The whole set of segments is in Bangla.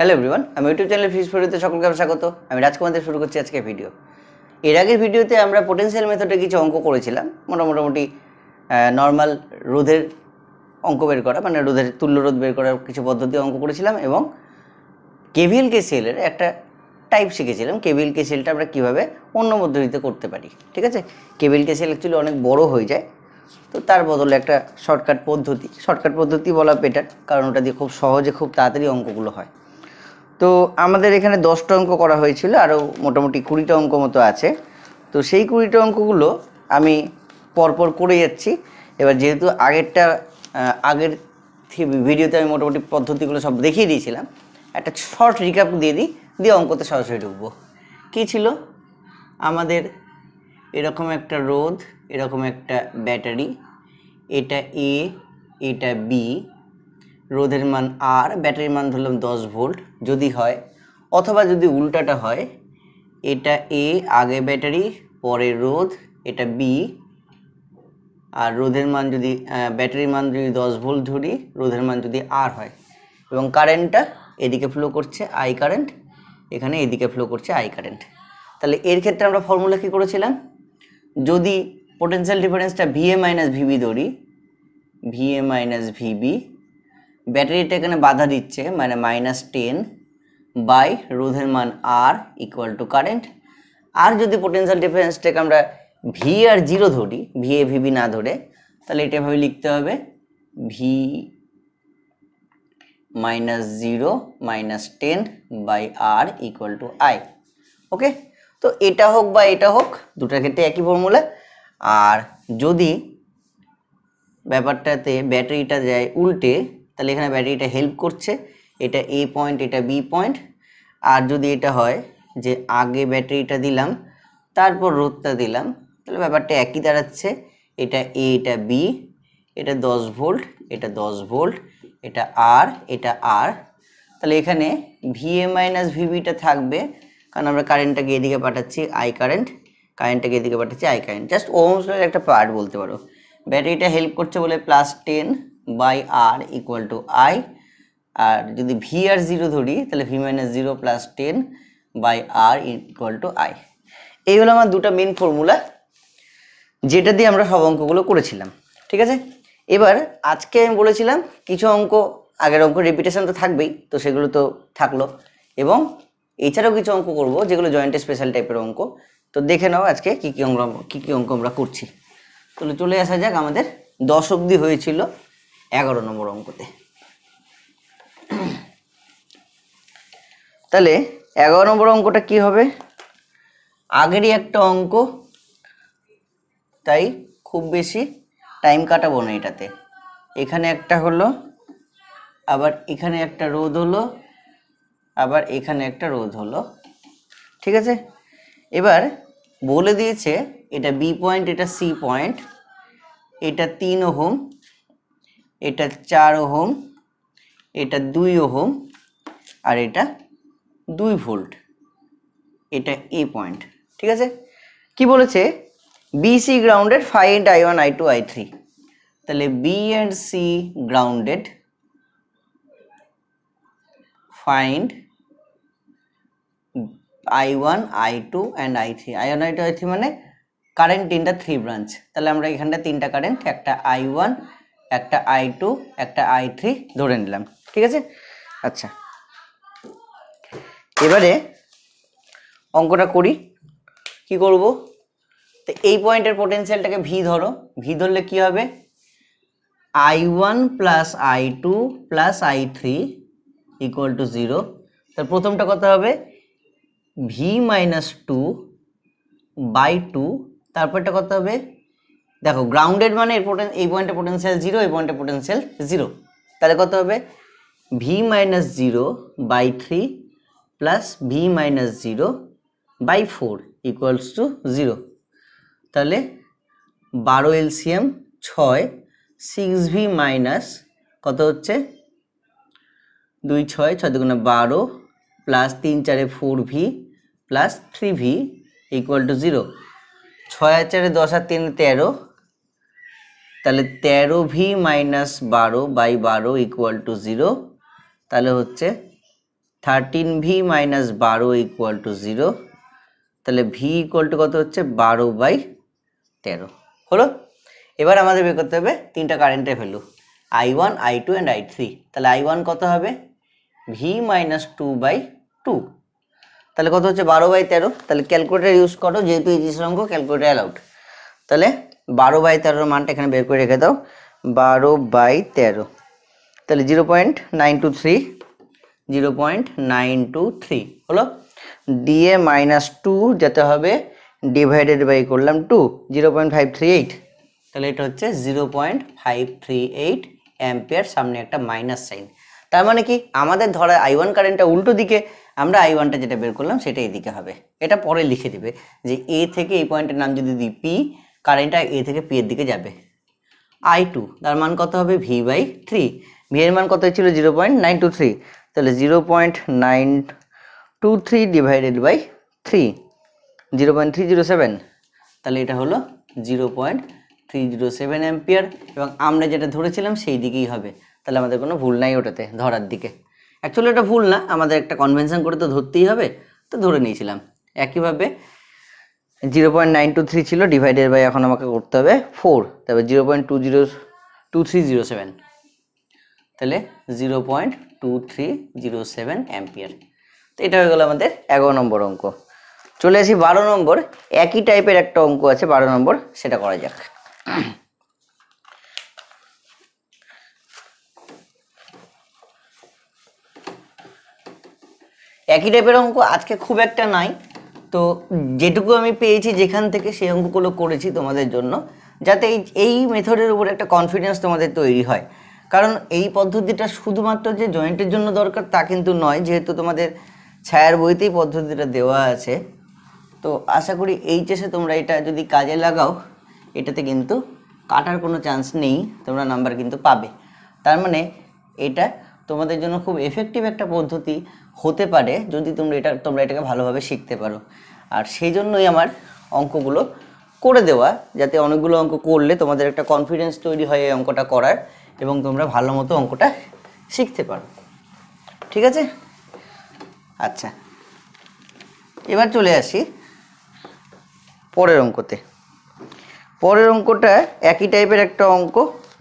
হ্যালো এভরিওয়ান আমি ইউটিউব চ্যানেল ফিস ভিডিওতে সকলকে স্বাগত। আমি রাজকুমার দিয়ে শুরু করছি আজকে ভিডিও এর আগের ভিডিওতে আমরা পোটেনশিয়াল মেথডে কিছু অঙ্ক করেছিলাম মোটা মোটামুটি নর্মাল রোধের অঙ্ক বের করা মানে রোধের তুল্য রোধ বের করার কিছু পদ্ধতি অঙ্ক করেছিলাম এবং কেভিএল কেসিএলের একটা টাইপ শিখেছিলাম। কেভিএল কেসিএলটা আমরা কীভাবে অন্য পদ্ধতিতে করতে পারি, ঠিক আছে? কেভিএল কেসিএল অ্যাকচুয়ালি অনেক বড় হয়ে যায়, তো তার বদলে একটা শর্টকাট পদ্ধতি। শর্টকাট পদ্ধতি বলা বেটার কারণ ওটা দিয়ে খুব সহজে, খুব তাড়াতাড়ি অঙ্কগুলো হয়। তো আমাদের এখানে দশটা অঙ্ক করা হয়েছিল, আরও মোটামুটি কুড়িটা অঙ্ক মতো আছে। তো সেই কুড়িটা অঙ্কগুলো আমি পরপর করে যাচ্ছি। এবার যেহেতু আগেরটা আগের ভিডিওতে আমি মোটামুটি পদ্ধতিগুলো সব দেখিয়ে দিয়েছিলাম, একটা শর্ট রিক্যাপ দিয়ে দিই, দিয়ে অঙ্কতে সরাসরি ঢুকবো। কী ছিল? আমাদের এরকম একটা রোদ এরকম একটা ব্যাটারি, এটা এ এটা বি রোধের মান আর ব্যাটারির মান ধরলাম দশ ভোল্ট, যদি হয়, অথবা যদি উল্টাটা হয়, এটা এ আগে ব্যাটারি, পরে রোধ, এটা বি আর রোধের মান যদি ব্যাটারির মান যদি দশ ভোল্ট ধরি, রোধের মান যদি আর হয়, এবং কারেন্টটা এদিকে ফ্লো করছে আই কারেন্ট এখানে এদিকে ফ্লো করছে আই কারেন্ট তাহলে এর ক্ষেত্রে আমরা ফর্মুলা কী করেছিলাম? যদি পোটেনশিয়াল ডিফারেন্সটা ভিএ মাইনাস ভিবি ধরি ভিএ মাইনাস ভিবি ব্যাটারিটা এখানে বাধা দিচ্ছে মানে মাইনাস টেন বাই রোধের মান আর ইকুয়াল টু কারেন্ট আর যদি পোটেনশিয়াল ডিফারেন্সটাকে আমরা ভি আর জিরো ধরি ভি এ ভিবি না ধরে, তাহলে এটা এভাবে লিখতে হবে V minus zero minus ten by R equal to I okay তো এটা হোক বা এটা হোক, দুটার ক্ষেত্রে একই ফর্মুলা আর যদি ব্যাপারটাতে ব্যাটারিটা যায় উল্টে তাহলে এখানে ব্যাটারিটা হেল্প করছে। এটা এ পয়েন্ট এটা বি পয়েন্ট আর যদি এটা হয় যে আগে ব্যাটারিটা দিলাম, তারপর রোদটা দিলাম, তাহলে ব্যাপারটা একই দাঁড়াচ্ছে। এটা এ এটা বি এটা দশ ভোল্ট, এটা দশ ভোল্ট, এটা আর এটা আর তাহলে এখানে ভিএ মাইনাস ভিবিটা থাকবে, কারণ আমরা কারেন্টটাকে এদিকে পাঠাচ্ছি আই কারেন্ট কারেন্টটাকে এদিকে পাঠাচ্ছি আই কারেন্ট জাস্ট ওমস এর একটা পার্ট বলতে পারো। ব্যাটারিটা হেল্প করছে বলে plus ten by R equal to I আর যদি ভি আর জিরো ধরি, তাহলে V minus zero plus ten by R equal to I এই হলো আমার দুটো মেন ফর্মুলা যেটা দিয়ে আমরা সব অঙ্কগুলো করেছিলাম, ঠিক আছে? এবার আজকে আমি বলেছিলাম কিছু অঙ্ক, আগের অঙ্ক রিপিটেশন তো থাকবেই, তো সেগুলো তো থাকল। এবং এছাড়াও কিছু অঙ্ক করব, যেগুলো জয়েন্ট স্পেশাল টাইপের অঙ্ক। তো দেখে নাও আজকে কী কী অঙ্ক, কী কী অঙ্ক আমরা করছি। তাহলে চলে আসা যাক আমাদের দশ অবধি হয়েছিল। এগারো নম্বর অঙ্কতে। তাহলে এগারো নম্বর অঙ্কটা কি হবে? আগেরই একটা অঙ্ক, তাই খুব বেশি টাইম কাটাবো না এটাতে। এখানে একটা হলো, আবার এখানে একটা রোদ হলো, আবার এখানে একটা রোদ হলো। ঠিক আছে? এবার বলে দিয়েছে, এটা বি পয়েন্ট এটা সি পয়েন্ট এটা তিন ওহম এটা চার ওহম, এটা দুই ওহম আর এটা দুই ভোল্ট। এটা এ পয়েন্ট ঠিক আছে? কি বলেছে? BC grounded find I one I two I three তাহলে B and C grounded find I one I two and I three I one I two I three মানে কারেন্ট তিনটা থ্রি ব্রাঞ্চ তাহলে আমরা এখানটা তিনটা কারেন্ট একটা আই ওয়ান একটা আই টু একটা আই থ্রি ধরে নিলাম। ঠিক আছে? আচ্ছা। এবারে অঙ্কটা করি। কি করব? তো এই পয়েন্টের পোটেনশিয়ালটাকে ভি ধরো। ভি ধরলে কি হবে? I one plus I two plus I three equal to zero তার প্রথমটা কত হবে? V minus two by two তারপরটা কত হবে? দেখো গ্রাউন্ডেড মানে এর পোটেন এই পয়েন্টে পোটেনশিয়াল জিরো এই পয়েন্টে পোটেনশিয়াল জিরো তাহলে কত হবে? V minus zero by three plus V minus zero by four equals to zero তাহলে বারো এলসিএম ছয় সিক্স ভি মাইনাস কত হচ্ছে? দুই ছয় ছয় দুগুণে বারো প্লাস তিন চারে four V plus three V equal to zero ছয় চারে দশ আর তিন তেরো তাহলে তেরো ভি মাইনাস বারো বাই বারো ইকুয়াল টু জিরো তাহলে হচ্ছে থার্টিন ভি মাইনাস বারো ইকুয়াল টু জিরো তাহলে ভি ইকুয়াল টু কত হচ্ছে? বারো বাই তেরো, হলো? এবার আমাদের বের করতে হবে তিনটা কারেন্টের value I one I two and I three তাহলে আই ওয়ান কত হবে? V minus two by two তাহলে কত হচ্ছে? বারো বাই তেরো, তাহলে ক্যালকুলেটার ইউজ করো, যেহেতু এই জিনিসের অঙ্ক ক্যালকুলেটার অ্যালাউড তাহলে বারো বাই তেরোর মানটা এখানে বের করে রেখে দাও। বারো বাই তেরো। তাহলে zero point nine two three, zero point nine two three হলো। ডিএ মাইনাস টু যেতে হবে ডিভাইডেড বাই করলাম two, zero point five three eight. তাহলে এটা হচ্ছে zero point five three eight ampere, সামনে একটা মাইনাস সাইন। তার মানে কি? আমাদের ধরা আই ওয়ান কারেন্টটা উল্টো দিকে, আমরা আই ওয়ানটা যেটা বের করলাম সেটা এদিকে হবে। এটা পরে লিখে দিবে যে এ থেকে এই পয়েন্টের নাম যদি দিই পি কারেন্টটা এ থেকে পি এর দিকে যাবে। আই টু তার মান কত হবে? ভি বাই থ্রি ভি এর মান কত ছিল? Zero point nine two three তাহলে zero point nine two three divided by three zero point three zero seven তাহলে এটা হলো zero point three zero seven ampere এবং আমরা যেটা ধরেছিলাম সেই দিকেই হবে। তাহলে আমাদের কোনো ভুল নাই ওটাতে, ধরার দিকে। অ্যাকচুয়ালি এটা ভুল না, আমাদের একটা কনভেনশন করে তো ধরতেই হবে। তো ধরে নিয়েছিলাম। একইভাবে zero point nine two three ছিল ডিভাইডেড বাই এখন আমাকে করতে হবে ফোর তারপর zero point two zero two three zero seven তাহলে zero point two three zero seven ampere. তো এটা হয়ে গেলো আমাদের এগারো নম্বর অঙ্ক। চলে আসি বারো নম্বর, একই টাইপের একটা অঙ্ক আছে, বারো নম্বর, সেটা করা যাক। একই টাইপের অঙ্ক আজকে খুব একটা নাই তো যেটুকু আমি পেয়েছি যেখান থেকে সেই অঙ্কগুলো করেছি তোমাদের জন্য, যাতে এই এই মেথডের উপর একটা কনফিডেন্স তোমাদের তৈরি হয়। কারণ এই পদ্ধতিটা শুধুমাত্র যে জয়েন্টের জন্য দরকার তা কিন্তু নয়, যেহেতু তোমাদের ছায়ার বইতেই পদ্ধতিটা দেওয়া আছে। তো আশা করি এইচএসে তোমরা এটা যদি কাজে লাগাও, এটাতে কিন্তু কাটার কোনো চান্স নেই, তোমরা নাম্বার কিন্তু পাবে। তার মানে এটা তোমাদের জন্য খুব এফেক্টিভ একটা পদ্ধতি। হতে পারে যদি তোমরা এটা, তোমরা এটাকে ভালোভাবে শিখতে পারো। আর সেই জন্যই আমার অঙ্কগুলো করে দেওয়া, যাতে অনেকগুলো অঙ্ক করলে তোমাদের একটা কনফিডেন্স তৈরি হয় এই অঙ্কটা করার এবং তোমরা ভালো মতো অঙ্কটা শিখতে পারো। ঠিক আছে? আচ্ছা। এবার চলে আসি পরের অঙ্কতে। পরের অঙ্কটা একই টাইপের একটা অঙ্ক,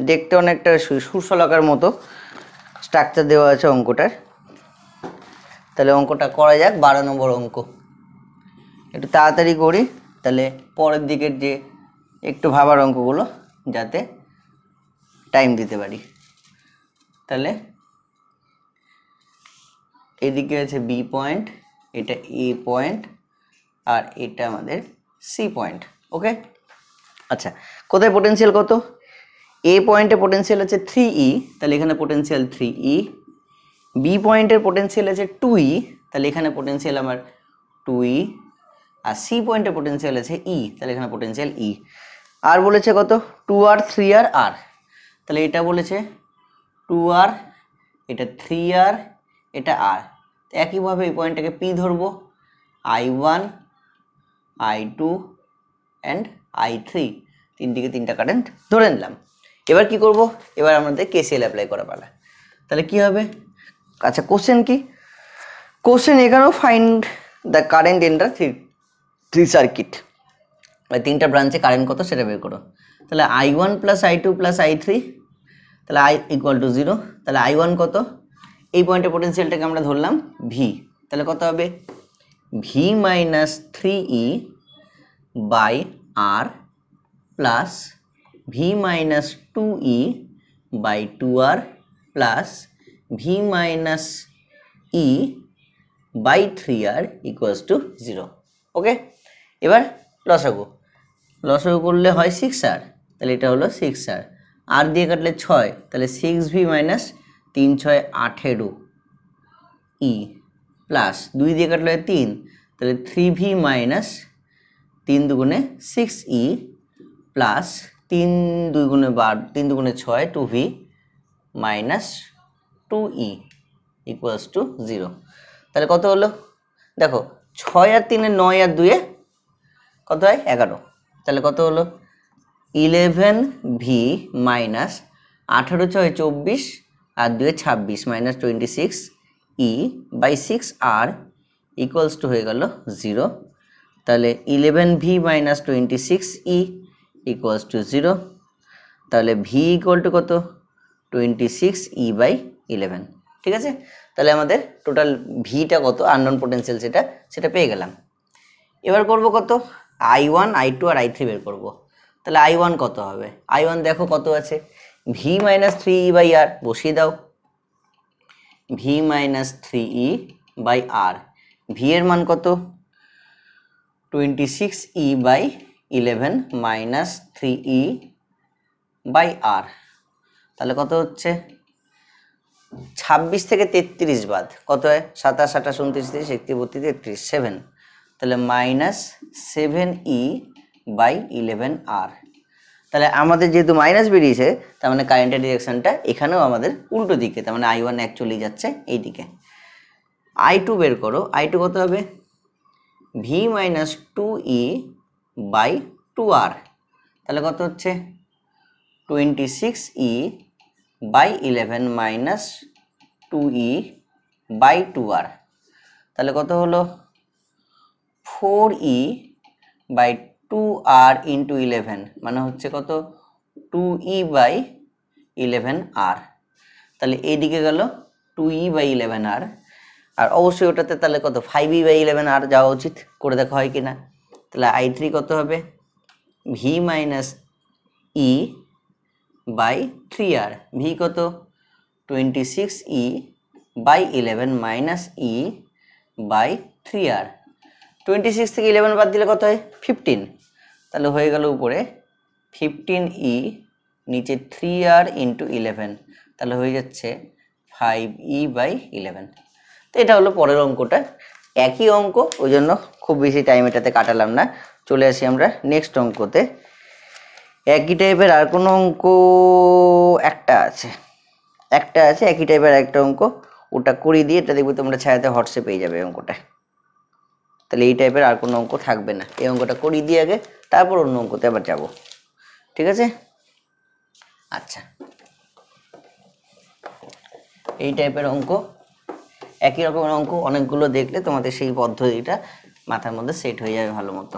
দেখতে অনেকটা সুশলাকার মতো স্ট্রাকচার দেওয়া আছে অঙ্কটার। তাহলে অঙ্কটা করা যাক, বারো নম্বর অঙ্ক। একটু তাড়াতাড়ি করি, তাহলে পরের দিকের যে একটু ভাবার অঙ্কগুলো, যাতে টাইম দিতে পারি। তাহলে এদিকে আছে বি পয়েন্ট এটা এ পয়েন্ট আর এটা আমাদের সি পয়েন্ট ওকে আচ্ছা কোথায় পোটেনশিয়াল কত? এ পয়েন্টে পোটেনশিয়াল আছে থ্রি ই তাহলে এখানে পোটেনশিয়াল থ্রি ই বি পয়েন্টের পোটেনশিয়াল আছে টু ই তাহলে এখানে পোটেনশিয়াল আমার টু ই আর সি পয়েন্টের পোটেনশিয়াল আছে ই তাহলে এখানে পোটেনশিয়াল ই আর বলেছে কত? টু আর থ্রি আর আর তাহলে এটা বলেছে টু আর এটা থ্রি আর এটা আর একইভাবে এই পয়েন্টটাকে পি ধরবো I one I two and I three তিন দিকে তিনটা কারেন্ট ধরে নিলাম। এবার কি করব? এবার আমাদের কেসিএল অ্যাপ্লাই করা পালা। তাহলে কি হবে? আচ্ছা কোশ্চেন কি? কোশ্চেন এখানেও find the current in the three three circuit তিনটা ব্রাঞ্চে কারেন্ট কত সেটা বের করো। তাহলে I one plus I two plus I three তাহলে আই ইকুয়াল টু জিরো তাহলে আই ওয়ান কত? এই পয়েন্টের পোটেন্সিয়ালটাকে আমরা ধরলাম ভি তাহলে কত হবে? V minus three E by R plus V minus two E by two R plus V minus E by three R equals to zero okay এবার লসাগু। লসাগু করলে হয় সিক্স আর তাহলে এটা হলো সিক্স আর আর দিয়ে কাটলে ছয়, তাহলে সিক্স ভি মাইনাস তিন ছয় আঠেরো ই প্লাস দুই দিয়ে কাটলে হয় তিন, তাহলে থ্রি ভি মাইনাস তিন দুগুণে সিক্স ই প্লাস তিন দুই গুণে বার, তিন দুগুণে ছয় two V minus two E equals to zero তাহলে কত হলো? দেখো, ছয় আর তিনে নয় আর দুয়ে কত হয়? এগারো। তাহলে কত হলো? ইলেভেন ভি মাইনাস আঠারো ছয় চব্বিশ আর দুয়ে ছাব্বিশ minus twenty six E by six R equals to হয়ে গেল জিরো তাহলে eleven V minus twenty six E equals to zero তাহলে ভি ইকুয়াল টু কত? Twenty six E by eleven ঠিক আছে? তাহলে আমাদের টোটাল ভিটা কত? আননোন পোটেন্সিয়াল সেটা সেটা পেয়ে গেলাম। এবার করব কত? আই ওয়ান আই টু আর আই থ্রি বের করব। তাহলে আই ওয়ান কত হবে? আই ওয়ান দেখো কত আছে। V minus three E by R বসিয়ে দাও। V minus three E by R V এর মান কত? Twenty six E by eleven minus three E by R তাহলে কত হচ্ছে? ছাব্বিশ থেকে তেত্রিশ বাদ। কত হয়? সাতাশ, আঠাশ, উনত্রিশ, তিরিশ, একত্রিশ, বত্রিশ তেত্রিশ সেভেন তাহলে minus seven E by eleven R তাহলে আমাদের যেহেতু মাইনাস বেরিয়েছে, তার মানে কারেন্টের ডিরেকশনটা এখানেও আমাদের উল্টো দিকে, তার মানে আই ওয়ান অ্যাকচুয়ালি যাচ্ছে এই দিকে আই টু বের করো। আই টু কত হবে? V minus two E by two R তাহলে কত হচ্ছে? Twenty six E by eleven minus two E by two R. তাহলে কত হলো? Four E by two R into eleven মানে হচ্ছে কত? Two E by eleven R. তাহলে এইদিকে গেল two E by eleven R. আর অবশ্যই ওটাতে তাহলে কত? Five E by eleven R যাওয়া উচিত, করে দেখা হয় কি না তাহলে আই থ্রি কত হবে? V minus E by three R V কত? Twenty six E by eleven minus E by three R twenty six থেকে ইলেভেন বাদ দিলে কত হয়? ফিফটিন তাহলে হয়ে গেল উপরে ফিফটিন ই নিচে থ্রি আর ইন্টু ইলেভেন তাহলে হয়ে যাচ্ছে ফাইভ ই বাই ইলেভেন তো এটা হলো পরের অঙ্কটা। একই অঙ্ক, ওই জন্য খুব বেশি টাইম এটাতে কাটালাম না। চলে আসি আমরা নেক্সট অঙ্কতে। একই টাইপের আর কোনো অঙ্ক একটা আছে। একটা আছে, একই টাইপের একটা অঙ্ক। ওটা করিয়ে দিয়ে এটা দেখবে তোমরা ছায়াতে হোয়াটসঅ্যাপ পেয়ে যাবে অঙ্কটা তাহলে এই টাইপের আর কোনো অঙ্ক থাকবে না। এই অঙ্কটা করিয়ে দিয়ে আগে, তারপর অন্য অঙ্কতে আবার যাব। ঠিক আছে? আচ্ছা। এই টাইপের অঙ্ক, একই রকমের অঙ্ক, অনেকগুলো দেখলে তোমাদের সেই পদ্ধতিটা মাথার মধ্যে সেট হয়ে যাবে ভালো মতো।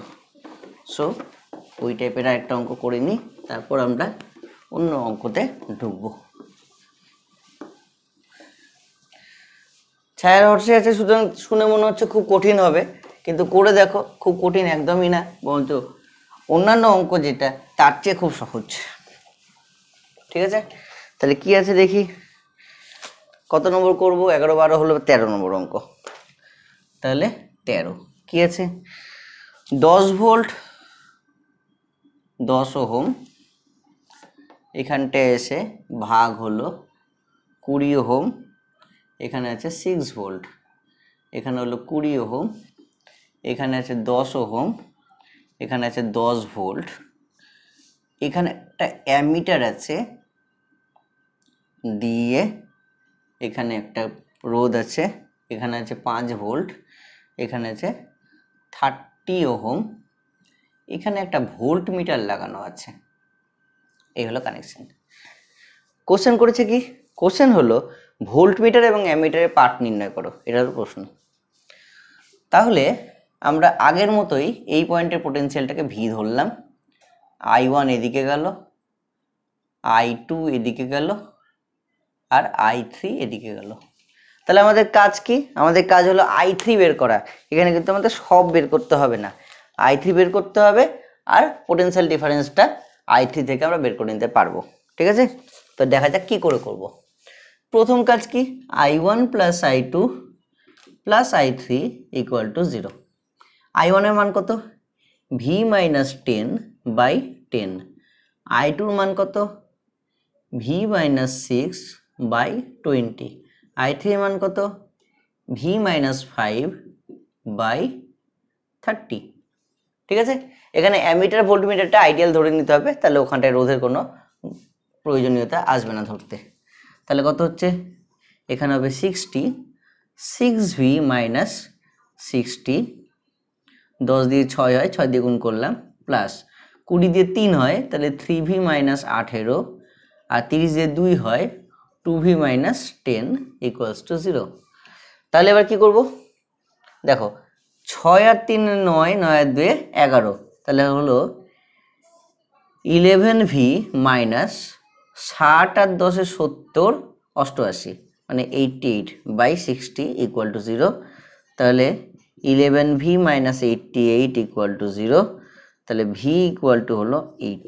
সো ওই টাইপের একটা অঙ্ক করে নিই, তারপর আমরা অন্য অঙ্কতে ঢুকবো। ছায়ার হর্ষে আছে, সুতরাং শুনে মনে হচ্ছে খুব কঠিন হবে, কিন্তু করে দেখো, খুব কঠিন একদমই না বলতো অন্যান্য অঙ্ক যেটা, তার চেয়ে খুব সহজ। ঠিক আছে? তাহলে কি আছে দেখি? কত নম্বর করব? এগারো বারো হলো তেরো নম্বর অঙ্ক। তাহলে তেরো। কি আছে? দশ ভোল্ট দশ ওহম। এখানটায় এসে ভাগ হলো কুড়ি ওহম, এখানে আছে সিক্স ভোল্ট এখানে হলো কুড়ি ওহম, এখানে আছে দশ ওহম, এখানে আছে দশ ভোল্ট এখানে একটা অ্যামিটার আছে দিয়ে এখানে একটা রোদ আছে, এখানে আছে পাঁচ ভোল্ট এখানে আছে থার্টি ওহম। এখানে একটা ভোল্ট মিটার লাগানো আছে। এই হলো কানেকশন কোশ্চেন করেছে কি? কোশ্চেন হলো ভোল্ট মিটার এবং অ্যামিটারের পার্ট নির্ণয় করো। এটা হলো প্রশ্ন। তাহলে আমরা আগের মতোই এই পয়েন্টের পোটেনশিয়ালটাকে ভি ধরলাম। আই ওয়ান এদিকে গেল আই টু এদিকে গেল, আর আই থ্রি এদিকে গেল। তাহলে আমাদের কাজ কি? আমাদের কাজ হলো আই থ্রি বের করা। এখানে কিন্তু আমাদের সব বের করতে হবে না। আই থ্রি বের করতে হবে আর পোটেনশিয়াল ডিফারেন্সটা আই থ্রি থেকে আমরা বের করে নিতে পারব, ঠিক আছে? তো দেখা যাক কি করে করব। প্রথম কাজ কি? I one plus I two plus I three equal to zero I ওয়ানের মান কত? V minus ten by ten I টুর মান কত? V minus six by twenty I থ্রির মান কত? V minus five by thirty ঠিক আছে? এখানে অ্যামিটার ভোল্টমিটারটা আইডিয়াল ধরে নিতে হবে, তাহলে ওখানটায় রোধের কোনো প্রয়োজনীয়তা আসবে না ধরতে। তাহলে কত হচ্ছে? এখানে হবে sixty six V minus sixty দশ দিয়ে ছয় হয়, ছয় দিয়ে গুণ করলাম প্লাস কুড়ি দিয়ে তিন হয়, তাহলে থ্রি ভি মাইনাস আঠেরো, আর তিরিশ দিয়ে দুই হয় two V minus ten equals to zero তাহলে এবার কী করব? দেখো ছয় আর তিন নয় নয় আর দুয়ে এগারো। তাহলে হলো ইলেভেন ভি মাইনাস ষাট আর দশে সত্তর, অষ্টআশি মানে eighty eight by sixty equal to zero তাহলে eleven V minus eighty eight equal to zero তাহলে ভি ইকুয়াল টু হলো এইট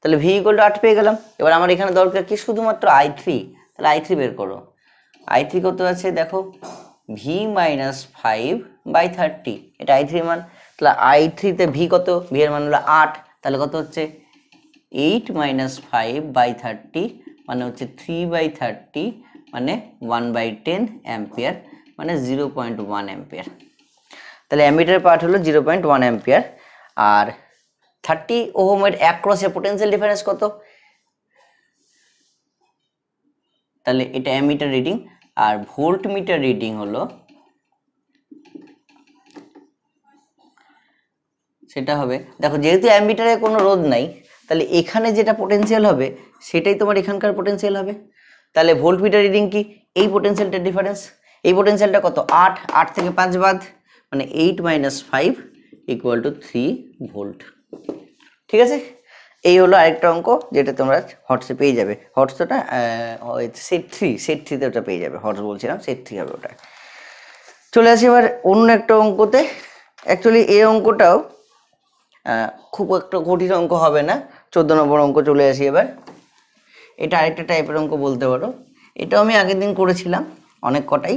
তাহলে ভি ইকুয়াল টু আট পেয়ে গেলাম। এবার আমার এখানে দরকার কি? শুধুমাত্র আই থ্রি তাহলে আই থ্রি বের করো। আই থ্রি কত আছে? দেখো V minus five by thirty এটা আই থ্রি মান। তাহলে আই থ্রিতে ভি কত? ভি এর মান হলো আট। তাহলে কত হচ্ছে? Eight minus five by thirty মানে হচ্ছে থ্রি বাই থার্টি মানে ওয়ান বাই টেন অ্যাম্পিয়ার মানে জিরো পয়েন্ট ওয়ান অ্যাম্পিয়ার তাহলে অ্যামিটার পার্ট হলো জিরো পয়েন্ট ওয়ান অ্যাম্পিয়ার আর থার্টি ওহমের এক ক্রসে পোটেন্সিয়াল ডিফারেন্স কত? তাহলে এটা অ্যামিটার রিডিং আর ভোল্ট মিটার রিডিং হলো, সেটা হবে, দেখো যেহেতু অ্যামিটারে কোনো রোধ নাই, তাহলে এখানে যেটা পোটেনশিয়াল হবে, সেটাই তোমার এখানকার পোটেনশিয়াল হবে। তাহলে ভোল্ট মিটার রিডিং কি? এই পোটেনশিয়ালটার ডিফারেন্স এই পোটেনশিয়ালটা কত? আট আট থেকে পাঁচ বাদ মানে eight minus five equal to three volt ঠিক আছে? এই হলো আরেকটা অঙ্ক যেটা তোমরা হটসে পেয়ে যাবে। হটসটা সেট থ্রি সেট থ্রিতে ওটা পেয়ে যাবে। হটস বলছিলাম সেট থ্রি হবে ওটা চলে আসি এবার অন্য একটা অঙ্কতে। অ্যাকচুয়ালি এই অঙ্কটাও খুব একটা কঠিন অঙ্ক হবে না। চোদ্দ নম্বর অঙ্ক চলে আসি এবার। এটা আরেকটা টাইপের অঙ্ক বলতে পারো। এটাও আমি আগের দিন করেছিলাম, অনেক কটাই।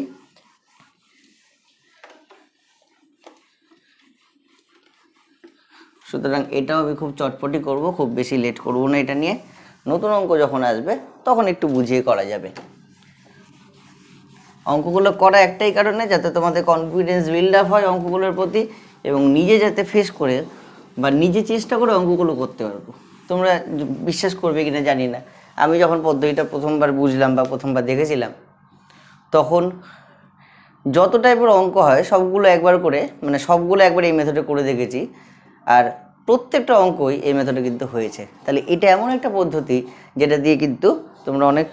সুতরাং এটাও আমি খুব চটপটি করব, খুব বেশি লেট করব না এটা নিয়ে। নতুন অঙ্ক যখন আসবে, তখন একটু বুঝিয়ে করা যাবে। অঙ্কগুলো করা একটাই কারণে যাতে তোমাদের কনফিডেন্স বিল্ড আপ হয় অঙ্কগুলোর প্রতি এবং নিজে যাতে ফেস করে বা নিজে চেষ্টা করে অঙ্কগুলো করতে পারব। তোমরা বিশ্বাস করবে কি না জানি না। আমি যখন পদ্ধতিটা প্রথমবার বুঝলাম বা প্রথমবার দেখেছিলাম, তখন যত টাইপের অঙ্ক হয়, সবগুলো একবার করে মানে সবগুলো একবার এই মেথডে করে দেখেছি। আর প্রত্যেকটা অঙ্কই এই মেথডে কিন্তু হয়েছে। তাহলে এটা এমন একটা পদ্ধতি যেটা দিয়ে কিন্তু তোমরা অনেক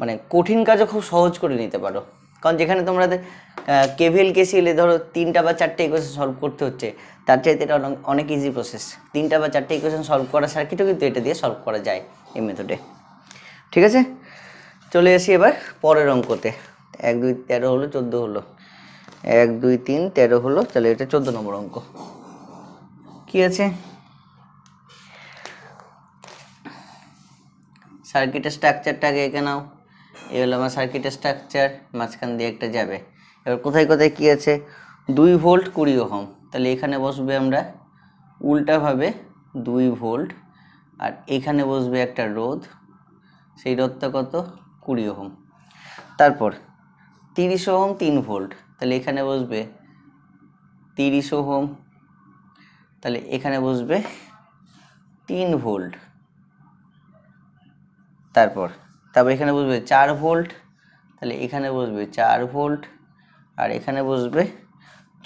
মানে কঠিন কাজও খুব সহজ করে নিতে পারো। কারণ যেখানে তোমরা কেভিএল কেসিএলে ধরো তিনটা বা চারটে ইকুয়েশন সলভ করতে হচ্ছে, তার চাইতে এটা অনেক- ইজি প্রসেস তিনটা বা চারটে ইকুয়েশন সলভ করা সার্কিটও কিন্তু এটা দিয়ে সলভ করা যায় এই মেথডে ঠিক আছে? চলে আসি এবার পরের অঙ্কতে। এক, দুই, তেরো হলো, চোদ্দ হলো। এক, দুই, তিন, তেরো হলো, তাহলে এটা চোদ্দ নম্বর অঙ্ক। কি আছে? সার্কিটের স্ট্রাকচারটা আগে এঁকে নাও। এই হলো আমার সার্কিটের স্ট্রাকচার মাঝখান দিয়ে একটা যাবে। এবার কোথায় কোথায় কি আছে? দুই ভোল্ট কুড়ি ওহম। তাহলে এখানে বসবে আমরা উল্টাভাবে দুই ভোল্ট আর এখানে বসবে একটা রোধ। সেই রোধটা কত? কুড়ি ওহম। তারপর তিরিশ ওহম, তিন ভোল্ট তাহলে এখানে বসবে তিরিশ ওহম তাহলে এখানে বসবে তিন ভোল্ট। তারপর তারপর এখানে বসবে চার ভোল্ট, তাহলে এখানে বসবে চার ভোল্ট আর এখানে বসবে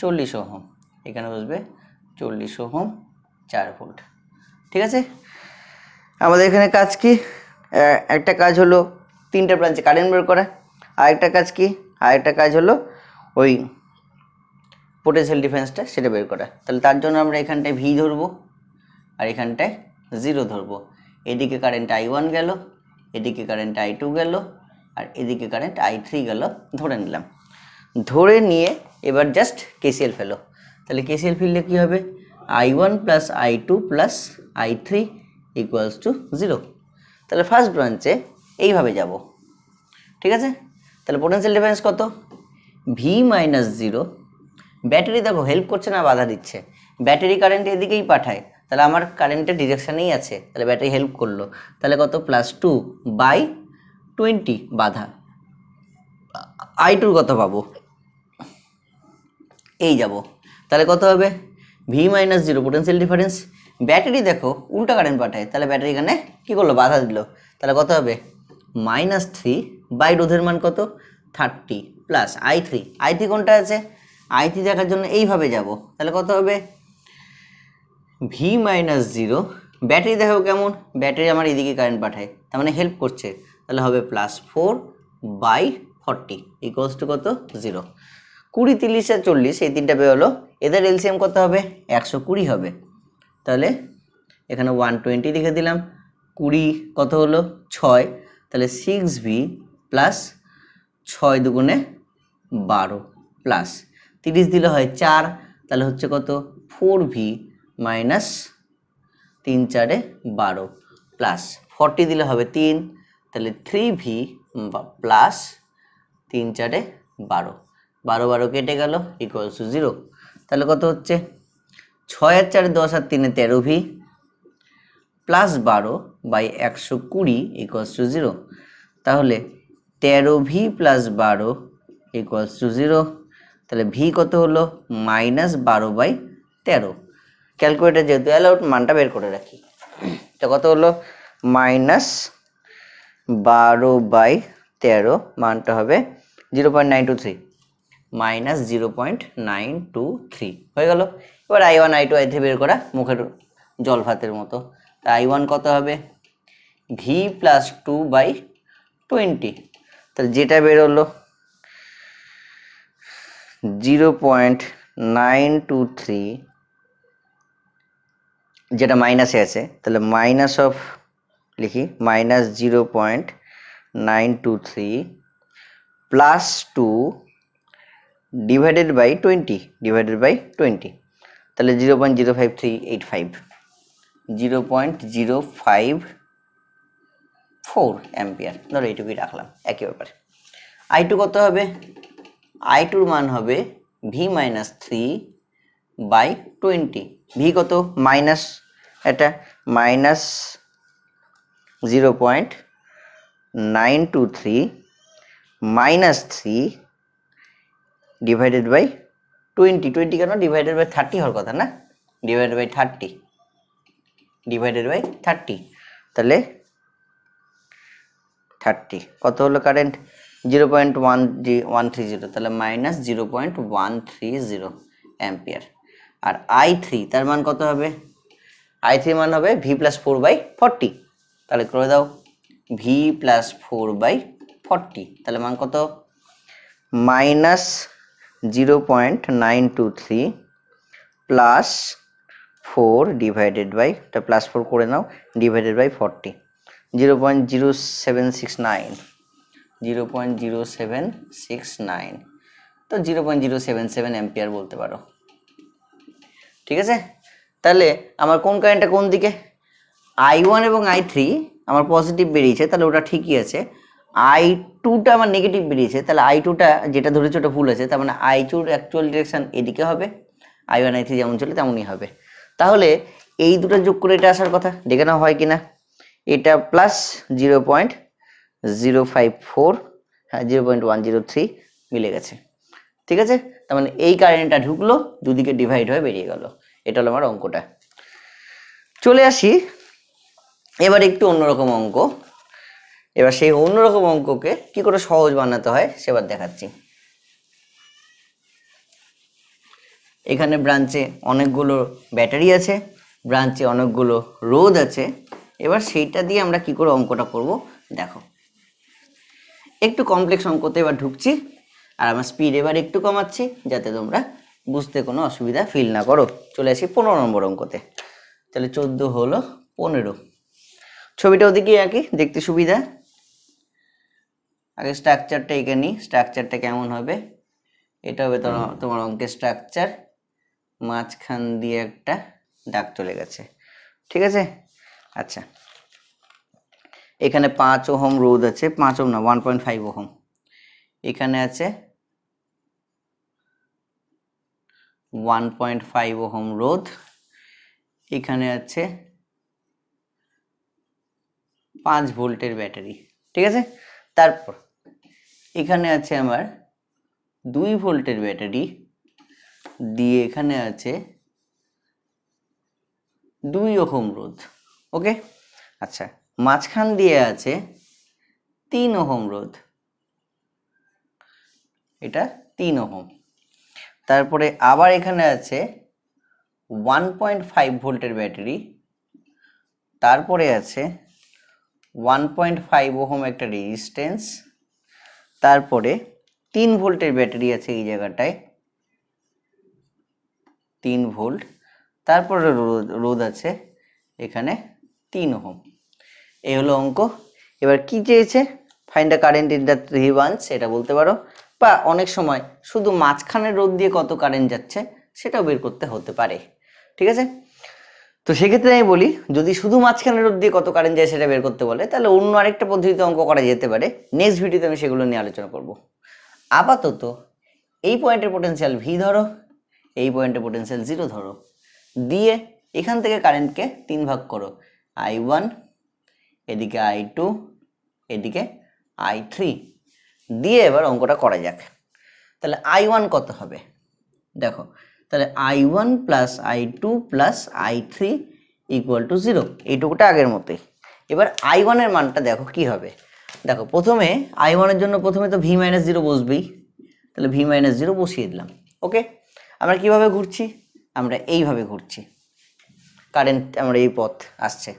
চল্লিশ ওহম। এখানে বসবে চল্লিশ ওহম চার ভোল্ট। ঠিক আছে? আমাদের এখানে কাজ কি? একটা কাজ হলো তিনটে ব্রাঞ্চে কারেন্ট বের করা, আরেকটা কাজ কি? আরেকটা কাজ হলো ওই পোটেনশিয়াল ডিফারেন্সটা সেটা বের করা। তাহলে তার জন্য আমরা এখানটায় ভি ধরবো আর এখানটায় জিরো ধরবো। এদিকে কারেন্ট আই ওয়ান গেল, এদিকে কারেন্ট আই টু গেল, আর এদিকে কারেন্ট আই থ্রি গেল, ধরে নিলাম। ধরে নিয়ে এবার জাস্ট কেসিএল ফেলো। তাহলে কেসিএল ফেললে কী হবে? I one plus I two plus I three equals to zero তাহলে ফার্স্ট ব্রাঞ্চে এইভাবে যাব। ঠিক আছে? তাহলে পোটেনশিয়াল ডিফারেন্স কত? ভি মাইনাস জিরো ব্যাটারি দেখো হেল্প করছে না, বাধা দিচ্ছে। ব্যাটারি কারেন্ট এদিকেই পাঠায়। তাহলে আমার কারেন্টের ডিরেকশানেই আছে। তাহলে ব্যাটারি হেল্প করল। তাহলে কত? প্লাস টু বাই টোয়েন্টি বাধা। আই টুর কত পাবো এই যাব। তাহলে কত হবে? V minus zero potential difference battery দেখো, উল্টা কারেন্ট পাঠায়। তাহলে ব্যাটারি এখানে কী করল? বাধা দিল। তাহলে কত হবে? মাইনাস থ্রি বাই রোধের মান কত? Thirty plus I three I three কোনটা আছে? আই থ্রি দেখার জন্য এইভাবে যাব। তাহলে কত হবে? ভি মাইনাস জিরো ব্যাটারি দেখো কেমন? ব্যাটারি আমার এদিকে কারেন্ট পাঠায়। তার মানে হেল্প করছে। তাহলে হবে plus four by forty equals to কত? জিরো কুড়ি, তিরিশ আর চল্লিশ, এই তিনটা বেরোলো। এদের এলসিএম কত হবে? একশো কুড়ি হবে। তাহলে এখানে ওয়ান টোয়েন্টি লিখে দিলাম। কুড়ি কত হলো? ছয়। তাহলে সিক্স ভি প্লাস ছয় দুগুণে বারো প্লাস তিরিশ দিলে হয় চার, তাহলে হচ্ছে কত? ফোর ভি মাইনাস তিন চারে বারো প্লাস ফর্টি দিলে হবে তিন, তাহলে থ্রি ভি প্লাস তিন চারে বারো। বারো বারো কেটে গেল ইকুয়ালস টু জিরো তাহলে কত হচ্ছে? ছয় আর চারে দশ আর তিনে তেরো ভি প্লাস বারো বাই একশো কুড়ি ইকুয়ালস টু জিরো তাহলে তেরো ভি প্লাস বারো ইকুয়ালস টু জিরো তাহলে ভি কত হলো? মাইনাস বারো বাই তেরো। ক্যালকুলেটার যেহেতু অ্যালাউড মানটা বের করে রাখি। তো কত হলো? মাইনাস বারো বাই তেরো, মানটা হবে zero point nine two three minus zero point nine two three হয়ে গেল। এবার I one I two I three বের করা মুখের জল ভাতের মতো। তা আই ওয়ান কত হবে? V plus two by twenty তাহলে যেটা বেরোলো zero point nine two three, যেটা মাইনাসে আছে, তাহলে মাইনাস অফ লিখি minus zero point nine two three plus two divided by twenty divided by twenty তাহলে zero point zero five three eight five, zero point zero five four ampere. ধরো এইটুকুই রাখলাম, একই ব্যাপারে। আই টু কত হবে। আই টুর মান হবে V minus three by twenty V কত? মাইনাস এটা minus zero point nine two three minus three divided by twenty twenty কেন? ডিভাইডেড বাই থার্টি হওয়ার কথা না? Divided by thirty divided by thirty তাহলে থার্টি কত হলো current zero point one one three zero তাহলে minus zero point one three zero ampere. R I three, তার মান কত হবে? আই থ্রি মান হবে V plus four by forty. তাহলে করে দাও, V plus four by forty. তাহলে মান কত? Minus zero point nine two three plus four divided by plus four করে নাও, divided by forty. Zero point zero seven six nine. Zero point zero seven six nine. তো zero point zero seven seven ampere বলতে পারো। ঠিক আছে? তাহলে আমার কোন কারেন্টটা কোন দিকে? আই ওয়ান এবং আই থ্রি আমার পজিটিভ বেরিয়েছে, তাহলে ওটা ঠিকই আছে। আই টুটা আমার নেগেটিভ বেরিয়েছে, তাহলে আই টুটা যেটা ধরেছে ওটা ভুল আছে, তার মানে আই টুর অ্যাকচুয়াল ডিরেকশন এদিকে হবে আই ওয়ান আই থ্রি যেমন ছিল তেমনই হবে। তাহলে এই দুটো যোগ করে এটা আসার কথা, দেখে নাও হয় কি না এটা plus zero point zero five four হ্যাঁ zero point one zero three মিলে গেছে। ঠিক আছে? তার মানে এই কারেন্টটা ঢুকলো, দুদিকে ডিভাইড হয়ে বেরিয়ে গেল। এটা হলো আমার অঙ্কটা। চলে আসি। এবার একটু অন্যরকম অঙ্ক। এবার সেই অন্যরকম অঙ্ককে কি করে সহজ বানাতে হয় সেবার দেখাচ্ছি। এখানে ব্রাঞ্চে অনেকগুলো ব্যাটারি আছে ব্রাঞ্চে অনেকগুলো রোদ আছে। এবার সেইটা দিয়ে আমরা কি করে অঙ্কটা করব? দেখো। একটু কমপ্লেক্স অঙ্কতে এবার ঢুকছি, আর আমার স্পিড এবার একটু কমাচ্ছি, যাতে তোমরা বুঝতে কোনো অসুবিধা ফিল না করো। চলে আসি পনেরো নম্বর অঙ্কতে। তাহলে চোদ্দ হলো পনেরো। ছবিটা ওদিকে একই দেখতে সুবিধা। আগে স্ট্রাকচারটা এঁকে নিই স্ট্রাকচারটা কেমন হবে? এটা হবে তোমার তোমার অঙ্কের স্ট্রাকচার মাঝখান দিয়ে একটা দাগ চলে গেছে। ঠিক আছে? আচ্ছা। এখানে পাঁচ ওহম রোদ আছে, পাঁচ ওহম না ওয়ান পয়েন্ট ফাইভ ওহম। এখানে আছে ওয়ান পয়েন্ট ফাইভ ওহম রোদ এখানে আছে পাঁচ ভোল্টের ব্যাটারি, ঠিক আছে? তারপর এখানে আছে আমার দুই ভোল্টের ব্যাটারি, দিয়ে এখানে আছে দুই ওহম রোধ, ওকে? আচ্ছা মাঝখান দিয়ে আছে তিন ওহম রোধ। এটা তিন ওহম। তারপরে আবার এখানে আছে ওয়ান পয়েন্ট ফাইভ ভোল্টের ব্যাটারি। তারপরে আছে ওয়ান পয়েন্ট ফাইভ ওহম একটা রেজিস্ট্যান্স তারপরে তিন ভোল্টের ব্যাটারি আছে এই জায়গাটায়। তিন ভোল্ট। তারপরে রোদ রোদ আছে এখানে তিন ওহম। এই হলো অঙ্ক। এবার কি চেয়েছে? Find the current in the three ones এটা বলতে পারো। বা অনেক সময় শুধু মাঝখানের রোদ দিয়ে কত কারেন্ট যাচ্ছে, সেটাও বের করতে হতে পারে। ঠিক আছে? তো সেক্ষেত্রে আমি বলি, যদি শুধু মাঝখানে রোদ দিয়ে কত কারেন্ট যায় সেটা বের করতে বলে, তাহলে অন্য আরেকটা পদ্ধতিতে অঙ্ক করা যেতে পারে। নেক্সট ভিডিওতে আমি সেগুলো নিয়ে আলোচনা করব। আপাতত, এই পয়েন্টের পোটেনশিয়াল ভি ধরো, এই পয়েন্টের পোটেনশিয়াল জিরো ধরো। দিয়ে এখান থেকে কারেন্টকে তিন ভাগ করো। আই ওয়ান এদিকে আই টু এদিকে আই থ্রি দিয়ে এবার অঙ্কটা করা যাক। তাহলে আই ওয়ান কত হবে? দেখো, তাহলে I one plus I two plus I three equal to zero এইটুকুটা আগের মতোই। এবার আই ওয়ানের মানটা দেখো কি হবে? দেখো, প্রথমে আই ওয়ানের জন্য প্রথমে তো ভি মাইনাস জিরো বসবেই। তাহলে ভি মাইনাস জিরো বসিয়ে দিলাম। ওকে? আমরা কীভাবে ঘুরছি? আমরা এইভাবে ঘুরছি। কারেন্ট আমরা এই পথ আসছে।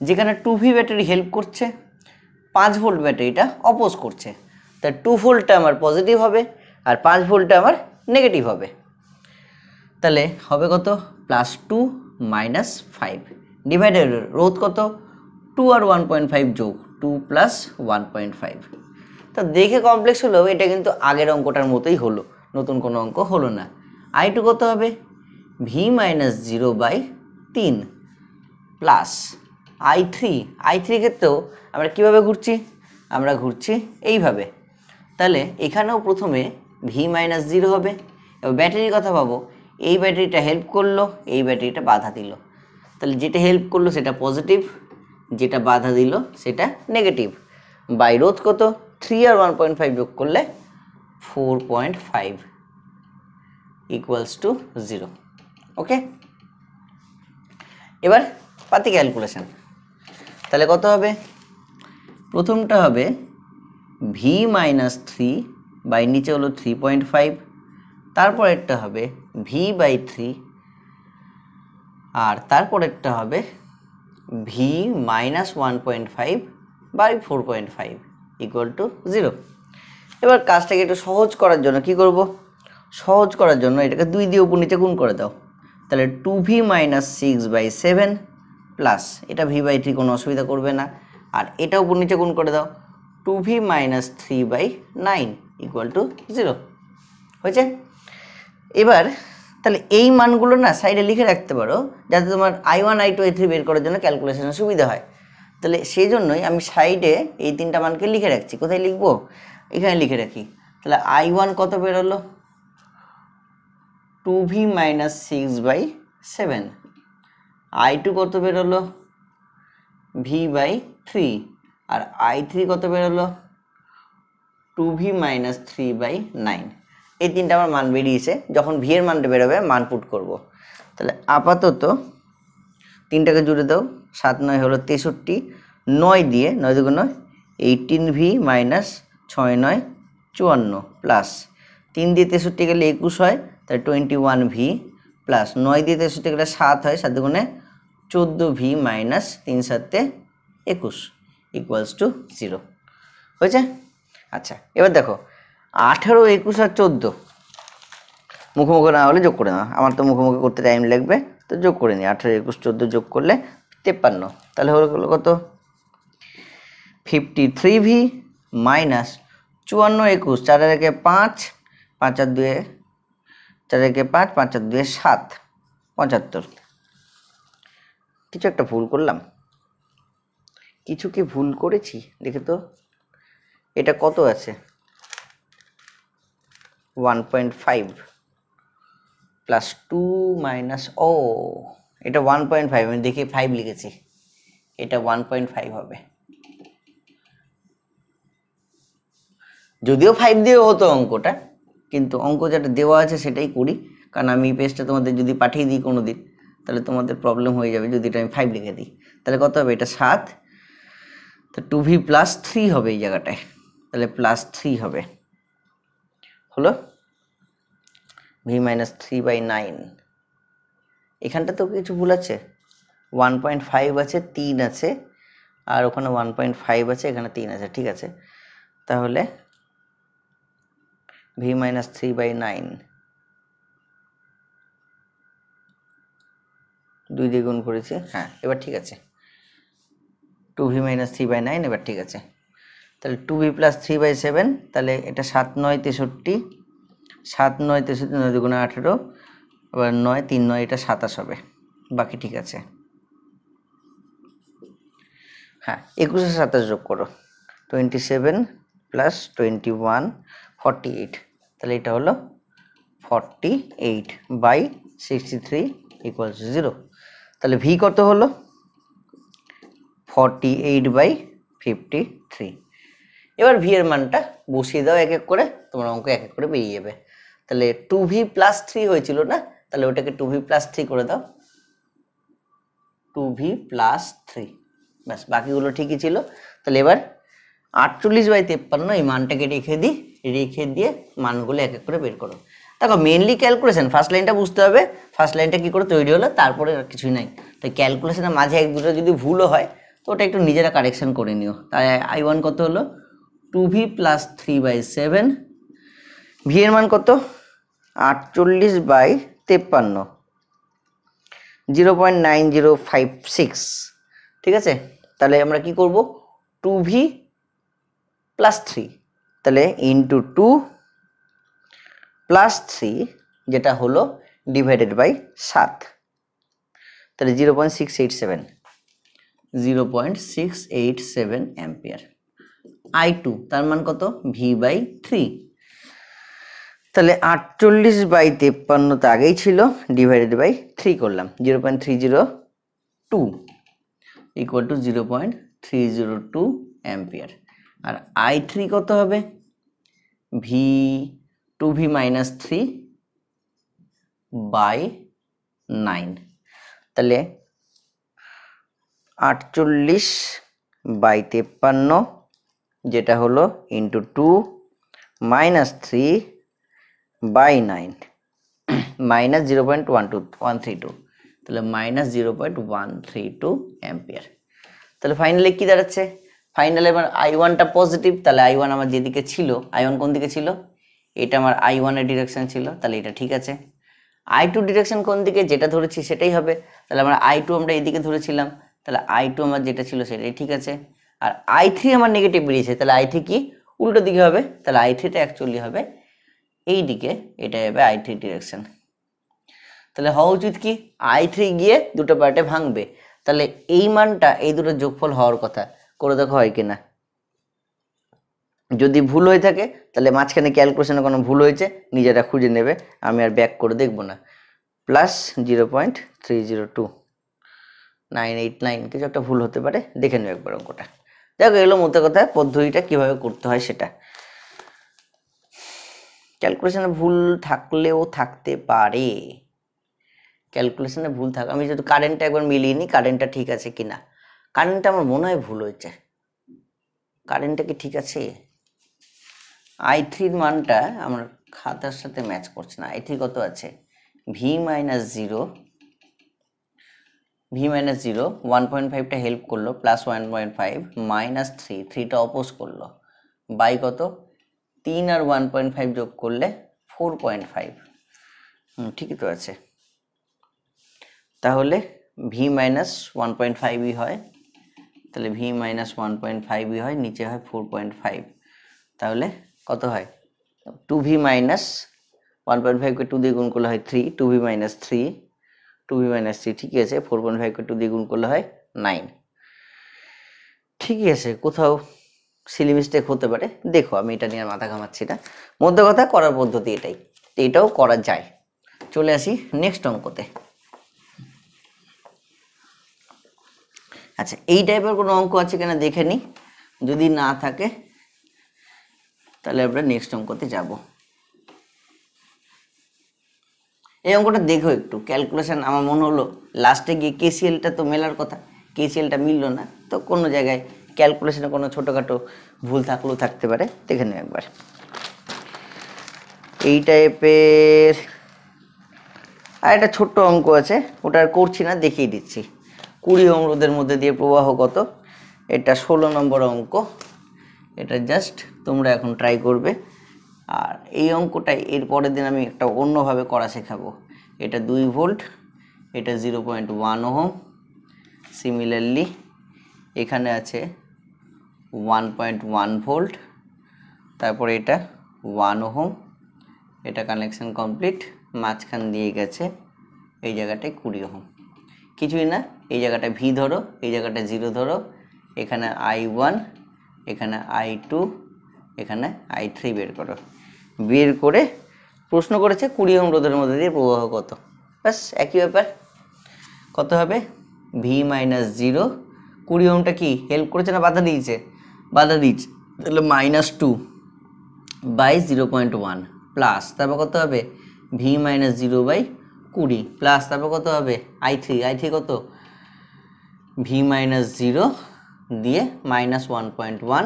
যেখানে ভি ব্যাটারি হেল্প করছে, পাঁচ ভোল্ট ব্যাটারিটা অপোজ করছে। তা টু ভোল্টটা আমার পজিটিভ হবে আর পাঁচ ভোল্টটা আমার নেগেটিভ হবে। তাহলে হবে কত? Plus two minus five divided রোধ কত? টু আর ওয়ান পয়েন্ট ফাইভ যোগ two plus one point five তা দেখে কমপ্লেক্স হলেও এটা কিন্তু আগের অঙ্কটার মতোই হলো, নতুন কোনো অঙ্ক হলো না। আই টু কত হবে? ভি মাইনাস জিরো বাই তিন। Plus I three I three ক্ষেত্রেও আমরা কীভাবে ঘুরছি? আমরা ঘুরছি এইভাবে। তাহলে এখানেও প্রথমে ভি মাইনাস জিরো হবে। এবার ব্যাটারির কথা ভাবো। এই ব্যাটারিটা হেল্প করল, এই ব্যাটারিটা বাধা দিল। তাহলে যেটা হেল্প করল সেটা পজিটিভ যেটা বাধা দিল সেটা নেগেটিভ বাই রোধ কত? থ্রি আর ওয়ান পয়েন্ট ফাইভ যোগ করলে four point five equals to zero okay এবার পাতি ক্যালকুলেশন তাহলে কত হবে? প্রথমটা হবে ভি মাইনাস থ্রি বাই নিচে হলো থ্রি পয়েন্ট ফাইভ তারপরেরটা হবে ভি বাই থ্রি আর তারপরেরটা হবে V minus one point five by four point five equal to zero এবার কাজটাকে একটু সহজ করার জন্য কি করব? সহজ করার জন্য এটাকে দুই দিয়ে উপর নিচে গুণ করে দাও। তাহলে two V minus six by seven plus এটা ভি বাই থ্রি কোনো অসুবিধা করবে না। আর এটা উপর নিচে গুণ করে দাও two V minus three by nine equal to zero হয়েছে? এবার, তাহলে এই মানগুলো না সাইডে লিখে রাখতে পারো, যাতে তোমার I one I two I three বের করার জন্য ক্যালকুলেশনের সুবিধা হয়। তাহলে সেই জন্যই আমি সাইডে এই তিনটা মানকে লিখে রাখছি। কোথায় লিখব? এখানে লিখে রাখি। তাহলে আই ওয়ান কত বেরোলো two V minus six by seven I two কত বেরোলো? ভি বাই থ্রি আর আই থ্রি কত বেরোলো? Two V minus three by nine এই তিনটা আমার মান বেরিয়েছে। যখন ভি এর মানটা বেরোবে, মান পুট করব। তাহলে আপাতত তিনটাকে জুড়ে দাও। সাত নয় হলো তেষট্টি। নয় দিয়ে, নয় দুগুণ এইটিন ভি মাইনাস ছয় নয়, চুয়ান্ন প্লাস তিন দিয়ে তেষট্টি গেলে একুশ হয়, তাহলে টোয়েন্টি ওয়ান ভি প্লাস নয় দিয়ে তেষট্টি গেলে সাত হয়, সাত দুগুণে চোদ্দ ভি মাইনাস তিন সাতে একুশ ইকুয়ালস টু জিরো হয়েছে? আচ্ছা এবার দেখো, আঠেরো, একুশ আর চোদ্দ। মুখোমুখি না হলে যোগ করে নাও। আমার তো মুখোমুখি করতে টাইম লাগবে, তো যোগ করে নিই। আঠেরো, একুশ, চোদ্দ যোগ করলে তেপ্পান্ন। তাহলে হলো হলো কত? ফিফটি থ্রি ভি মাইনাস চুয়ান্ন, একুশ। চারের একে পাঁচ পাঁচ আর দুয়ে চার একে পাঁচ পাঁচ আর দুয়ে সাত, পঁচাত্তর। কিছু একটা ভুল করলাম। কিছু কি ভুল করেছি? দেখে তো এটা কত আছে? One point five plus two minus ও, এটা ওয়ান পয়েন্ট ফাইভ, আমি দেখি ফাইভ লিখেছি। এটা ওয়ান পয়েন্ট ফাইভ হবে। যদিও ফাইভ দিয়েও হতো অঙ্কটা কিন্তু অঙ্ক যেটা দেওয়া আছে সেটাই করি। কারণ আমি পেজটা তোমাদের যদি পাঠিয়ে দিই কোনো দিন তাহলে তোমাদের প্রবলেম হয়ে যাবে। যদি এটা আমি ফাইভ লিখে দিই, তাহলে কত হবে? এটা সাত। তো টু ভি প্লাস থ্রি হবে এই জায়গাটায়। তাহলে প্লাস থ্রি হবে। হলো? V minus three by nine এখানটা তো কিছু ভুল আছে। ওয়ান পয়েন্ট ফাইভ আছে, তিন আছে। আর ওখানে ওয়ান পয়েন্ট ফাইভ আছে, এখানে তিন আছে। ঠিক আছে? তাহলে V minus three by nine দুই দিয়ে গুণ করেছি। হ্যাঁ এবার ঠিক আছে। Two V minus three by nine এবার ঠিক আছে। তাহলে two V plus three by seven তাহলে এটা সাত নয় তেষট্টি সাত নয় তেষট্টি নয় দুগুণে আঠেরো এবার নয় তিন নয় এটা সাতাশ হবে। বাকি ঠিক আছে। হ্যাঁ একুশে সাতাশ যোগ করো। Twenty seven plus twenty one forty eight তাহলে এটা হলো forty eight by sixty three equals zero তাহলে ভি কত হলো? Forty eight by fifty three এবার ভি এর মানটা বসিয়ে দাও এক এক করে, তোমার অঙ্ক এক এক করে বেরিয়ে যাবে। তাহলে টু ভি প্লাস থ্রি হয়েছিল না? তাহলে ওটাকে টু ভি প্লাস থ্রি করে দাও। টু ভি প্লাস থ্রি ব্যাস, বাকিগুলো ঠিকই ছিল। তাহলে এবার আটচল্লিশ বাই তেপ্পান্ন এই মানটাকে রেখে দিই। রেখে দিয়ে মানগুলো এক এক করে বের করো। দেখো মেনলি ক্যালকুলেশন ফার্স্ট লাইনটা বুঝতে হবে। ফার্স্ট লাইনটা কী করে তৈরি হলো, তারপরে আর কিছুই নাই। তাই ক্যালকুলেশনের মাঝে এক দুটো যদি ভুলও হয়, তো ওটা একটু নিজেরা কারেকশন করে নিও। তাই আই ওয়ান কত হলো? Two V plus three by seven V এর মান কত? আটচল্লিশ বাই তেপ্পান্ন। Zero point nine zero five six ঠিক আছে? তাহলে আমরা কি করব? টু ভি প্লাস থ্রি তাহলে ইন্টু টু প্লাস থ্রি যেটা হলো ডিভাইডেড বাই সাত। তাহলে zero point six eight seven zero point six eight seven ampere I two তার মান কত? ভি বাই থ্রি তাহলে আটচল্লিশ বাই তেপ্পান্ন তো আগেই ছিল ডিভাইডেড বাই থ্রি করলাম zero point three zero two equal to zero point three zero two ampere R I three কত হবে? V two V minus three by nine তাহলে আটচল্লিশ বাই তেপ্পান্ন, যেটা হলো into two minus three by nine minus zero point one two one three two তাহলে minus zero point one three two ampere তাহলে ফাইনালি কী দাঁড়াচ্ছে? ফাইনালি আমার আই ওয়ানটা পজিটিভ তাহলে আই ওয়ান আমার যেদিকে ছিল আই ওয়ান কোন দিকে ছিল? এটা আমার আই ওয়ানের ডিরেকশন ছিল, তাহলে এটা ঠিক আছে। আই টু ডিরেকশন কোন দিকে? যেটা ধরেছি সেটাই হবে। তাহলে আমরা আই টু আমরা এদিকে ধরেছিলাম, তাহলে আই টু আমার যেটা ছিল সেটাই ঠিক আছে। আর আই থ্রি আমার নেগেটিভ বেরিয়েছে, তাহলে আই থ্রি কি? উল্টো দিকে হবে, তাহলে আই থ্রিটা অ্যাকচুয়ালি হবে এই দিকে এটা হবে আই থ্রি ডিরেকশন তাহলে হওয়া উচিত কি? আই থ্রি গিয়ে দুটো পার্টে ভাঙবে। তাহলে এই মানটা, এই দুটো যোগফল হওয়ার কথা। করে দেখো হয় কিনা। যদি ভুল হয়ে থাকে, তাহলে মাঝখানে ক্যালকুলেশনে কোনো ভুল হয়েছে, নিজেরা খুঁজে নেবে, আমি আর ব্যাক করে দেখব না। Plus zero point three zero two nine eight nine কিছু একটা ভুল হতে পারে, দেখে নেবে একবার অঙ্কটা। দেখো এলো মধ্যে কথা, পদ্ধতিটা কীভাবে করতে হয় সেটা। ক্যালকুলেশনে ভুল থাকলেও থাকতে পারে। ক্যালকুলেশনে ভুল থাক, আমি যদি কারেন্টটা একবার মিলিয়ে নিই কারেন্টটা ঠিক আছে কি না কারেন্টটা আমার মনে হয় ভুল হয়েছে। কারেন্টটা কি ঠিক আছে? আই থ্রির মানটা আমার খাতার সাথে ম্যাচ করছে না। আই থ্রি কত আছে? V minus zero V minus zero one point ফাইভটা help করল plus one point five minus three থ্রিটা অপোজ করল। বাই কত? তিন আর ওয়ান পয়েন্ট ফাইভ যোগ করলে ফোর পয়েন্ট ফাইভ হুম, ঠিকই তো আছে। তাহলে ভি মাইনাস ওয়ান পয়েন্ট ফাইভই হয়। তাহলে ভি মাইনাস ওয়ান পয়েন্ট ফাইভই হয়, নিচে হয় ফোর পয়েন্ট ফাইভ তাহলে কত হয়? Two V minus one point ফাইভকে two দিয়ে গুণ করলে হয় three two V minus three two V minus three ঠিকই আছে? ফোর পয়েন্ট ফাইভকে টু দিয়ে গুণ করলে হয় নাইন ঠিকই আছে, কোথাও সিলি মিস্টেক হতে পারে। দেখো, আমি এটা নিয়ে আর মাথা ঘামাচ্ছি না। মধ্য কথা করার পদ্ধতি এটাই। এটাও করা যায়। চলে আসি নেক্সট অঙ্কতে। আচ্ছা এই টাইপের কোনো অঙ্ক আছে কিনা দেখে নিই যদি না থাকে, তাহলে আমরা নেক্সট অঙ্কতে যাব। এই অঙ্কটা দেখো একটু ক্যালকুলেশন আমার মনে হলো লাস্টে গিয়ে কেসিএলটা তো মেলার কথা কেসিএলটা মিললো না, তো কোনো জায়গায় ক্যালকুলেশনে কোনো ছোটোখাটো ভুল থাকলেও থাকতে পারে, দেখে নিও একবার। এই টাইপের আর একটা ছোট্ট অঙ্ক আছে, ওটা আর করছি না, দেখিয়ে দিচ্ছি। কুড়ি অনুরোধের মধ্যে দিয়ে প্রবাহ কত? এটা ষোলো নম্বর অঙ্ক। এটা জাস্ট তোমরা এখন ট্রাই করবে। আর এই অঙ্কটাই এর পরের দিন আমি একটা অন্যভাবে করা শেখাবো। এটা দুই ভোল্ট, এটা zero point one ohm similarly এখানে আছে ওয়ান পয়েন্ট ওয়ান ভোল্ট, তারপরে এটা ওয়ান ওহম এটা কানেকশন কমপ্লিট মাঝখান দিয়ে গেছে, এই জায়গাটায় কুড়ি ওহম কিছুই না এই জায়গাটা ভি ধরো, এই জায়গাটা জিরো ধরো, এখানে আই ওয়ান এখানে আই টু এখানে আই থ্রি বের করো। বের করে প্রশ্ন করেছে কুড়ি ওম রোধের মধ্যে দিয়ে প্রবাহ কত। ব্যাস, একই ব্যাপার। কত হবে? ভি মাইনাস জিরো কুড়ি ওমটা কি? হেল্প করেছে না বাধা দিয়েছে? বাধা দিয়েছে। তাহলে minus two by zero point one plus তারপর কত হবে? ভি মাইনাস জিরো বাই কুড়ি প্লাস তারপর কত হবে? আই থ্রি আই থ্রি কত? ভি মাইনাস জিরো দিয়ে minus one point one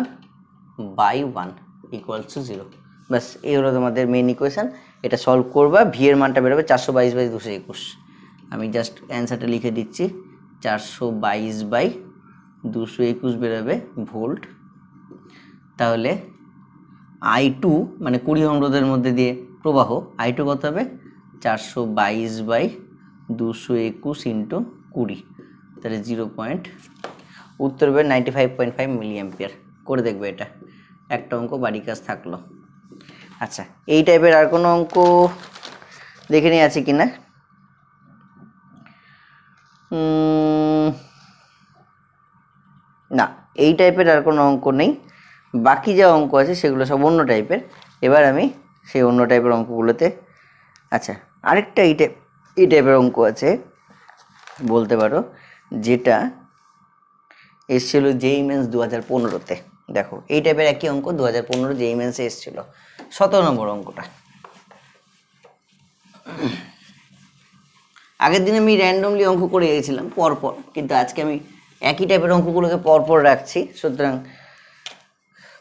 by one equals to zero ব্যাস, এই হলো তোমাদের মেন ইকুয়েশান এটা সলভ করবা ভি এর মানটা বেরোবে চারশো বাইশ বাই দুশো একুশ। আমি জাস্ট অ্যান্সারটা লিখে দিচ্ছি। চারশো বাইশ বাই দুশো একুশ বেরোবে ভোল্ট। তাহলে আই টু মানে কুড়ি ওহম রোধের মধ্যে দিয়ে প্রবাহ আই টু কত হবে? চারশো বাইশ বাই দুশো একুশ ইন্টু কুড়ি। তাহলে জিরো পয়েন্ট। উত্তর হবে নাইনটি ফাইভ পয়েন্ট ফাইভ মিলি করে দেখবে এটা। একটা অঙ্ক বাড়ি কাজ থাকল। আচ্ছা এই টাইপের আর কোনো অঙ্ক দেখে নিয়ে আছে কি না না, এই টাইপের আর কোনো অঙ্ক নেই। বাকি যা অঙ্ক আছে সেগুলো সব অন্য টাইপের এবার আমি সেই অন্য টাইপের অঙ্কগুলোতে আচ্ছা আরেকটা এই টাইপ এই টাইপের অঙ্ক আছে। বলতে পারো। যেটা এসছিল জেই মেন্স দু হাজার পনেরোতে। দেখো, এই টাইপের একই অঙ্ক দু হাজার পনেরো জেই মেন্সে এসছিল। সতেরো নম্বর অঙ্কটা। আগের দিন আমি র্যান্ডমলি অঙ্ক করে গেছিলাম, পরপর, কিন্তু আজকে আমি একই টাইপের অঙ্কগুলোকে পরপর রাখছি, সুতরাং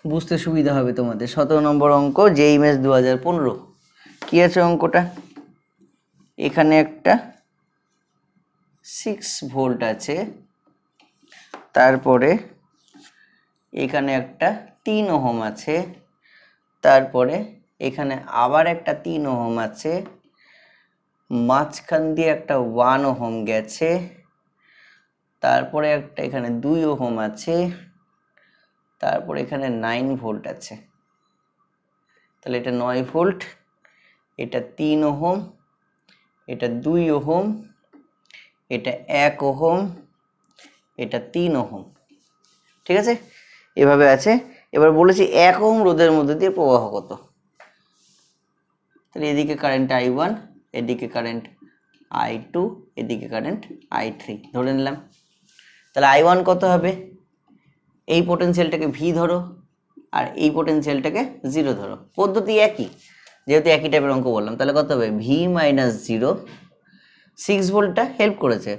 বুঝতে সুবিধা হবে তোমাদের। সতেরো নম্বর অঙ্ক যে ইমেজ দু হাজার পনেরো। কী আছে অঙ্কটা? এখানে একটা সিক্স ভোল্ট আছে। তারপরে এখানে একটা তিন ওহম আছে। তারপরে এখানে আবার একটা তিন ওহম আছে। মাঝখান দিয়ে একটা ওয়ান ওহম গেছে। তারপরে একটা এখানে দুই ওহম আছে। তারপর এখানে নাইন ভোল্ট আছে। তাহলে এটা নয় ভোল্ট, এটা তিন ওহম, এটা দুই ওহম এটা এক ওহম, এটা তিন ওহম, ঠিক আছে? এভাবে আছে। এবার বলেছি এক ওহম রোদের মধ্যে দিয়ে প্রবাহ কত? তাহলে এদিকে কারেন্ট আই ওয়ান এদিকে কারেন্ট আই টু এদিকে কারেন্ট আই থ্রি ধরে নিলাম। তাহলে আই ওয়ান কত হবে? এই পোটেনশিয়ালটাকে ভি ধরো, আর এই পোটেনশিয়ালটাকে জিরো ধরো। পদ্ধতি একই, যেহেতু একই টাইপের অঙ্ক বললাম, তাহলে কত হবে? ভি মাইনাস জিরো সিক্স ভোল্টটা হেল্প করেছে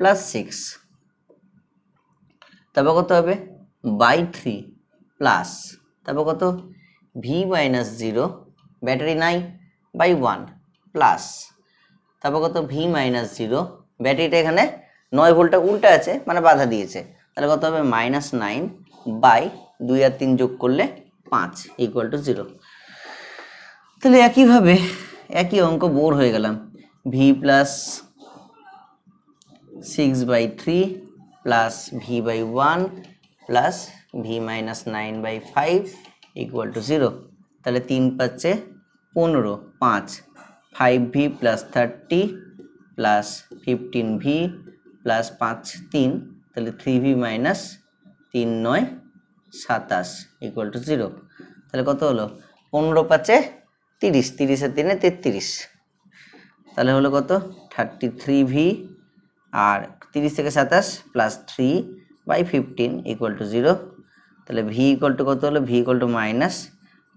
প্লাস সিক্স তারপর কত হবে? বাই থ্রি প্লাস তারপর কত? ভি মাইনাস জিরো ব্যাটারি নাই বাই ওয়ান প্লাস তারপর কত? ভি মাইনাস জিরো ব্যাটারিটা এখানে নয় ভোল্টটা উল্টা আছে মানে বাধা দিয়েছে। তাহলে কত হবে? মাইনাস নাইন বাই দুই আর তিন যোগ করলে পাঁচ ইকুয়াল টু জিরো তাহলে একইভাবে, একই অঙ্ক বোর হয়ে গেলাম। V plus six by three plus V by one plus V minus nine by five equal to zero তাহলে তিন পাচ্ছে পনেরো, পাঁচ। Five V plus thirty plus fifteen V plus পাঁচ, তিন। তাহলে থ্রি ভি মাইনাস তিন, নয়, সাতাশ ইকুয়াল টু জিরো তাহলে কত হলো? পনেরো পাঁচে তিরিশ। তিরিশের তিনে তেত্রিশ। তাহলে হলো কত? থার্টি থ্রি ভি আর তিরিশ থেকে সাতাশ plus three by fifteen equal to zero তাহলে ভি ইকুয়াল টু কত হলো? V equal to minus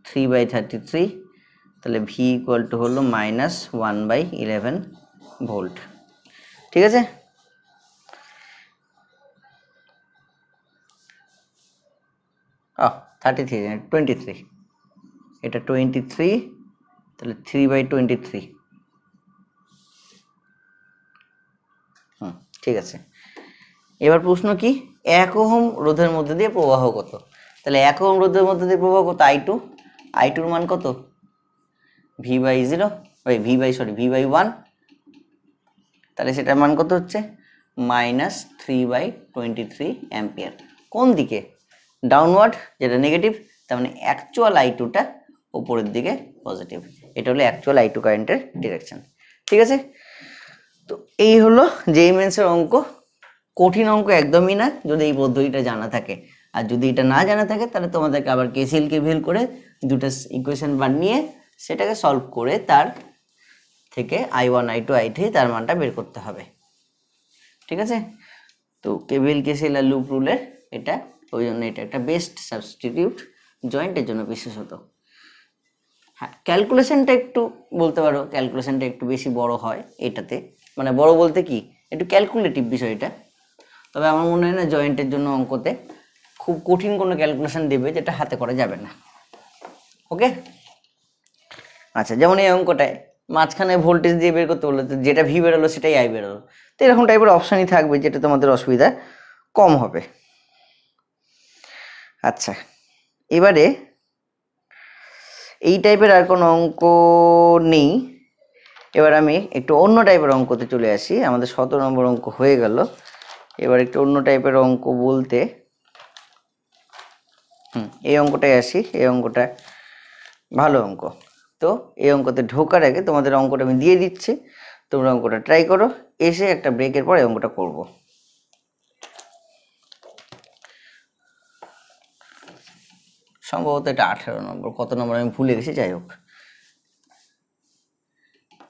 three by thirty three তাহলে ভি ইকুয়াল টু হলো minus one by eleven volt ঠিক আছে? ও থার্টি থ্রি টোয়েন্টি থ্রি এটা টোয়েন্টি থ্রি তাহলে three by twenty three hmm ঠিক আছে। এবার প্রশ্ন কি? এক ওহম রোধের মধ্যে দিয়ে প্রবাহ কত? তাহলে এক ওহম রোধের মধ্যে দিয়ে প্রবাহ কত? আই টু আই টুর মান কত? ভি বাই জিরো ওই V by sorry V by one তাহলে সেটার মান কত হচ্ছে? Minus three by twenty three ampere কোন দিকে? ডাউনওয়ার্ড যেটা নেগেটিভ তার মানে অ্যাকচুয়াল আই টুটা উপরের দিকে পজিটিভ এটা হলো অ্যাকচুয়াল আই টু কারেন্টের ডিরেকশন ঠিক আছে? তো এই হলো জেই মেন্সের অঙ্ক। কঠিন অঙ্ক একদমই না, যদি এই পদ্ধতিটা জানা থাকে। আর যদি এটা না জানা থাকে, তাহলে তোমাদেরকে আবার কেসিএল কেভিএল করে দুটো ইকুয়েশন বানিয়ে সেটাকে সলভ করে তার থেকে I one I two I three তার মানটা বের করতে হবে। ঠিক আছে? তো কেভিএল কেসিএল আর লুপ রুলের এটা, ওই জন্য এটা একটা বেস্ট সাবস্টিটিউট জয়েন্টের জন্য বিশেষত। হ্যাঁ ক্যালকুলেশনটা একটু বলতে পারো ক্যালকুলেশনটা একটু বেশি বড় হয় এটাতে। মানে বড় বলতে কি, একটু ক্যালকুলেটিভ বিষয়টা তবে আমার মনে হয় না জয়েন্টের জন্য অঙ্কতে খুব কঠিন কোনো ক্যালকুলেশন দেবে যেটা হাতে করা যাবে না। ওকে আচ্ছা যেমন এই অঙ্কটায়, মাঝখানে ভোল্টেজ দিয়ে বের করতে বলল যেটা ভি বেরোলো সেটাই আই বেরোলো। তো এরকম টাইপের অপশানই থাকবে যেটা তোমাদের অসুবিধা কম হবে। আচ্ছা এবারে এই টাইপের আর কোনো অঙ্ক নেই। এবার আমি একটু অন্য টাইপের অঙ্কতে চলে আসি। আমাদের সতেরো নম্বর অঙ্ক হয়ে গেল। এবার একটু অন্য টাইপের অঙ্ক বলতে, হুম, এই অঙ্কটাই আসি। এই অঙ্কটা ভালো অঙ্ক। তো এই অঙ্কতে ঢোকার আগে তোমাদের অঙ্কটা আমি দিয়ে দিচ্ছি। তোমরা অঙ্কটা ট্রাই করো। এসে একটা ব্রেকের পর এই অঙ্কটা করব। সম্ভবত এটা আঠেরো নম্বর, কত নম্বর আমি ভুলে গেছি, যাই হোক।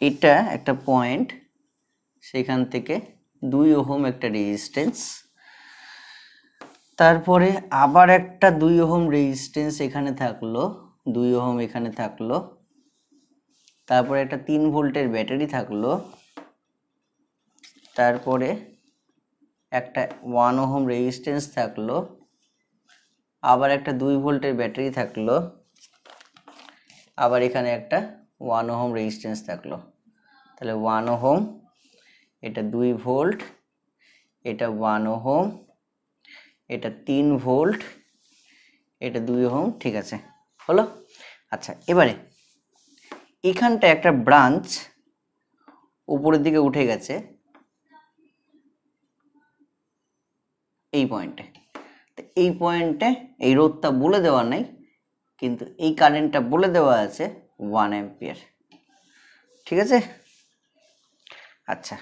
এটা একটা পয়েন্ট সেখান থেকে দুই ওহম একটা রেজিস্ট্যান্স তারপরে আবার একটা দুই ওহম রেজিস্ট্যান্স এখানে থাকল, দুই ওহম এখানে থাকল, তারপরে একটা তিন ভোল্টের ব্যাটারি থাকল, তারপরে একটা ওয়ান ওহম রেজিস্ট্যান্স থাকল, আবার একটা দুই ভোল্টের ব্যাটারি থাকল, আবার এখানে একটা ওয়ান ওহম রেজিস্ট্যান্স থাকল। তাহলে ওয়ান ওহম, এটা দুই ভোল্ট, এটা ওয়ান ওহম, এটা তিন ভোল্ট, এটা দুই ওহম, ঠিক আছে, হলো? আচ্ছা এবারে এখানটা একটা ব্রাঞ্চ উপরের দিকে উঠে গেছে এই পয়েন্টে তো এই পয়েন্টে এই রোধটা বলে দেওয়া নাই, কিন্তু এই কারেন্টটা বলে দেওয়া আছে ওয়ান অ্যাম্পিয়ার ঠিক আছে? আচ্ছা।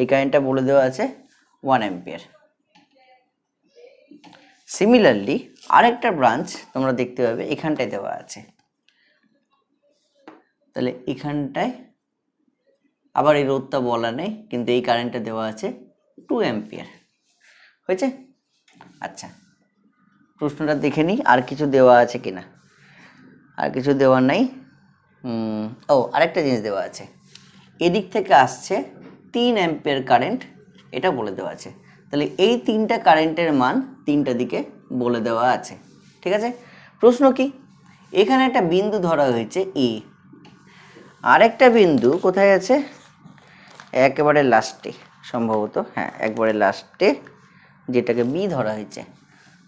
এই কারেন্টটা বলে দেওয়া আছে ওয়ান অ্যাম্পিয়ার সিমিলারলি আরেকটা ব্রাঞ্চ তোমরা দেখতে পাবে, এখানটায় দেওয়া আছে। তাহলে এখানটায় আবার এই রোধটা বলা নেই, কিন্তু এই কারেন্টটা দেওয়া আছে টু অ্যাম্পিয়ার হয়েছে? আচ্ছা। প্রশ্নটা দেখে নিই, আর কিছু দেওয়া আছে কিনা? আর কিছু দেওয়া নাই? ও, আরেকটা জিনিস দেওয়া আছে। এদিক থেকে আসছে তিন অ্যাম্পিয়ার কারেন্ট, এটা বলে দেওয়া আছে। তাহলে এই তিনটা কারেন্টের মান তিনটা দিকে বলে দেওয়া আছে। ঠিক আছে? প্রশ্ন কি? এখানে একটা বিন্দু ধরা হয়েছে এ আরেকটা বিন্দু কোথায় আছে? একেবারে লাস্টে সম্ভবত হ্যাঁ একবারে লাস্টে যেটাকে বি ধরা হয়েছে।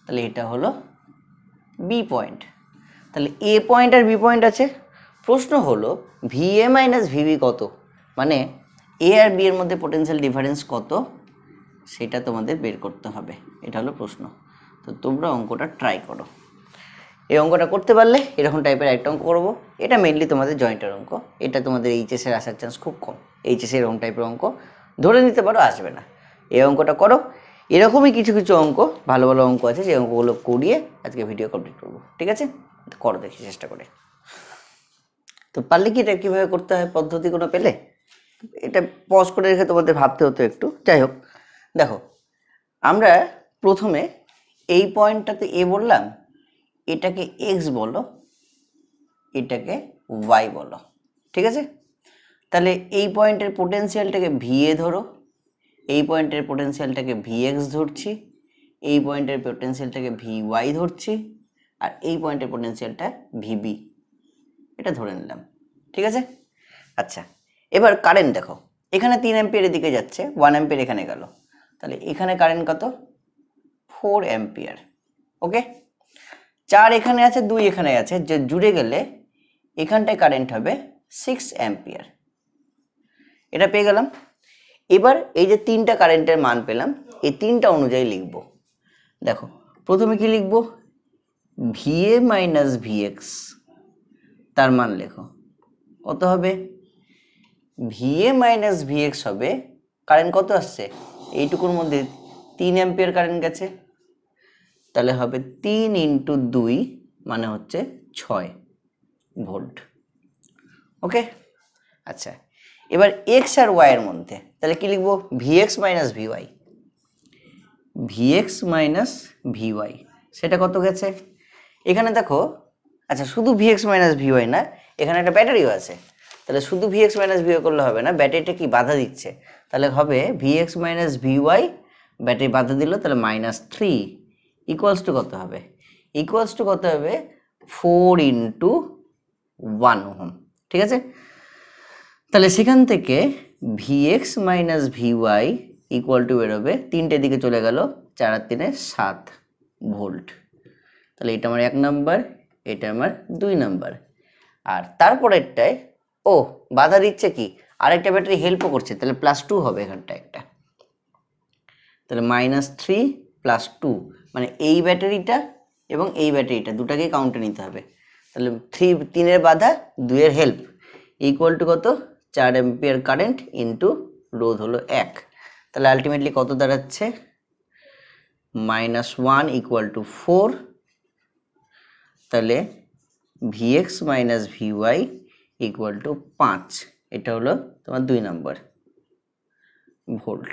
তাহলে এটা হলো বি পয়েন্ট তাহলে এ পয়েন্ট আর বি পয়েন্ট আছে। প্রশ্ন হলো ভি এ মাইনাস ভিবি কত? মানে এ আর বি এর মধ্যে পোটেনশিয়াল ডিফারেন্স কত, সেটা তোমাদের বের করতে হবে। এটা হলো প্রশ্ন। তো তোমরা অঙ্কটা ট্রাই করো। এই অঙ্কটা করতে পারলে এরকম টাইপের একটা অঙ্ক করব। এটা মেনলি তোমাদের জয়েন্টের অঙ্ক। এটা তোমাদের এইচএসের আসার চান্স খুব কম। এইচএসের এরকম টাইপের অঙ্ক ধরে নিতে পারো, আসবে না। এই অঙ্কটা করো। এরকমই কিছু কিছু অঙ্ক, ভালো ভালো অঙ্ক আছে যে অঙ্কগুলো করিয়ে আজকে ভিডিও কমপ্লিট করব। ঠিক আছে? করো দেখি, চেষ্টা করে। তো পারলে কি এটা কীভাবে করতে হয়? পদ্ধতি কোনো পেলে? এটা পজ করে রেখে তোমাদের ভাবতে হতো একটু। যাই হোক, দেখো, আমরা প্রথমে এই পয়েন্টটাতে এ বললাম, এটাকে এক্স বলো, এটাকে ওয়াই বলো, ঠিক আছে? তাহলে এই পয়েন্টের পোটেনশিয়ালটাকে ভিএ ধরো, এই পয়েন্টের পোটেনশিয়ালটাকে ভিএক্স ধরছি, এই পয়েন্টের পোটেনশিয়ালটাকে ভি ওয়াই ধরছি, আর এই পয়েন্টের পোটেনশিয়ালটা ভিবি এটা ধরে নিলাম, ঠিক আছে? আচ্ছা এবার কারেন্ট দেখো, এখানে তিন অ্যাম্পিয়ারের দিকে যাচ্ছে ওয়ান অ্যাম্পিয়ার এখানে গেল। তাহলে এখানে কারেন্ট কত? ফোর অ্যাম্পিয়ার ওকে চার এখানে আছে, দুই এখানে আছে, যে জুড়ে গেলে এখানটায় কারেন্ট হবে সিক্স অ্যাম্পিয়ার এটা পেয়ে গেলাম। এবার এই যে তিনটা কারেন্টের মান পেলাম, এই তিনটা অনুযায়ী লিখব। দেখো, প্রথমে কি লিখব? ভিএ মাইনাস ভিএক্স তার মান লেখো। কত হবে? ভিএ মাইনাস ভিএক্স হবে কারেন্ট কত আসছে? এইটুকুর মধ্যে তিন অ্যাম্পিয়ার কারেন্ট গেছে, তাহলে হবে তিন ইন্টু দুই মানে হচ্ছে ছয় ভোল্ট ওকে আচ্ছা এবার এক্স আর ওয়াই এর মধ্যে, তাহলে কি লিখব? VX minus VY VX minus VY সেটা কত গেছে? এখানে দেখো আচ্ছা শুধু ভিএক্স মাইনাস ভিওয়াই না, এখানে একটা ব্যাটারিও আছে। তাহলে শুধু ভিএক্স মাইনাস ভিওয়াই করলে হবে না ব্যাটারিটা কি বাধা দিচ্ছে? তাহলে হবে ভিএক্স মাইনাস ভিওয়াই ব্যাটারি বাধা দিল, তাহলে মাইনাস থ্রি ইকুয়ালস টু কত হবে? ইকুয়ালস টু কত হবে? ফোর ইন্টু ওয়ান ওহম, ঠিক আছে? তাহলে সেখান থেকে VX minus VY equal to বেরোবে, তিনটে দিকে চলে গেল, চার আর তিনে সাত ভোল্ট তাহলে এটা আমার এক নাম্বার এটা আমার দুই নাম্বার আর তারপরেরটায় ও বাধা দিচ্ছে কি? আরেকটা ব্যাটারি হেল্পও করছে, তাহলে প্লাস টু হবে এখানটা একটা। তাহলে মাইনাস থ্রি প্লাস টু মানে এই ব্যাটারিটা এবং এই ব্যাটারিটা দুটাকেই কাউন্টে নিতে হবে। তাহলে থ্রি তিনের বাধা, দুইয়ের হেল্প ইকুয়াল টু কত? চার এম্পিয়ার কারেন্ট ইন্টু রোধ হলো এক। তাহলে আলটিমেটলি কত দাঁড়াচ্ছে? Minus one equal to four তাহলে VX minus VY equal to পাঁচ। এটা হলো তোমার দুই নম্বর ভোল্ট।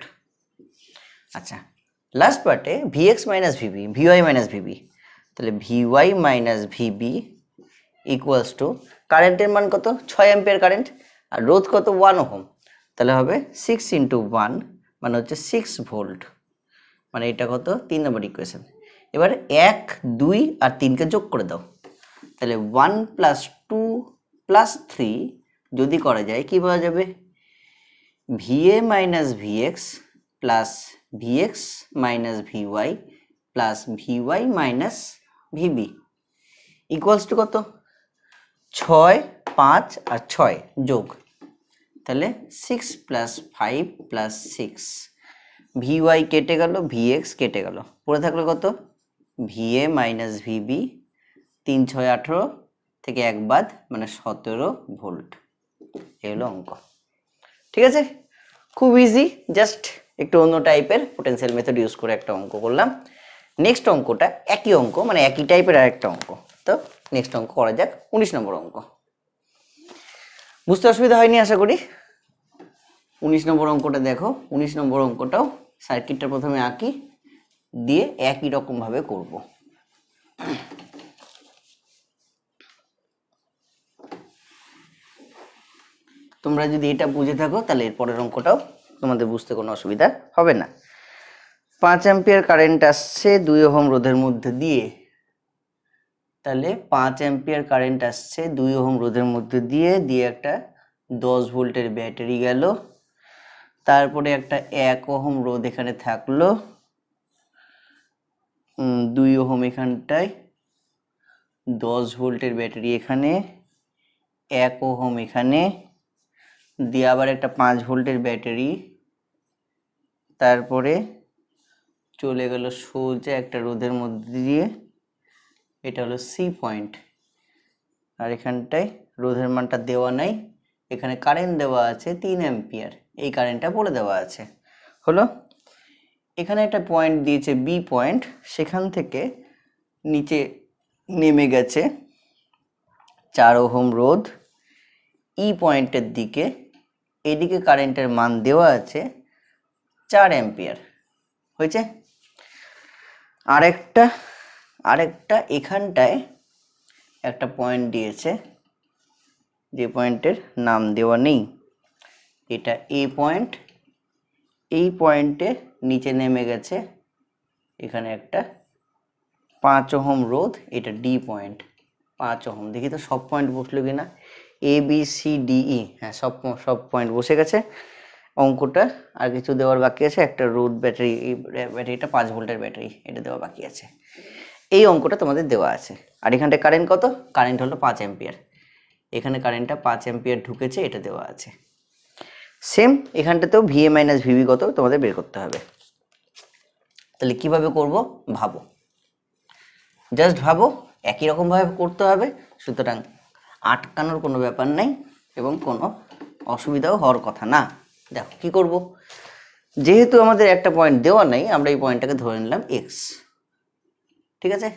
আচ্ছা লাস্ট পার্টে VX minus VB VY minus VB তাহলে VY minus VB equals to কারেন্টের মান কত? ছয় অ্যাম্পিয়ার কারেন্ট আর রোধ কত? One ohm. তাহলে হবে সিক্স ইন্টু ওয়ান মানে হচ্ছে সিক্স ভোল্ট মানে এটা কত? তিন নম্বর ইকুয়েশন এবার এক, দুই আর তিনকে যোগ করে দাও। তাহলে one plus two plus three যদি করা যায়, কি পাওয়া যাবে? VA minus VX plus VX minus VY plus VY minus VB equals to কত? ছয়, পাঁচ আর ছয় যোগ। তাহলে six plus five plus six VY কেটে গেল ভিএক্স কেটে গেল। পড়ে থাকল কত? ভিএ মাইনাস ভিবি তিন, ছয়, আঠেরো থেকে এক বাদ মানে সতেরো ভোল্ট। এ হলো অঙ্ক। ঠিক আছে? খুব ইজি জাস্ট একটু অন্য টাইপের পোটেনশিয়াল মেথড ইউজ করে একটা অঙ্ক করলাম। নেক্সট অঙ্কটা একই অঙ্ক মানে একই টাইপের আরেকটা অঙ্ক। তো নেক্সট অঙ্ক করা যাক, উনিশ নম্বর অঙ্ক। বুঝতে অসুবিধা হয়নি, আশা করি? উনিশ নম্বর অঙ্কটা দেখো, উনিশ নম্বর অঙ্কটাও সার্কিটটা প্রথমে আঁকি, দিয়ে একই রকমভাবে করব। তোমরা যদি এটা বুঝে থাকো, তাহলে এর পরের অঙ্কটাও তোমাদের বুঝতে কোনো অসুবিধা হবে না। পাঁচ অ্যাম্পিয়ার কারেন্ট আসছে, দুই ওহম রোধের মধ্যে দিয়ে। তাহলে পাঁচ অ্যাম্পিয়ার কারেন্ট আসছে, দুই ওহম রোধের মধ্যে দিয়ে দিয়ে একটা দশ ভোল্টের ব্যাটারি গেল। তারপরে একটা এক ওহম রোধ এখানে থাকল। দুই ওহম এখানটায় দশ ভোল্টের ব্যাটারি এখানে, এক ওহম এখানে দিয়ে আবার একটা পাঁচ ভোল্টের ব্যাটারি। তারপরে চলে গেল সোজা একটা রোদের মধ্যে দিয়ে। এটা হলো সি পয়েন্ট আর এখানটায় রোধের মানটা দেওয়া নাই। এখানে কারেন্ট দেওয়া আছে তিন অ্যাম্পিয়ার এই কারেন্টটা পড়ে দেওয়া আছে। হলো, এখানে একটা পয়েন্ট দিয়েছে বি পয়েন্ট সেখান থেকে নিচে নেমে গেছে চার ওহম রোধ। ই পয়েন্টের দিকে এদিকে কারেন্টের মান দেওয়া আছে চার অ্যাম্পিয়ার। হয়েছে? আরেকটা আরেকটা এখানটায় একটা পয়েন্ট দিয়েছে, যে পয়েন্টের নাম দেওয়া নেই। এটা এ পয়েন্ট এই পয়েন্টে নিচে নেমে গেছে এখানে একটা পাঁচ ওহম রোধ, এটা ডি পয়েন্ট পাঁচ ওহম। দেখি তো সব পয়েন্ট বসল কি না A B C D E হ্যাঁ সব সব পয়েন্ট বসে গেছে। অঙ্কটা আর কিছু দেওয়ার বাকি আছে। একটা রোদ ব্যাটারি এই ব্যাটারিটা পাঁচ ভোল্টের ব্যাটারি এটা দেওয়া বাকি আছে। এই অঙ্কটা তোমাদের দেওয়া আছে। আর এখানটায় কারেন্ট কত? কারেন্ট হলো পাঁচ অ্যাম্পিয়ার এখানে কারেন্টটা পাঁচ অ্যাম্পিয়ার ঢুকেছে, এটা দেওয়া আছে। সেম এখানটাতেও ভিএ মাইনাস ভিবি কত? তোমাদের বের করতে হবে। তাহলে কীভাবে করব? ভাবো। জাস্ট ভাবো, একই রকমভাবে করতে হবে। সুতরাং আটকানোর কোনো ব্যাপার নেই এবং কোনো অসুবিধাও হওয়ার কথা না। দেখো, কি করব? যেহেতু আমাদের একটা পয়েন্ট দেওয়া নেই, আমরা এই পয়েন্টটাকে ধরে নিলাম এক্স ঠিক আছে?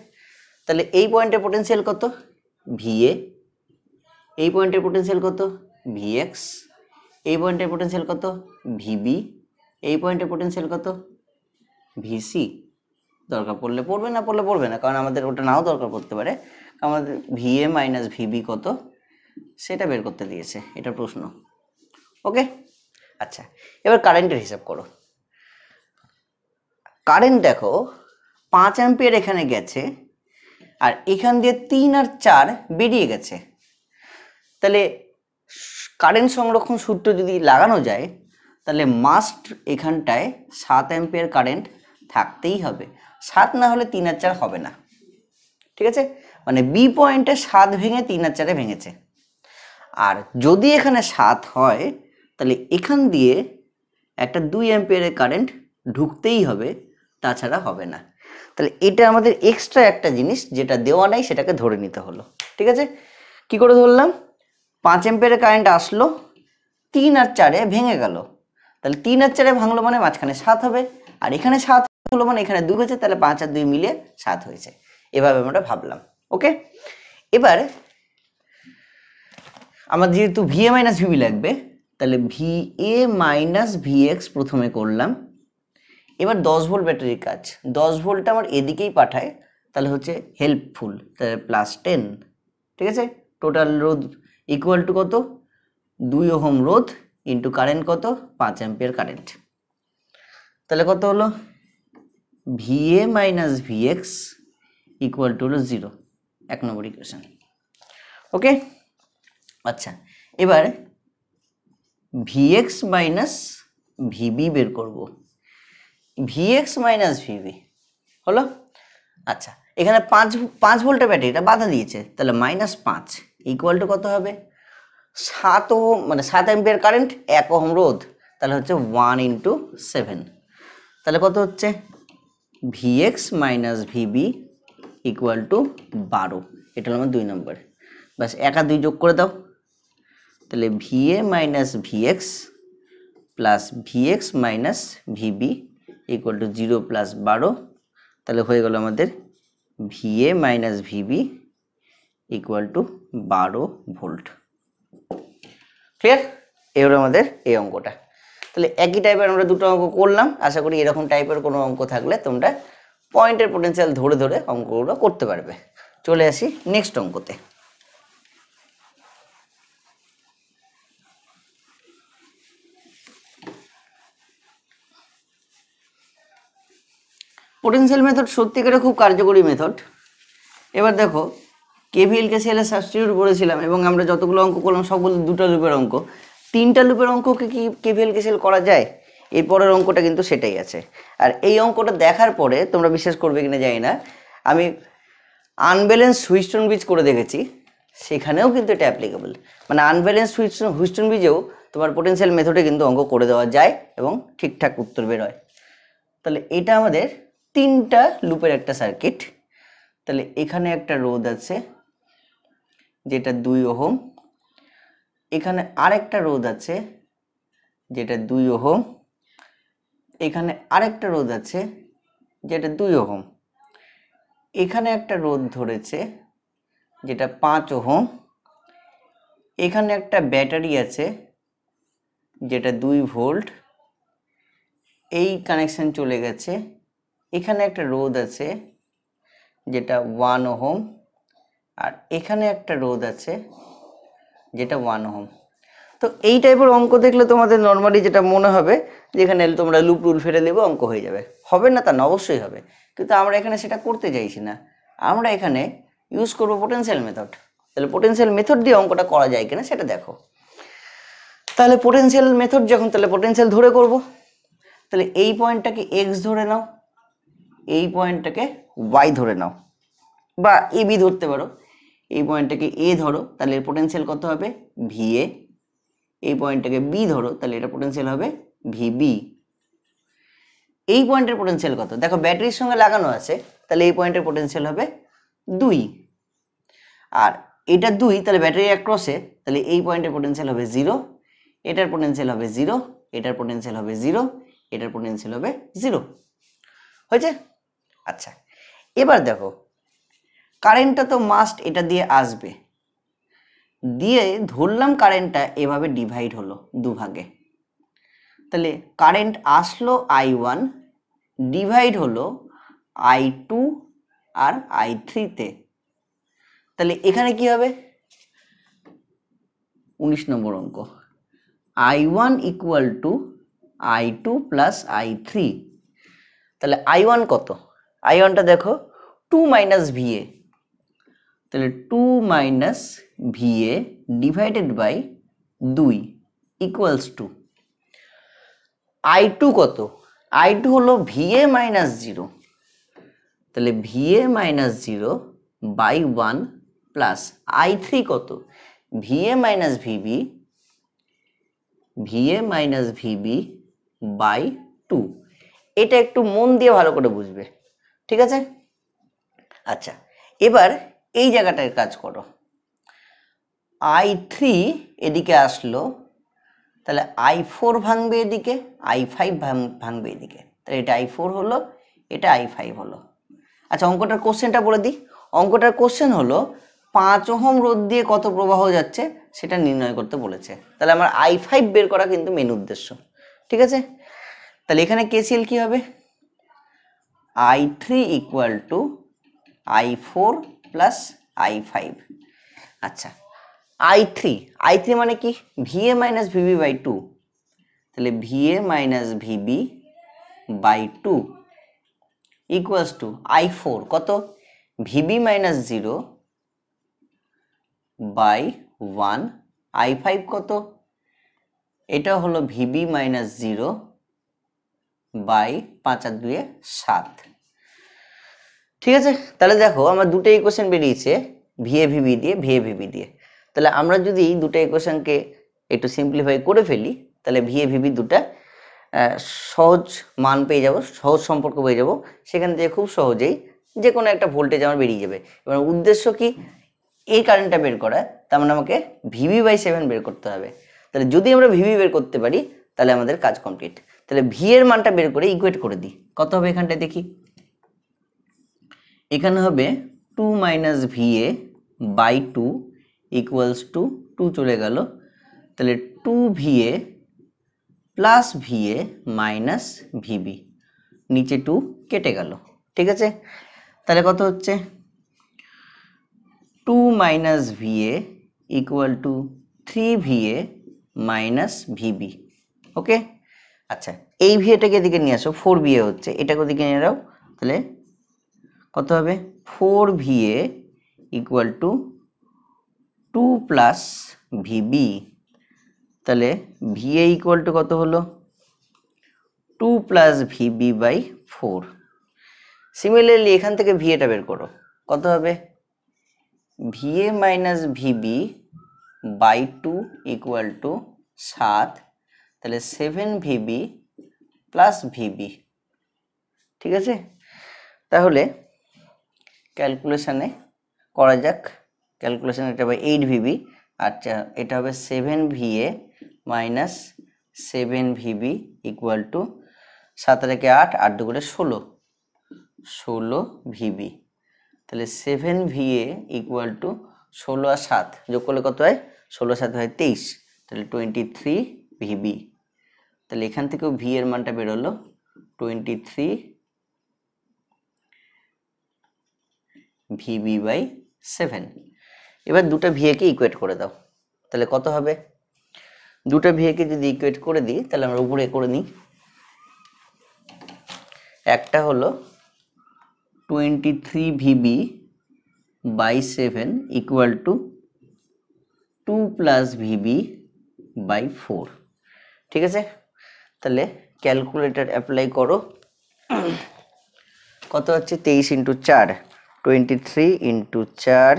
তাহলে এই পয়েন্টের পোটেনশিয়াল কত? ভিএ এই পয়েন্টের পোটেনশিয়াল কত? ভিএক্স এই পয়েন্টের পোটেনশিয়াল কত? ভিবি এই পয়েন্টের পোটেনশিয়াল কত? ভিসি দরকার পড়লে পড়বে, না পড়লে পড়বে না, কারণ আমাদের ওটা নাও দরকার পড়তে পারে। আমাদের ভিএ মাইনাস ভিবি কত? সেটা বের করতে দিয়েছে, এটা প্রশ্ন। ওকে আচ্ছা এবার কারেন্টের হিসাব করো। কারেন্ট দেখো, পাঁচ অ্যাম্পিয়ার এখানে গেছে, আর এখান দিয়ে তিন আর চার বেরিয়ে গেছে। তাহলে কারেন্ট সংরক্ষণ সূত্র যদি লাগানো যায়, তাহলে মাস্ট এখানটায় সাত অ্যাম্পিয়ার কারেন্ট থাকতেই হবে। সাত না হলে তিন আর চার হবে না। ঠিক আছে? মানে বি পয়েন্টে সাত ভেঙে তিন আর চারে ভেঙেছে। আর যদি এখানে সাত হয়, তাহলে এখান দিয়ে একটা দুই অ্যাম্পিয়ারের কারেন্ট ঢুকতেই হবে, তাছাড়া হবে না। তাহলে এটা আমাদের এক্সট্রা একটা জিনিস যেটা দেওয়া নাই, সেটাকে ধরে নিতে হলো। ঠিক আছে? কি করে ধরলাম? পাঁচ অ্যাম্পিয়ারের কারেন্ট আসলো, তিন আর চারে ভেঙে গেল। তাহলে তিন আর চারে ভাঙলো মানে মাঝখানে সাত হবে। আর এখানে সাত হলো মানে এখানে দুই হয়েছে, তাহলে পাঁচ আর দুই মিলিয়ে সাত হয়েছে। এভাবে আমরা ভাবলাম। ওকে এবার আমার যেহেতু ভি এ মাইনাস ভিবি লাগবে, তাহলে ভি এ মাইনাস ভিএক্স প্রথমে করলাম। এবার দশ ভোল্ট ব্যাটারির কাজ। দশ ভোল্টটা আমার এদিকেই পাঠায়, তাহলে হচ্ছে হেল্পফুল তাহলে প্লাস টেন ঠিক আছে? টোটাল রোধ ইকুয়াল টু কত? দুই ওহম রোধ ইন্টু কারেন্ট কত? পাঁচ অ্যাম্পিয়ার কারেন্ট তাহলে কত হলো? V A minus VX equal to হলো জিরো এক নম্বর ইকুয়েশন ওকে আচ্ছা এবার ভিএক্স মাইনাস ভিবি বের করব। ভিএক্স মাইনাস ভিবি হলো? আচ্ছা এখানে পাঁচ পাঁচ ভোল্টের ব্যাটারিটা বাধা দিয়েছে, তাহলে মাইনাস পাঁচ ইকুয়াল টু কত হবে? সাত ওহম মানে সাত অ্যাম্পিয়ার কারেন্ট এক ওহম রোধ, তাহলে হচ্ছে ওয়ান ইন্টু সেভেন তাহলে কত হচ্ছে? VX minus VB equal to বারো। এটা হলো আমার দুই নম্বর। ব্যাস, এক দুই যোগ করে দাও। তাহলে VA minus VX plus VX minus VB equal to zero plus বারো। তাহলে হয়ে গেল আমাদের VA minus VB equal to বারো ভোল্ট ক্লিয়ার এই হলো আমাদের এই অঙ্কটা। তাহলে একই টাইপের আমরা দুটো অঙ্ক করলাম। আশা করি এরকম টাইপের কোনো অঙ্ক থাকলে তোমরা পয়েন্টের পোটেনশিয়াল ধরে ধরে অঙ্কগুলো করতে পারবে। চলে আসি নেক্সট অঙ্কতে। পোটেনশিয়াল মেথড সত্যিকারে খুব কার্যকরী মেথড এবার দেখো কেভিএল কে সেলে সাবস্টিটিউট করেছিলাম এবং আমরা যতগুলো অঙ্ক করলাম, সবগুলো দুটো লুপের অঙ্ক। তিনটা লুপের অঙ্ককে কি কেভিএল কে সেল করা যায়? এর পরের অঙ্কটা কিন্তু সেটাই আছে। আর এই অঙ্কটা দেখার পরে তোমরা বিশ্বাস করবে কিনা জানি না, আমি আনব্যালেন্স হুইস্টন ব্রিজ করে দেখেছি, সেখানেও কিন্তু এটা অ্যাপ্লিকেবল মানে আনব্যালেন্স হুইস্টন হুইস্টন ব্রিজেও তোমার পোটেনশিয়াল মেথডে কিন্তু অঙ্ক করে দেওয়া যায় এবং ঠিকঠাক উত্তর বেরোয়। তাহলে এটা আমাদের তিনটা লুপের একটা সার্কিট তাহলে এখানে একটা রোধ আছে, যেটা দুই ওহম। এখানে আরেকটা রোধ আছে, যেটা দুই ওহম। এখানে আরেকটা রোধ আছে, যেটা দুই ওহম। এখানে একটা রোধ ধরেছে, যেটা পাঁচ ওহম। এখানে একটা ব্যাটারি আছে, যেটা দুই ভোল্ট। এই কানেকশান চলে গেছে। এখানে একটা রোধ আছে, যেটা ওয়ান ওহম। আর এখানে একটা রোধ আছে, যেটা ওয়ান ওহম। তো এই টাইপের অঙ্ক দেখলে তোমাদের নর্মালি যেটা মনে হবে যেখানে তোমরা লুপ রুল ফেলে দেবে, অঙ্ক হয়ে যাবে। হবে না তা না, অবশ্যই হবে। কিন্তু আমরা এখানে সেটা করতে চাইছি না। আমরা এখানে ইউজ করব পোটেনশিয়াল মেথড তাহলে পোটেনশিয়াল মেথড দিয়ে অঙ্কটা করা যায় কিনা সেটা দেখো। তাহলে পোটেনশিয়াল মেথড যখন, তাহলে পোটেনশিয়াল ধরে করব। তাহলে এই পয়েন্টটাকে এক্স ধরে নাও, এই পয়েন্টটাকে ওয়াই ধরে নাও, বা এ বি ধরতে পারো। এই পয়েন্টটাকে এ ধরো, তাহলে এর পোটেনশিয়াল কত হবে? ভি এ এই পয়েন্টটাকে বি ধরো, তাহলে এটা পোটেনশিয়াল হবে ভিবি এই পয়েন্টের পোটেনশিয়াল কত? দেখো ব্যাটারির সঙ্গে লাগানো আছে, তাহলে এই পয়েন্টের পোটেনশিয়াল হবে দুই। আর এটা দুই, তাহলে ব্যাটারি অ্যাক্রসে তাহলে এই পয়েন্টের পোটেনশিয়াল হবে জিরো এটার পোটেনশিয়াল হবে জিরো এটার পোটেনশিয়াল হবে জিরো এটার পোটেনশিয়াল হবে জিরো হয়েছে? আচ্ছা এবার দেখো কারেন্টটা তো মাস্ট এটা দিয়ে আসবে। দিয়ে ধরলাম কারেন্টটা এভাবে ডিভাইড হলো দুভাগে। তাহলে কারেন্ট আসলো আই ওয়ান ডিভাইড হলো আই টু আর আই থ্রিতে তাহলে এখানে কি হবে? উনিশ নম্বর অঙ্ক। I one equal to I two plus I three তাহলে আই ওয়ান কত? আই ওয়ানটা দেখো টু মাইনাস ভিএ তাহলে two minus VA divided by দুই ইকুয়ালস টু আই টু কত? আই টু হলো ভিএ মাইনাস জিরো তাহলে VA minus zero by one plus I three কত? VA minus VB, VA minus VB by two এটা একটু মন দিয়ে ভালো করে বুঝবে। ঠিক আছে? আচ্ছা এবার এই জায়গাটায় কাজ করো। আই থ্রি এদিকে আসলো, তাহলে আই ফোর ভাঙবে এদিকে আই ফাইভ ভাঙবে এদিকে। তাহলে এটা আই ফোর হলো, এটা আই ফাইভ হলো। আচ্ছা অঙ্কটার কোশ্চেনটা বলে দিই। অঙ্কটার কোশ্চেন হলো, পাঁচ ওহম রোদ দিয়ে কত প্রবাহ যাচ্ছে সেটা নির্ণয় করতে বলেছে। তাহলে আমার আই ফাইভ বের করা কিন্তু মেন উদ্দেশ্য। ঠিক আছে? তাহলে এখানে কেসিএল কি হবে? I three equal to I four plus I five আচ্ছা আই থ্রি আই থ্রি মানে কি? VA minus VB by two তাহলে VA minus VB by two equals to I four কত? VB minus zero by one I five কত? এটা হলো ভিবি মাইনাস জিরো বাই পাঁচ আর দুয়ে সাত। ঠিক আছে? তাহলে দেখো, আমার দুটো ইকুয়েশন বেরিয়েছে ভিএ ভিবি দিয়ে ভিএ ভিবি দিয়ে। তাহলে আমরা যদি এই দুটো ইকুয়েশনকে একটু সিম্পলিফাই করে ফেলি, তাহলে ভিএ ভিবি দুটা সহজ মান পেয়ে যাব, সহজ সম্পর্ক পেয়ে যাব। সেখান থেকে খুব সহজেই যে কোনো একটা ভোল্টেজ আমার বেরিয়ে যাবে। এবার উদ্দেশ্য কি? এই কারেন্টটা বের করা তার মানে আমাকে ভিভি বাই সেভেন বের করতে হবে। তাহলে যদি আমরা ভিভি বের করতে পারি, তাহলে আমাদের কাজ কমপ্লিট তাহলে ভি এর মানটা বের করে ইকুয়েট করে দিই। কত হবে এখানটায় দেখি? এখানে হবে two minus V A by two equals to two চলে গেল। তাহলে two V A plus V A minus VB নিচে টু কেটে গেল। ঠিক আছে? তাহলে কত হচ্ছে? Two minus V A equal to three V A minus VB okay আচ্ছা এই ভিএটাকে এদিকে নিয়ে আসো। ফোর ভিএ হচ্ছে। এটাকে ওদিকে নিয়ে যাও তাহলে কত হবে? Four VA equal to two plus VB, তাহলে ভিএ ইকুয়াল টু কত হলো? Two plus VB by four. Similarly এখান থেকে ভিএটা বের করো। কত হবে? VA minus VB by two equal to সাত। তাহলে সেভেন ভিবি প্লাস ভিবি। ঠিক আছে? তাহলে ক্যালকুলেশানে করা যাক ক্যালকুলেশান এটা হবে এইট ভিবি আচ্ছা এটা হবে seven VA minus seven VB equal to সাত রেখে আট আট করে ষোলো। ষোলো ভিবি তাহলে সেভেন ভিএ ইকুয়াল টু ষোলো আর সাত যোগ করলে কত হয়? ষোলো সাত হয় তেইশ। তাহলে টোয়েন্টি থ্রি ভিবি তাহলে এখান থেকেও ভি এর মানটা বেরোলো। Twenty three VB by seven এবার দুটো ভিএকে ইকুয়েট করে দাও। তাহলে কত হবে? দুটো ভিএকে যদি ইকুয়েট করে দিই, তাহলে আমরা উপরে করে নিই। একটা হলো twenty three VB by seven equal to two plus VB by four ঠিক আছে? তাহলে ক্যালকুলেটর অ্যাপ্লাই করো। কত হচ্ছে? তেইশ ইন্টু চার। টোয়েন্টি থ্রি ইন্টু চার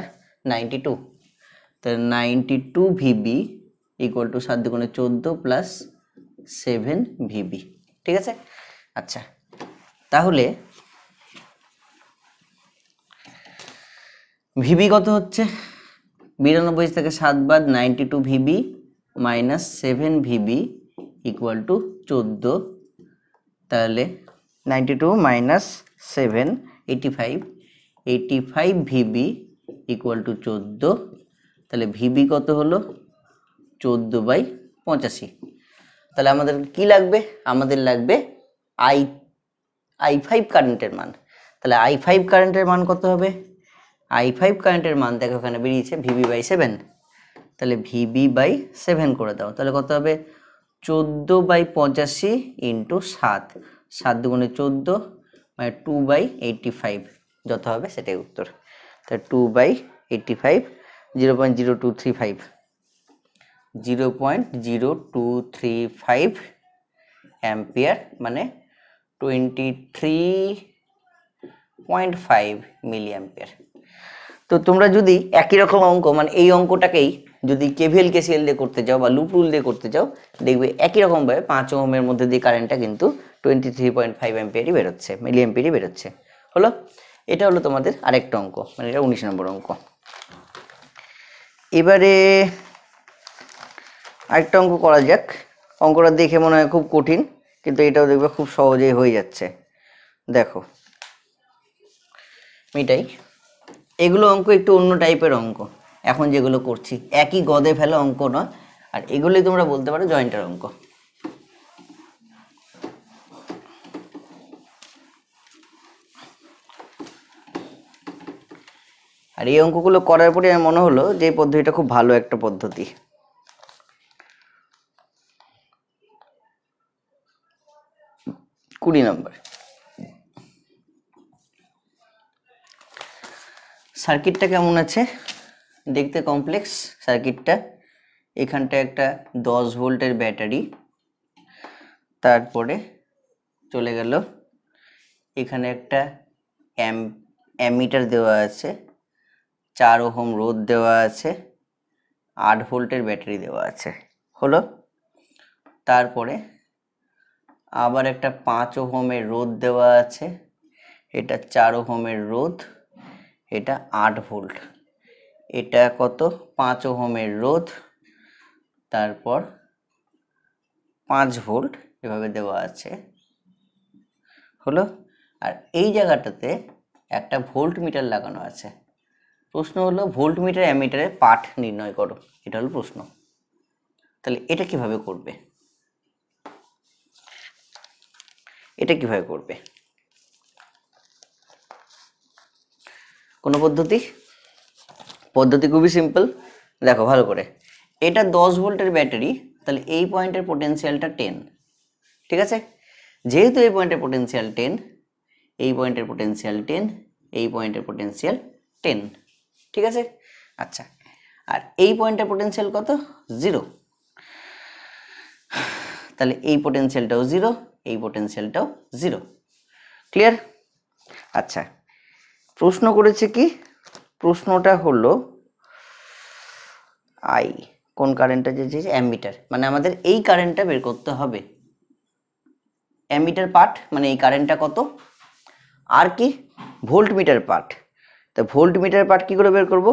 নাইনটি টু। তাহলে ninety two VB equal to সাত দুগুণে চোদ্দ প্লাস সেভেন ভিবি। ঠিক আছে? আচ্ছা তাহলে ভিবি কত হচ্ছে? বিরানব্বই থেকে সাত বাদ ninety two VB minus seven VB equal to চোদ্দ। তাহলে ninety two minus seven eighty five eighty five VB equal to চোদ্দ, তাহলে ভিবি কত হলো? চোদ্দ বাই পঁচাশি। তাহলে আমাদের কি লাগবে? আমাদের লাগবে আই আই ফাইভ কারেন্টের মান। তাহলে আই ফাইভ কারেন্টের মান কত হবে? আই ফাইভ কারেন্টের মান, দেখো ওখানে বেরিয়েছে ভিবি বাই সেভেন তাহলে ভিবি বাই সেভেন করে দাও। তাহলে কত হবে? চোদ্দ বাই পঁচাশি ইন্টু সাত। সাত দুগুণে চোদ্দ মানে টু বাই এইটটি ফাইভ যত হবে সেটাই উত্তর। তাহলে two by eighty five zero point zero two three five zero point zero two three five ampere মানে twenty three point five milli ampere তো তোমরা যদি একই রকম অঙ্ক মানে এই অঙ্কটাকেই যদি কেভিএল কেসিএল দিয়ে করতে যাও বা লুপ রুল দিয়ে করতে যাও, দেখবে একই রকমভাবে পাঁচ ওহমের মধ্যে দিয়ে কারেন্টটা কিন্তু টোয়েন্টি থ্রি পয়েন্ট ফাইভ অ্যাম্পিয়ারই বেরোচ্ছে মিলি অ্যাম্পিয়ারই বেরোচ্ছে। হলো? এটা হলো তোমাদের আরেকটা অঙ্ক মানে এটা উনিশ নম্বর অঙ্ক। এবারে আরেকটা অঙ্ক করা যাক। অঙ্কটা দেখে মনে হয় খুব কঠিন, কিন্তু এটাও দেখবে খুব সহজেই হয়ে যাচ্ছে। দেখো মিটাই এগুলো অঙ্ক একটু অন্য টাইপের অঙ্ক। এখন যেগুলো করছি, একই গদে ফেলা অঙ্ক নয়, আর এগুলোই তোমরা বলতে পারো জয়েন্টের অঙ্ক। আর এই অঙ্কগুলো করার পরে আমার মনে হলো যে এই পদ্ধতিটা খুব ভালো একটা পদ্ধতি। কুড়ি নম্বর। সার্কিটটা কেমন আছে? দেখতে কমপ্লেক্স সার্কিটটা এখানটা একটা দশ ভোল্টের ব্যাটারি, তারপরে চলে গেল, এখানে একটা অ্যাম, অ্যামিটার দেওয়া আছে। চার ওহম রোদ দেওয়া আছে, আট ভোল্টের ব্যাটারি দেওয়া আছে, হলো? তারপরে আবার একটা পাঁচ ওহমের রোদ দেওয়া আছে, এটা চার ওহমের রোদ এটা আট ভোল্ট। এটা কত? পাঁচ ওহমের রোধ, তারপর পাঁচ ভোল্ট এভাবে দেওয়া আছে, হলো? আর এই জায়গাটাতে একটা ভোল্ট মিটার লাগানো আছে প্রশ্ন হলো ভোল্ট মিটার অ্যামিটারের পাঠ নির্ণয় করো, এটা হলো প্রশ্ন। তাহলে এটা কীভাবে করবে? এটা কীভাবে করবে? কোনো পদ্ধতি? পদ্ধতি খুবই সিম্পল দেখো, ভালো করে। এটা দশ ভোল্টের ব্যাটারি, তাহলে এই পয়েন্টের পোটেনশিয়ালটা টেন ঠিক আছে? যেহেতু এই পয়েন্টের পোটেনশিয়াল টেন এই পয়েন্টের পোটেনশিয়াল টেন এই পয়েন্টের পোটেনশিয়াল টেন ঠিক আছে? আচ্ছা আর এই পয়েন্টের পোটেনশিয়াল কত? জিরো তাহলে এই পোটেনশিয়ালটাও জিরো এই পোটেনশিয়ালটাও জিরো ক্লিয়ার আচ্ছা প্রশ্ন করেছে কি? প্রশ্নটা হলো আই কোন কারেন্টটা যে অ্যামিটার মানে আমাদের এই কারেন্টটা বের করতে হবে। অ্যামিটার পার্ট মানে এই কারেন্টটা কত? আর কি? ভোল্ট মিটার পার্ট তা ভোল্ট মিটার পার্ট কী করে বের করব?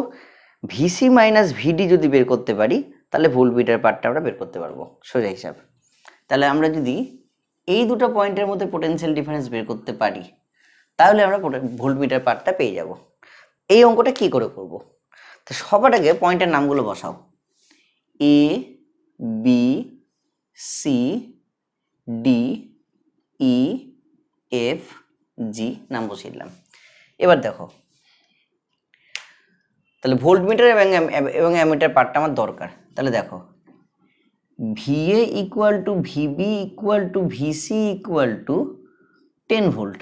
ভিসি মাইনাস ভিডি যদি বের করতে পারি, তাহলে ভোল্ট মিটার পার্টটা আমরা বের করতে পারব, সোজা হিসাব। তাহলে আমরা যদি এই দুটো পয়েন্টের মধ্যে পোটেনশিয়াল ডিফারেন্স বের করতে পারি, তাহলে আমরা ভোল্ট মিটার পার্টটা পেয়ে যাব। এই অঙ্কটা কি করে করব? তো সবার আগে পয়েন্টের নামগুলো বসাও। A, B, C, D, E, F, G, নাম বসিয়ে দিলাম। এবার দেখো তাহলে ভোল্ট মিটার এবং এবং অ্যামিটার পার্টটা আমার দরকার। তাহলে দেখো, VA equal to VB equal to VC equal to ten volt,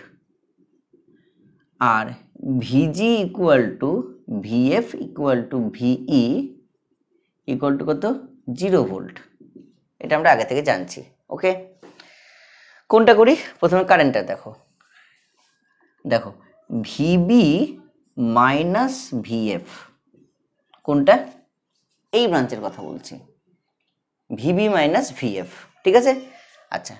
R VG equal to VF equal to VE equal to কত? Zero volt. এটা আমরা আগে থেকে জানছি, ওকে? কোনটা করি? প্রথমে কারেন্টটা দেখো। দেখো, ভিবি মাইনাস ভিএফ কোনটা? এই ব্রাঞ্চের কথা বলছি। ভিবি মাইনাস ভিএফ ঠিক আছে? আচ্ছা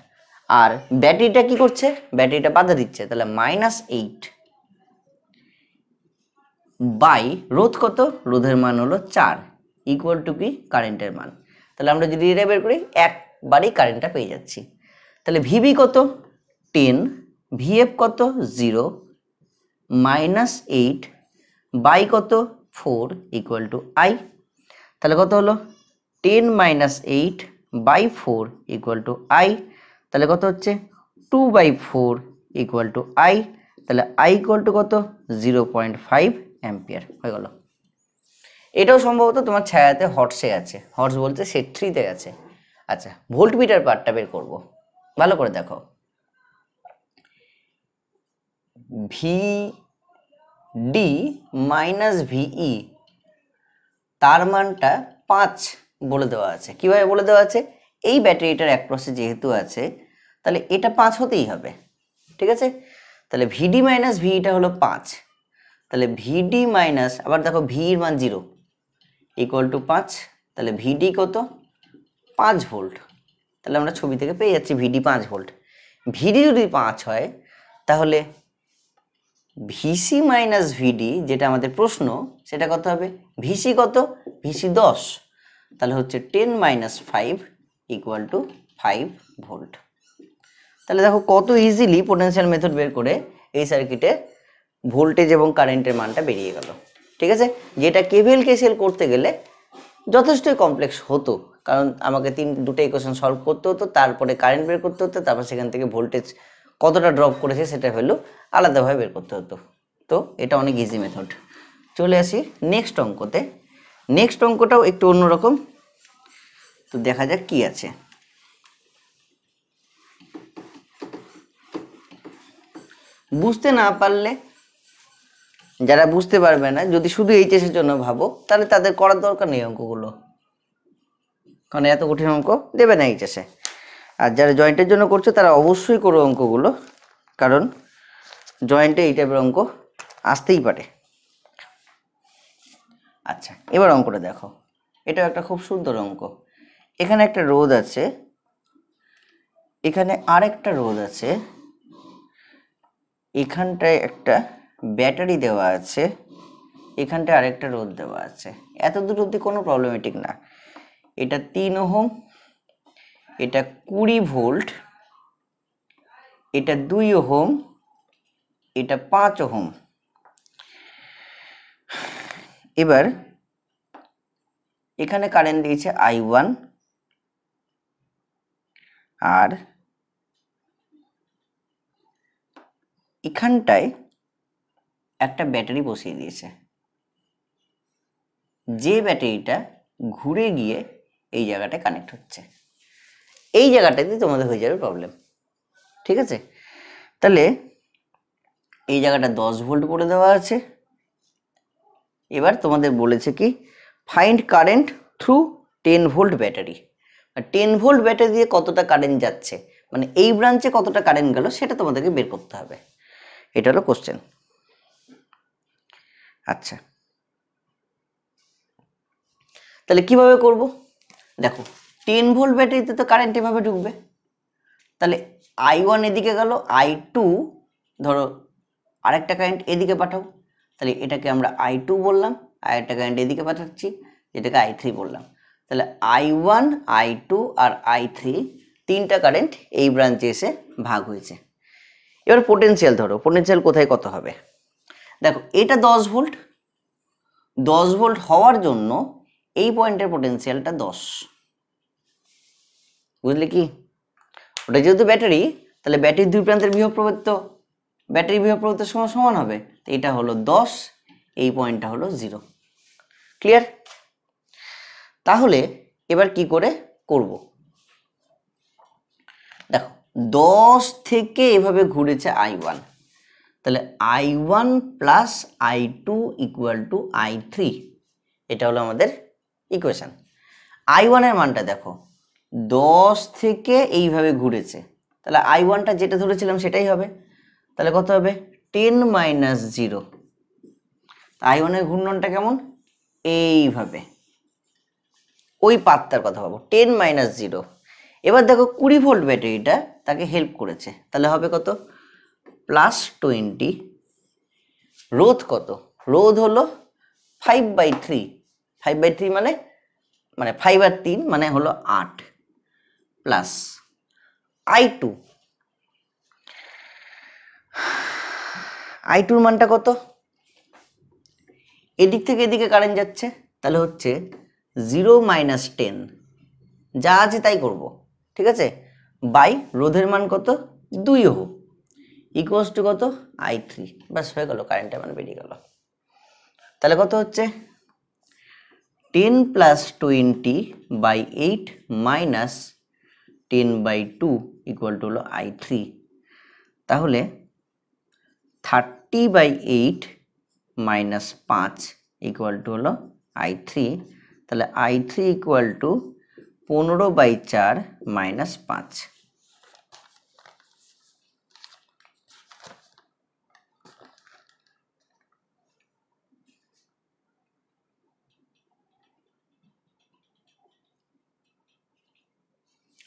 আর ব্যাটারিটা কি করছে? ব্যাটারিটা বাধা দিচ্ছে, তাহলে মাইনাস এইট বাই রোধ কত? রোধের মান হলো চার ইকুয়াল টু কি? কারেন্টের মান। তাহলে আমরা যদি এটা বের করি, একবারই কারেন্টটা পেয়ে যাচ্ছি। তাহলে ভিবি কত? টেন ভিএফ কত? জিরো মাইনাস এইট বাই কত? ফোর ইকুয়াল টু আই তাহলে কত হলো? Ten minus eight by four equal to I তাহলে কত হচ্ছে? Two by four equal to I তাহলে আই ইকুয়াল টু কত? জিরো পয়েন্ট ফাইভ অ্যাম্পিয়ার হয়ে গেল। এটাও সম্ভবত তোমার ছায়াতে হটসে আছে। হটস বলতে সেট থ্রিতে আছে আচ্ছা ভোল্ট মিটার পার্টটা বের করব। ভালো করে দেখো। ভি ডি মাইনাস ভিই তার মানটা পাঁচ বলে দেওয়া আছে। কীভাবে বলে দেওয়া আছে? এই ব্যাটারিটার প্রসেস যেহেতু আছে, তাহলে এটা পাঁচ হতেই হবে, ঠিক আছে? তাহলে ভিডি মাইনাস ভিটা হলো পাঁচ। তাহলে ভিডি মাইনাস আবার দেখো ভির মান জিরো ইকুয়াল টু পাঁচ। তাহলে ভিডি কত? পাঁচ ভোল্ট তাহলে আমরা ছবি থেকে পেয়ে যাচ্ছি ভিডি পাঁচ ভোল্ট ভিডি যদি পাঁচ হয়, তাহলে ভিসি মাইনাস ভিডি যেটা আমাদের প্রশ্ন, সেটা কত হবে? ভিসি কত? ভিসি দশ। তাহলে হচ্ছে ten minus five equal to five volt তাহলে দেখো কত ইজিলি পোটেনশিয়াল মেথড বের করে এই সার্কিটে ভোল্টেজ এবং কারেন্টের মানটা বেরিয়ে গেল। ঠিক আছে? যেটা কেভিএল কেসিএল করতে গেলে যথেষ্টই কমপ্লেক্স হতো। কারণ আমাকে তিন, দুটো ইকুয়েশন সলভ করতে হতো, তারপরে কারেন্ট বের করতে হতো, তারপর সেখান থেকে ভোল্টেজ কতটা ড্রপ করেছে সেটা ভ্যালু আলাদাভাবে বের করতে হতো। তো এটা অনেক ইজি মেথড চলে আসি নেক্সট অঙ্কতে। নেক্সট অঙ্কটাও একটু অন্যরকম। তো দেখা যাক কি আছে। বুঝতে না পারলে, যারা বুঝতে পারবে না, যদি শুধু এইচএসের জন্য ভাবো, তাহলে তাদের করার দরকার নেই অঙ্কগুলো। কারণ এত কঠিন অঙ্ক দেবে না এইচএসে আর যারা জয়েন্টের জন্য করছে, তারা অবশ্যই করো অঙ্কগুলো। কারণ জয়েন্টে এই টাইপের অঙ্ক আসতেই পারে। আচ্ছা এবার অঙ্কটা দেখো। এটাও একটা খুব সুন্দর অঙ্ক। এখানে একটা রোদ আছে। এখানে আরেকটা রোদ আছে। এখানটায় একটা ব্যাটারি দেওয়া আছে। এখানটায় আরেকটা রোদ দেওয়া আছে। এত দূর অব্দি কোনো প্রবলেমেটিক না। এটা তিন ওহম এটা কুড়ি ভোল্ট, এটা দুই ওহম, এটা পাঁচ ওহম। এবার এখানে কারেন্ট দিয়েছে আই ওয়ান আর এখানটায় একটা ব্যাটারি বসিয়ে দিয়েছে। যে ব্যাটারিটা ঘুরে গিয়ে এই জায়গাটায় কানেক্ট হচ্ছে। এই জায়গাটাতে তোমাদের হয়ে যাবে প্রবলেম ঠিক আছে? তাহলে এই জায়গাটা দশ ভোল্ট করে দেওয়া আছে। এবার তোমাদের বলেছে কি find current through ten volt battery ten volt battery দিয়ে কতটা কারেন্ট যাচ্ছে? মানে এই ব্রাঞ্চে কতটা কারেন্ট গেল, সেটা তোমাদেরকে বের করতে হবে। এটা হলো কোশ্চেন আচ্ছা। তাহলে কীভাবে করব? দেখো টেন ভোল্ট ব্যাটারিতে তো কারেন্ট এভাবে ঢুকবে। তাহলে আই ওয়ান এদিকে গেল আই টু ধরো আরেকটা কারেন্ট এদিকে পাঠাও। তাহলে এটাকে আমরা আই টু বললাম আর একটা কারেন্ট এদিকে পাঠাচ্ছি, যেটাকে আই থ্রি বললাম। তাহলে আই ওয়ান আই টু আর আই থ্রি তিনটা কারেন্ট এই ব্রাঞ্চে এসে ভাগ হয়েছে। এবার পোটেনশিয়াল ধরো পোটেনশিয়াল কোথায় কত হবে? দেখো, এটা দশ ভোল্ট। দশ ভোল্ট হওয়ার জন্য এই পয়েন্টের পোটেনশিয়ালটা দশ। বুঝলে কি? ওটা যেহেতু ব্যাটারি, তাহলে ব্যাটারির দুই প্রান্তের প্রবৃত্ত ব্যাটারি বিভব প্রবৃত্তের সমান সমান হবে। তো এটা হলো দশ, এই পয়েন্টটা হলো জিরো। ক্লিয়ার? তাহলে এবার কি করে করব? দেখো, দশ থেকে এভাবে ঘুরেছে আই ওয়ান। তাহলে I one plus I two equal to I three. এটা হলো আমাদের ইকুয়েশান আই ওয়ানের মানটা দেখো। দশ থেকে এইভাবে ঘুরেছে। তাহলে আই ওয়ানটা যেটা ধরেছিলাম সেটাই হবে। তাহলে কত হবে? টেন মাইনাস জিরো আই ওয়ানের ঘূর্ণনটা কেমন? এইভাবে। ওই পাত্তার কথা ভাবো। টেন মাইনাস জিরো এবার দেখো কুড়ি ভোল্ট ব্যাটারিটা তাকে হেল্প করেছে। তাহলে হবে কত? প্লাস টোয়েন্টি রোধ কত? রোধ হলো five by three five by three মানে মানে ফাইভ আর তিন মানে হলো আট। টু। আই টুর মানটা কত? এদিক থেকে এদিকে কারেন্ট যাচ্ছে, তাহলে হচ্ছে জিরো মাইনাস টেন যা আছে তাই করব, ঠিক আছে? বাই, রোধের মান কত? দুই ওহম ইকুয়ালস টু কত? আই থ্রি ব্যাস, হয়ে গেল কারেন্টের মান বেরিয়ে গেল। তাহলে কত হচ্ছে? Ten plus twenty by eight minus ten by two equal to হলো আই থ্রি তাহলে থার্টি বাই এইট মাইনাস পাঁচ ইকুয়াল টু হলো আই থ্রি তাহলে আই থ্রি ইকুয়াল টু পনেরো বাই চার মাইনাস পাঁচ।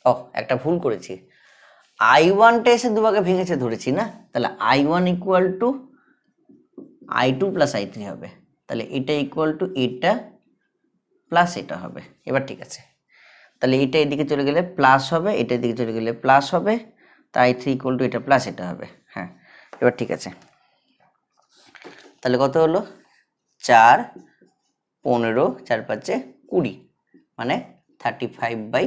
ও একটা ভুল করেছি। আই ওয়ানটা এসে দুভাগে ভেঙেছে ধরেছি না? তাহলে I one equal to I two plus I three হবে। তাহলে এটা ইকুয়াল টু এটা প্লাস এটা হবে। এবার ঠিক আছে। তাহলে এটা এদিকে চলে গেলে প্লাস হবে, এটা এদিকে চলে গেলে প্লাস হবে, তা আই থ্রি ইকুয়াল টু এটা প্লাস এটা হবে। হ্যাঁ এবার ঠিক আছে। তাহলে কত হলো? চার, পনেরো, চার পাঁচে কুড়ি মানে থার্টি ফাইভ বাই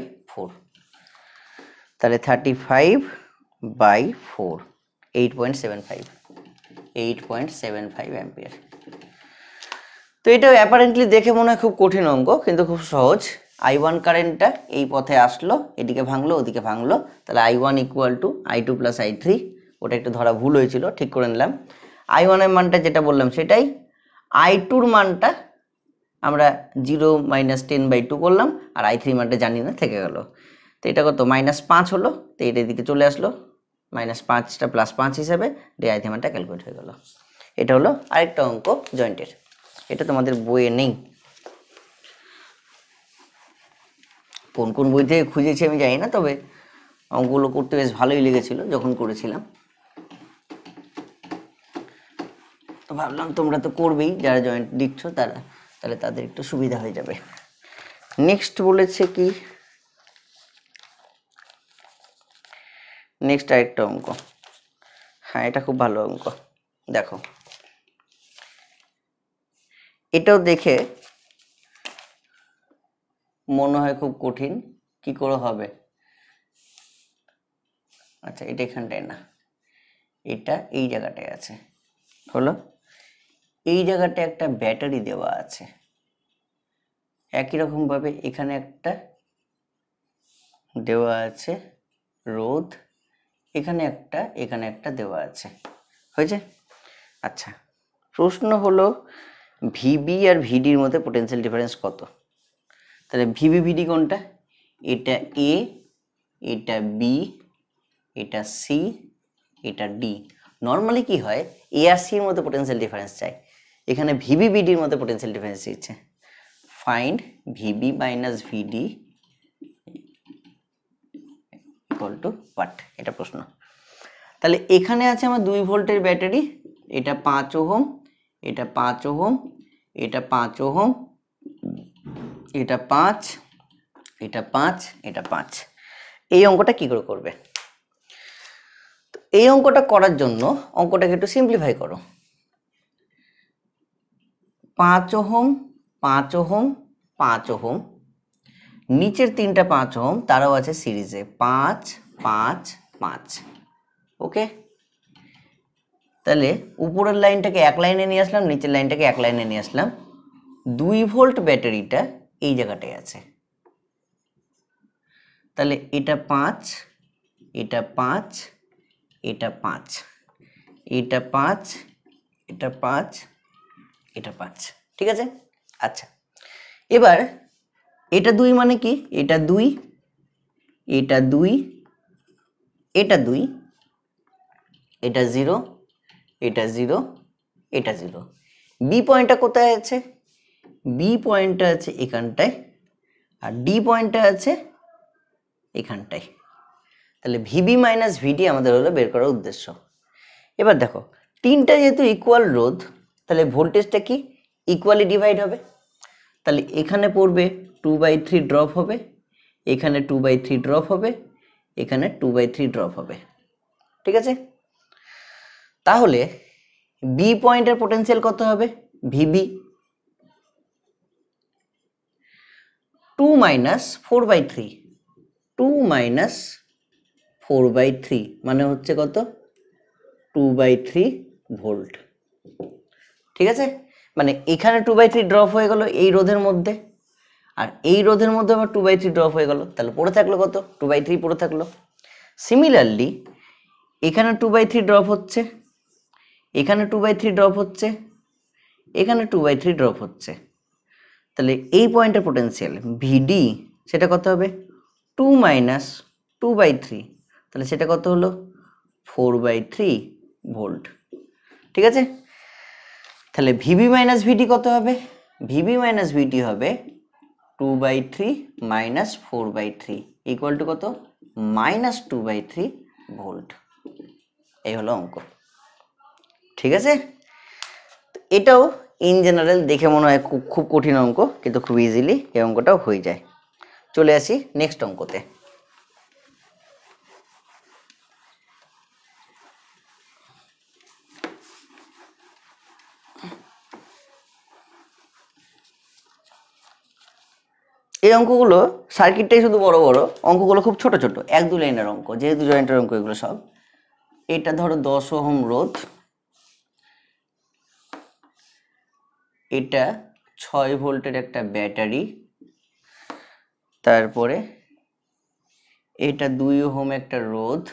তাহলে thirty five by four eight point seven five eight point seven five ampere তো এটা অ্যাপারেন্টলি দেখে মনে হয় খুব কঠিন অঙ্ক, কিন্তু খুব সহজ। আই ওয়ান কারেন্টটা এই পথে আসলো, এদিকে ভাঙলো, ওদিকে ভাঙলো। তাহলে I one equal to I two plus I three ওটা একটু ধরা ভুল হয়েছিল, ঠিক করে নিলাম। আই ওয়ানের মানটা যেটা বললাম সেটাই আই টুর মানটা আমরা zero minus ten by two করলাম, আর আই থ্রি মানটা জানি না, থেকে গেল। তো এটা কত? মাইনাস পাঁচ হলো, তো এটা এদিকে চলে আসলো। মাইনাস পাঁচটা প্লাস পাঁচ হিসাবে ডে আই থ্রি ক্যালকুলেট হয়ে গেল। এটা হলো আরেকটা অঙ্ক জয়েন্টের এটা তোমাদের বইয়ে নেই। কোন কোন বই থেকে খুঁজেছি আমি জানি না, তবে অঙ্কগুলো করতে বেশ ভালোই লেগেছিল যখন করেছিলাম। তো ভাবলাম তোমরা তো করবেই, যারা জয়েন্ট দিচ্ছ তারা, তাহলে তাদের একটু সুবিধা হয়ে যাবে। নেক্সট বলেছে কি? নেক্সট আরেকটা অঙ্ক। হ্যাঁ এটা খুব ভালো অঙ্ক। দেখো। এটাও দেখে মনে হয় খুব কঠিন। কি করে হবে? আচ্ছা এটা এখানটায় না। এটা এই জায়গাটায় আছে। হলো? এই জায়গাটায় একটা ব্যাটারি দেওয়া আছে। একই রকমভাবে এখানে একটা দেওয়া আছে রোদ এখানে একটা এখানে একটা দেওয়া আছে। হয়েছে? আচ্ছা প্রশ্ন হলো ভিবি আর ভিডির মধ্যে পোটেনশিয়াল ডিফারেন্স কত? তাহলে ভিবি ভিডি কোনটা? এটা এ এটা বি এটা সি এটা ডি নর্মালি কি হয়? এ আর সির মধ্যে পোটেনশিয়াল ডিফারেন্স চাই। এখানে ভিবি বিডির মধ্যে পোটেনশিয়াল ডিফারেন্স দিচ্ছে। Find VB minus VD equal to what এটা প্রশ্ন। তাহলে এখানে আছে আমার দুই ভোল্টের ব্যাটারি, এটা পাঁচ ওহম, এটা পাঁচ ওহম, এটা পাঁচ ওহম, এটা পাঁচ এটা পাঁচ এটা পাঁচ। এই অঙ্কটা কি করে করবে? এই অঙ্কটা করার জন্য অঙ্কটাকে একটু সিম্পলিফাই করো। পাঁচ ওহম পাঁচ ওহম পাঁচ ওহম নিচের তিনটা পাঁচ ওহম তারাও আছে সিরিজে পাঁচ পাঁচ পাঁচ। ওকে তাহলে উপরের লাইনটাকে এক লাইনে নিয়ে আসলাম, নিচের লাইনটাকে এক লাইনে নিয়ে আসলাম। দুই ভোল্ট ব্যাটারিটা এই জায়গাটায় আছে। তাহলে এটা পাঁচ এটা পাঁচ এটা পাঁচ। এটা পাঁচ এটা পাঁচ এটা পাঁচ। ঠিক আছে? আচ্ছা। এবার এটা দুই মানে কি? এটা দুই এটা দুই এটা দুই, এটা জিরো এটা জিরো এটা জিরো। বি পয়েন্টটা কোথায় আছে? বি পয়েন্টটা আছে এখানটায়, আর ডি পয়েন্টটা আছে এখানটায়। তাহলে ভিবি মাইনাস ভিডি আমাদের হলো বের করার উদ্দেশ্য। এবার দেখো, তিনটা যেহেতু ইকুয়াল রোধ, তাহলে ভোল্টেজটা কি? ইকুয়ালি ডিভাইড হবে। তাহলে এখানে পড়বে টু বাই থ্রি ড্রপ হবে, এখানে টু বাই থ্রি ড্রপ হবে, এখানে টু বাই থ্রি ড্রপ হবে, ঠিক আছে? তাহলে বি পয়েন্টের পোটেনশিয়াল কত হবে? VB two minus four by three two minus four by three মানে হচ্ছে কত? টু বাই থ্রি ভোল্ট ঠিক আছে? মানে এখানে টু বাই থ্রি ড্রপ হয়ে গেল এই রোধের মধ্যে। আর এই রোধের মধ্যে আবার টু বাই থ্রি ড্রপ হয়ে গেল। তাহলে পড়ে থাকল কত? টু বাই থ্রি পড়ে থাকল। সিমিলারলি এখানে টু বাই থ্রি ড্রপ হচ্ছে, এখানে টু বাই থ্রি ড্রপ হচ্ছে, এখানে টু বাই থ্রি ড্রপ হচ্ছে। তাহলে এই পয়েন্টের পোটেন্সিয়াল ভিডি সেটা কত হবে? Two minus two by three তাহলে সেটা কত হলো? ফোর বাই থ্রি ভোল্ট ঠিক আছে? তাহলে ভিবি মাইনাস ভিডি কত হবে? ভিবি মাইনাস ভিডি হবে two by three minus four by three equal to কত? Minus two by three volt এই হলো অঙ্ক। ঠিক আছে? এটাও ইন জেনারেল দেখে মনে হয় খুব কঠিন অঙ্ক, কিন্তু খুব ইজিলি এই অঙ্কটাও হয়ে যায়। চলে আসি নেক্সট অঙ্কতে। এই অঙ্কগুলো সার্কিটটাই শুধু বড় বড়, অঙ্কগুলো খুব ছোট ছোট, এক দু লাইনের অঙ্ক যেহেতু জয়েন্টের অঙ্ক এগুলো সব। এটা ধরো দশ ওহম রোধ, এটা ছয় ভোল্টের একটা ব্যাটারি, তারপরে এটা দুই ওহম একটা রোধ,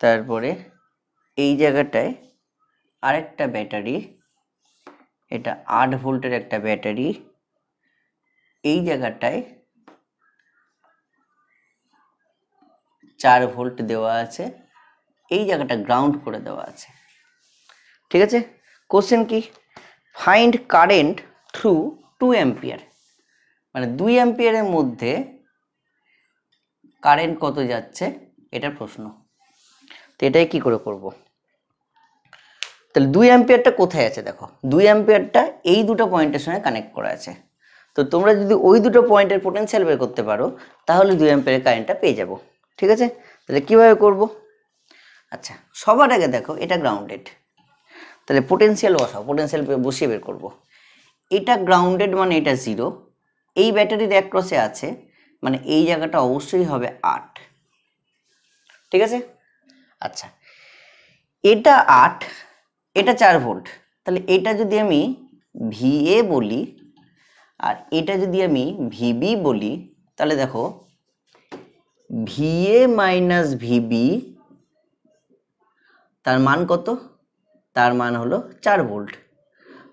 তারপরে এই জায়গাটায় আরেকটা ব্যাটারি, এটা আট ভোল্টের একটা ব্যাটারি এই জায়গাটায় চার ভোল্ট দেওয়া আছে, এই জায়গাটা গ্রাউন্ড করে দেওয়া আছে। ঠিক আছে? কোশ্চেন কি? Find current through two ampere মানে দুই অ্যাম্পিয়ারের মধ্যে কারেন্ট কত যাচ্ছে? এটা প্রশ্ন। তো এটাই কি করে করব? তাহলে দুই অ্যাম্পিয়ারটা কোথায় আছে দেখো? দুই অ্যাম্পিয়ারটা এই দুটো পয়েন্টের সঙ্গে কানেক্ট করা আছে। তো তোমরা যদি ওই দুটো পয়েন্টের পোটেনশিয়াল বের করতে পারো, তাহলে দুই অ্যাম্পিয়ারের কারেন্টটা পেয়ে যাব, ঠিক আছে? তাহলে কীভাবে করব? আচ্ছা সবার আগে দেখো, এটা গ্রাউন্ডেড তাহলে পোটেনশিয়াল বসাও পোটেনশিয়াল বসিয়ে বের করব। এটা গ্রাউন্ডেড মানে এটা জিরো এই ব্যাটারির এক ক্রসে আছে মানে এই জায়গাটা অবশ্যই হবে আট, ঠিক আছে? আচ্ছা এটা আট, এটা চার ভোল্ট তাহলে এটা যদি আমি ভিএ বলি আর এটা যদি আমি ভিবি বলি, তাহলে দেখো, ভিএ মাইনাস ভিবি, তার মান কত? তার মান হলো চার ভোল্ট।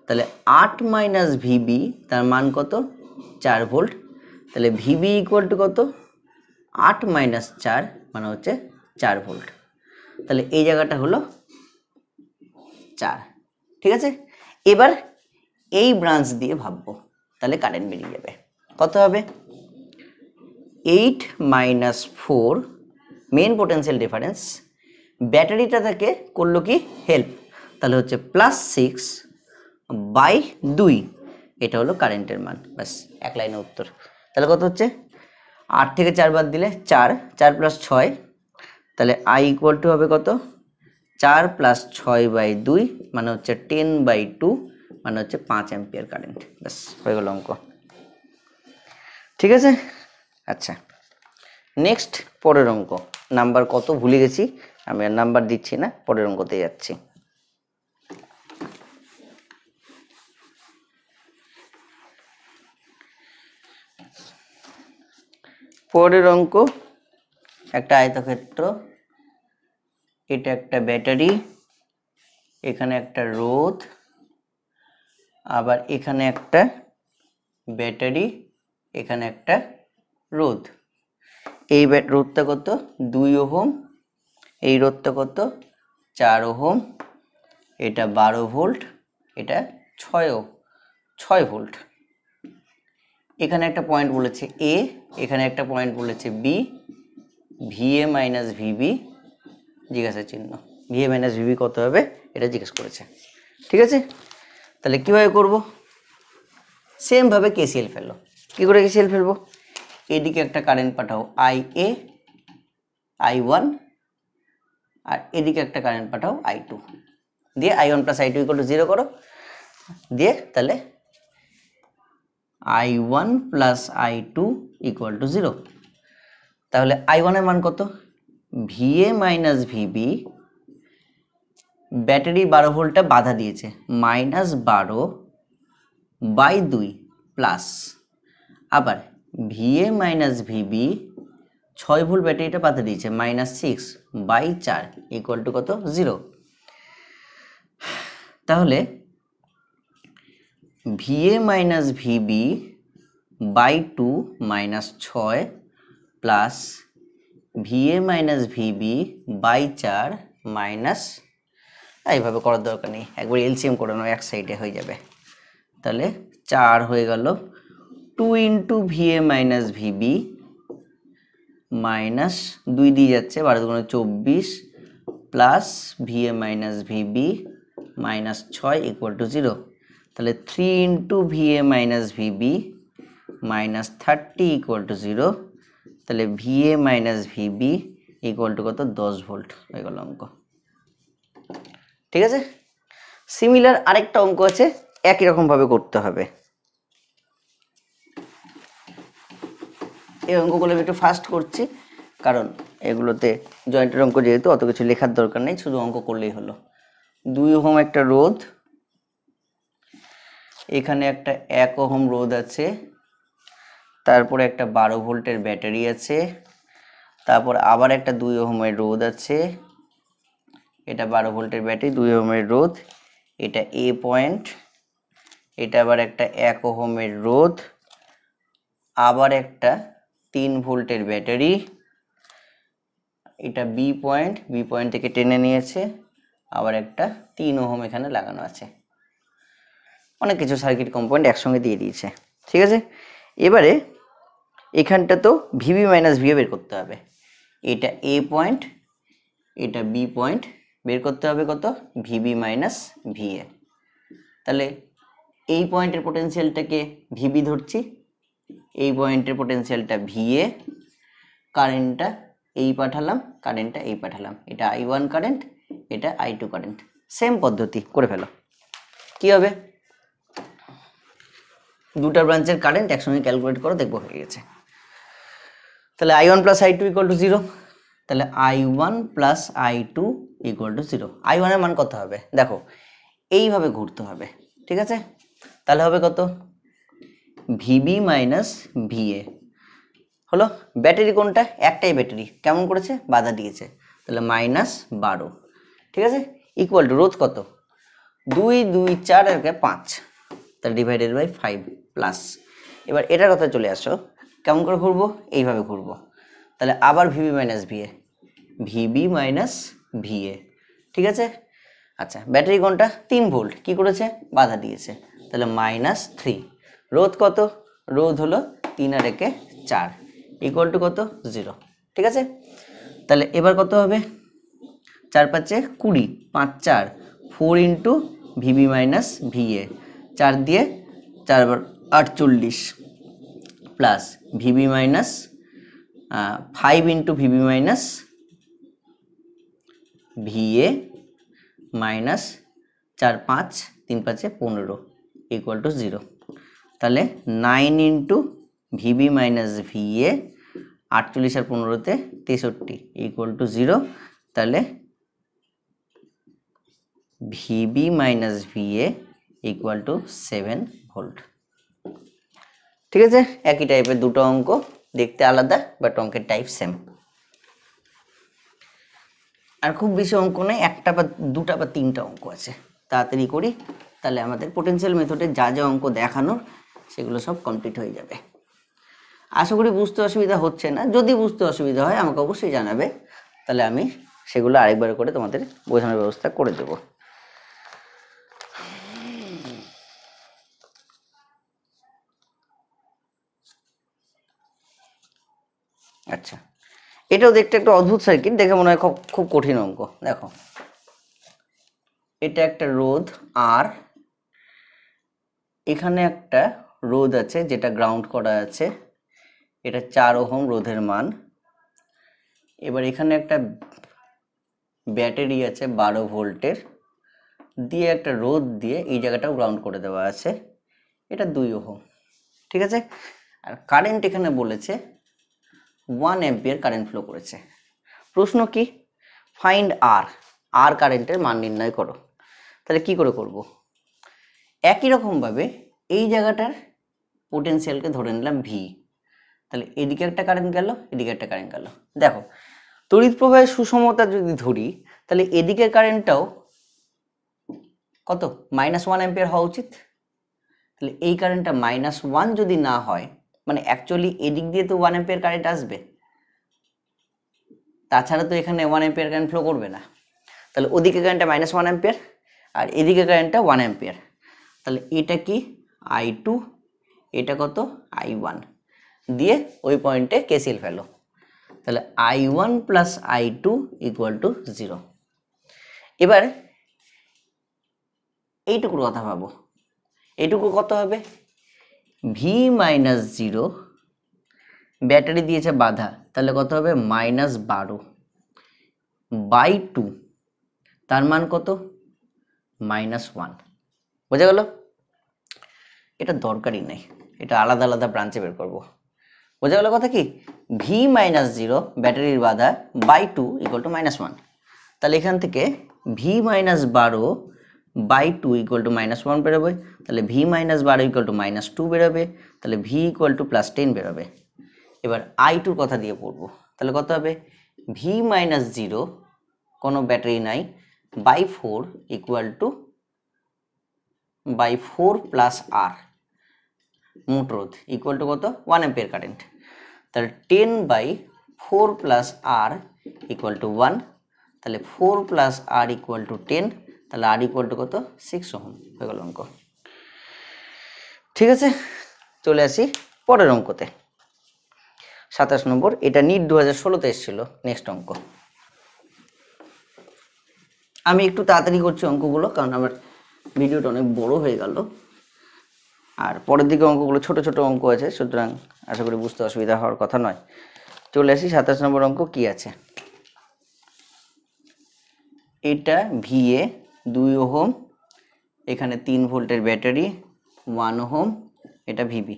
তাহলে আট মাইনাস ভিবি, তার মান কত? চার ভোল্ট। তাহলে ভিবি ইকুয়াল টু কত? আট মাইনাস চার মানে হচ্ছে চার ভোল্ট। তাহলে এই জায়গাটা হলো চার। ঠিক আছে? এবার এই ব্রাঞ্চ দিয়ে ভাববো। তাহলে কারেন্ট বেরিয়ে যাবে। কত হবে? Eight minus four main potential difference ব্যাটারিটা থেকে করল কি? হেল্প তাহলে হচ্ছে প্লাস সিক্স বাই দুই। এটা হলো কারেন্টের মান। ব্যাস, এক লাইনে উত্তর। তাহলে কত হচ্ছে? আট থেকে চার বাদ দিলে চার চার প্লাস ছয়, তাহলে আই ইকুয়াল টু হবে কত? চার প্লাস ছয় বাই দুই মানে হচ্ছে টেন বাই টু মানে হচ্ছে পাঁচ অ্যাম্পিয়ার কারেন্ট ব্যাস, হয়ে গেল অঙ্ক। ঠিক আছে? আচ্ছা। নেক্সট পরের অঙ্ক। নাম্বার কত? ভুলে গেছি। আমি আর নাম্বার দিচ্ছি না, পরের অঙ্কতে যাচ্ছি। পরের অঙ্ক। একটা আয়তক্ষেত্র, এটা একটা ব্যাটারি, এখানে একটা রোধ আবার এখানে একটা ব্যাটারি, এখানে একটা রোধ। এই রোধটা কত? দুই ওহম। এই রোধটা কত? চার ওহম। এটা বারো ভোল্ট, এটা ছয় ছয় ভোল্ট। এখানে একটা পয়েন্ট বলেছে এ এখানে একটা পয়েন্ট বলেছে বি ভিএ মাইনাস ভিবি জিজ্ঞাসা চিহ্ন। ভিএ মাইনাস ভিবি কত হবে? এটা জিজ্ঞেস করেছে। ঠিক আছে? তাহলে কীভাবে করব? সেমভাবে কেসিএল ফেলো কী করে কেসিএল ফেলব? এদিকে একটা কারেন্ট পাঠাও আই এ আই ওয়ান আর এদিকে একটা কারেন্ট পাঠাও আই টু দিয়ে I one plus I two equal to zero করো। দিয়ে তাহলে I one plus I two equal to zero তাহলে আই ওয়ানের মান কত? ভিএ মাইনাস ভিবি ব্যাটারি বারো ভোল্টটা বাধা দিয়েছে। মাইনাস বারো বাই দুই প্লাস। আবার ভিএ মাইনাস ভিবি ছয় ভোল্ট ব্যাটারিটা বাধা দিয়েছে, মাইনাস সিক্স বাই চার ইকুয়াল টু কত? জিরো। তাহলে VA minus VB by two minus ছয় plus VA minus VB by four minus এইভাবে করার দরকার নেই। একবার এলসিএম করে নাও, এক সাইডে হয়ে যাবে। তাহলে চার হয়ে গেল। Two into VA minus VB minus দুই দিয়ে যাচ্ছে, বারো দুগুণে চব্বিশ plus VA minus VB minus ছয় ইকুয়াল টু জিরো তাহলে three into VA minus VB minus thirty equal to zero তাহলে VA minus VB equal to কত? দশ ভোল্ট হয়ে গেল অঙ্ক। ঠিক আছে? সিমিলার আরেকটা অঙ্ক আছে, একই রকমভাবে করতে হবে। এই অঙ্কগুলো আমি একটু ফাস্ট করছি, কারণ এগুলোতে জয়েন্টের অঙ্ক যেহেতু, অত কিছু লেখার দরকার নেই, শুধু অঙ্ক করলেই হলো। দুই ওহম একটা রোধ, এখানে একটা এক ওহম রোধ আছে, তারপরে একটা বারো ভোল্টের ব্যাটারি আছে, তারপর আবার একটা দুই ওহমের রোধ আছে এটা বারো ভোল্টের ব্যাটারি, দুই ওহমের রোধ, এটা এ পয়েন্ট এটা আবার একটা এক ওহমের রোধ, আবার একটা তিন ভোল্টের ব্যাটারি, এটা বি পয়েন্ট বি পয়েন্ট থেকে টেনে নিয়েছে, আবার একটা তিন ওহম এখানে লাগানো আছে। অনেক কিছু সার্কিট কম্পোনেন্ট একসঙ্গে দিয়ে দিয়েছে, ঠিক আছে? এবারে এখানটা তো ভিবি মাইনাস ভিও বের করতে হবে, এটা এ পয়েন্ট এটা বি পয়েন্ট বের করতে হবে কত? ভিবি মাইনাস ভিএ তাহলে এই পয়েন্টের পোটেনশিয়ালটাকে ভিবি ধরছি। এই পয়েন্টের পোটেনশিয়ালটা ভিএ কারেন্টটা এই পাঠালাম কারেন্টটা এই পাঠালাম। এটা আই ওয়ান কারেন্ট এটা আই টু কারেন্ট সেম পদ্ধতি, করে ফেলো। কি হবে? দুটা ব্রাঞ্চের কারেন্ট একসঙ্গে ক্যালকুলেট করো, দেখব হয়ে গেছে। তাহলে I one plus I two equal to zero তাহলে I one plus I two equal to zero I ওয়ানের মান কত হবে? দেখো, এইভাবে ঘুরতে হবে, ঠিক আছে? তাহলে হবে কত? ভিবি মাইনাস ভিএ হলো? ব্যাটারি কোনটা? একটাই ব্যাটারি। কেমন করেছে? বাধা দিয়েছে। তাহলে মাইনাস বারো। ঠিক আছে? ইকুয়াল টু রোধ কত? দুই দুই, চার আর পাঁচ। তাহলে ডিভাইডেড বাই ফাইভ প্লাস এবার এটার কথা চলে আসো। কেমন করে ঘুরবো? এইভাবে ঘুরবো। তাহলে আবার VB minus VA VB minus VA, ঠিক আছে? আচ্ছা ব্যাটারি কোনটা? তিন ভোল্ট। কি করেছে? বাধা দিয়েছে। তাহলে মাইনাস থ্রি। রোধ কত? রোধ হলো তিন আর একে চার। ইকুয়াল টু কত? জিরো। ঠিক আছে? তাহলে এবার কত হবে? চার পাঁচে কুড়ি। পাঁচ চার। Four into VB minus VA. চার দিয়ে চারবার আটচল্লিশ plus VB minus five into VB minus VA minus চার পাঁচ তিন পাঁচে পনেরো ইকুয়াল টু জিরো তাহলে nine into VB minus VA আটচল্লিশ আর পনেরোতে তেষট্টি ইকুয়াল টু জিরো তাহলে VB minus VA equal to seven volt ঠিক আছে? একই টাইপের দুটো অঙ্ক, দেখতে আলাদা বাট অঙ্কের টাইপ সেম আর খুব বেশি অঙ্ক নেই একটা বা দুটা বা তিনটা অঙ্ক আছে। তাড়াতাড়ি করি, তাহলে আমাদের পোটেন্সিয়াল মেথডে যা যা অঙ্ক দেখানোর, সেগুলো সব কমপ্লিট হয়ে যাবে। আশা করি বুঝতে অসুবিধা হচ্ছে না। যদি বুঝতে অসুবিধা হয়, আমাকে অবশ্যই জানাবে। তাহলে আমি সেগুলো আরেকবার করে তোমাদের বোঝানোর ব্যবস্থা করে দেব। আচ্ছা। এটাও দেখতে একটা অদ্ভুত সার্কিট দেখে মনে হয় খুব খুব কঠিন অঙ্ক। দেখো। এটা একটা রোদ আর এখানে একটা রোদ আছে যেটা গ্রাউন্ড করা আছে। এটা চার ওহম রোধের মান। এবার এখানে একটা ব্যাটারি আছে বারো ভোল্টের। দিয়ে একটা রোদ দিয়ে এই জায়গাটাও গ্রাউন্ড করে দেওয়া আছে। এটা দুই ওহম। ঠিক আছে? আর কারেন্ট এখানে বলেছে ওয়ান অ্যাম্পিয়ার কারেন্ট ফ্লো করেছে। প্রশ্ন কি? ফাইন্ড আর আর কারেন্টের মান নির্ণয় করো। তাহলে কি করে করব? একই রকমভাবে এই জায়গাটার পোটেনশিয়ালকে ধরে নিলাম ভি তাহলে এদিকে একটা কারেন্ট গেল, এদিকে একটা কারেন্ট গেল। দেখো, তড়িৎ প্রবাহের সুষমতা যদি ধরি, তাহলে এদিকের কারেন্টটাও কত? মাইনাস ওয়ান অ্যাম্পিয়ার হওয়া উচিত। তাহলে এই কারেন্টটা মাইনাস ওয়ান যদি না হয় মানে অ্যাকচুয়ালি এদিক দিয়ে তো ওয়ান অ্যাম্পিয়ার কারেন্ট আসবে। তাছাড়া তো এখানে ওয়ান অ্যাম্পিয়ার কারেন্ট ফ্লো করবে না। তাহলে ওদিকে কারেন্টটা মাইনাস ওয়ান অ্যাম্পিয়ার আর এদিকে কারেন্টটা ওয়ান অ্যাম্পিয়ার তাহলে এটা কি? আই টু এটা কত? আই ওয়ান দিয়ে ওই পয়েন্টে কেসিল ফেলো। তাহলে I one plus I two equal to zero এবার এইটুকুর কথা ভাবো। এইটুকু কত হবে? ভি মাইনাস জিরো ব্যাটারি দিয়েছে বাধা, তাহলে কত হবে? মাইনাস বারো। বাই টু তার মান কত? মাইনাস ওয়ান বোঝা গেল? এটা দরকারই নেই। এটা আলাদা আলাদা ব্রাঞ্চে বের করব। বোঝা গেল কথা কি? ভি মাইনাস জিরো ব্যাটারির বাধা by two equal to minus one তাহলে এখান থেকে ভি মাইনাস বারো by two equal to minus one বেরোবে, তাহলে ভি মাইনাস বারো ইকুয়াল টু মাইনাস টু বেরোবে, তাহলে V equal to plus ten বেরোবে। এবার আই টুর কথা দিয়ে পড়ব, তাহলে কত হবে? ভি মাইনাস জিরো কোনো ব্যাটারি নাই, by four equal to by four plus R মোট রোধ ইকুয়াল টু কত? ওয়ান অ্যাম্পিয়ার কারেন্ট তাহলে ten by four plus R equal to one তাহলে four plus R equal to ten তাহলে আর ইকুয়াল টু কত? সিক্স ওহম হয়ে গেল অঙ্ক। ঠিক আছে? চলে আসি পরের অঙ্কতে। সাতাশ নম্বর, এটা নিট দু হাজার ষোলোতে এসেছিল নেক্সট অঙ্ক। আমি একটু তাড়াতাড়ি করছি অঙ্কগুলো, কারণ আমার ভিডিওটা অনেক বড় হয়ে গেল। আর পরের দিকে অঙ্কগুলো ছোট ছোট অঙ্ক আছে, সুতরাং আশা করি বুঝতে অসুবিধা হওয়ার কথা নয়। চলে আসি সাতাশ নম্বর অঙ্ক, কি আছে? এটা ভিএ দুই ওহম, এখানে তিন ভোল্টের ব্যাটারি, ওয়ান ওহম, এটা ভিবি।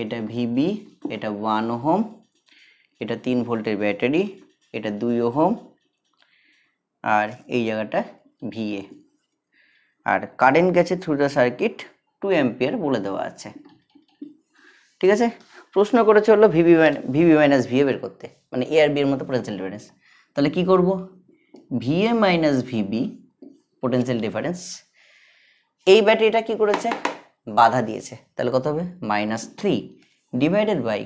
এটা ভিবি, এটা ওয়ান ওহম, এটা তিন ভোল্টের ব্যাটারি, এটা দুই ওহম, আর এই জায়গাটা ভিএ। আর কারেন্ট গেছে through the circuit two ampere বলে দেওয়া আছে। ঠিক আছে? প্রশ্ন করেছে হলো ভিবি ভিবি মাইনাস ভিএ বের করতে। মানে এ আর বি এর মতো পোটেন্সিয়াল ডিফারেন্স তাহলে কি করব? VA minus VB potential difference এই ব্যাটারিটা কি করেছে? বাধা দিয়েছে। তাহলে কত হবে? মাইনাস থ্রি ডিভাইডেড বাই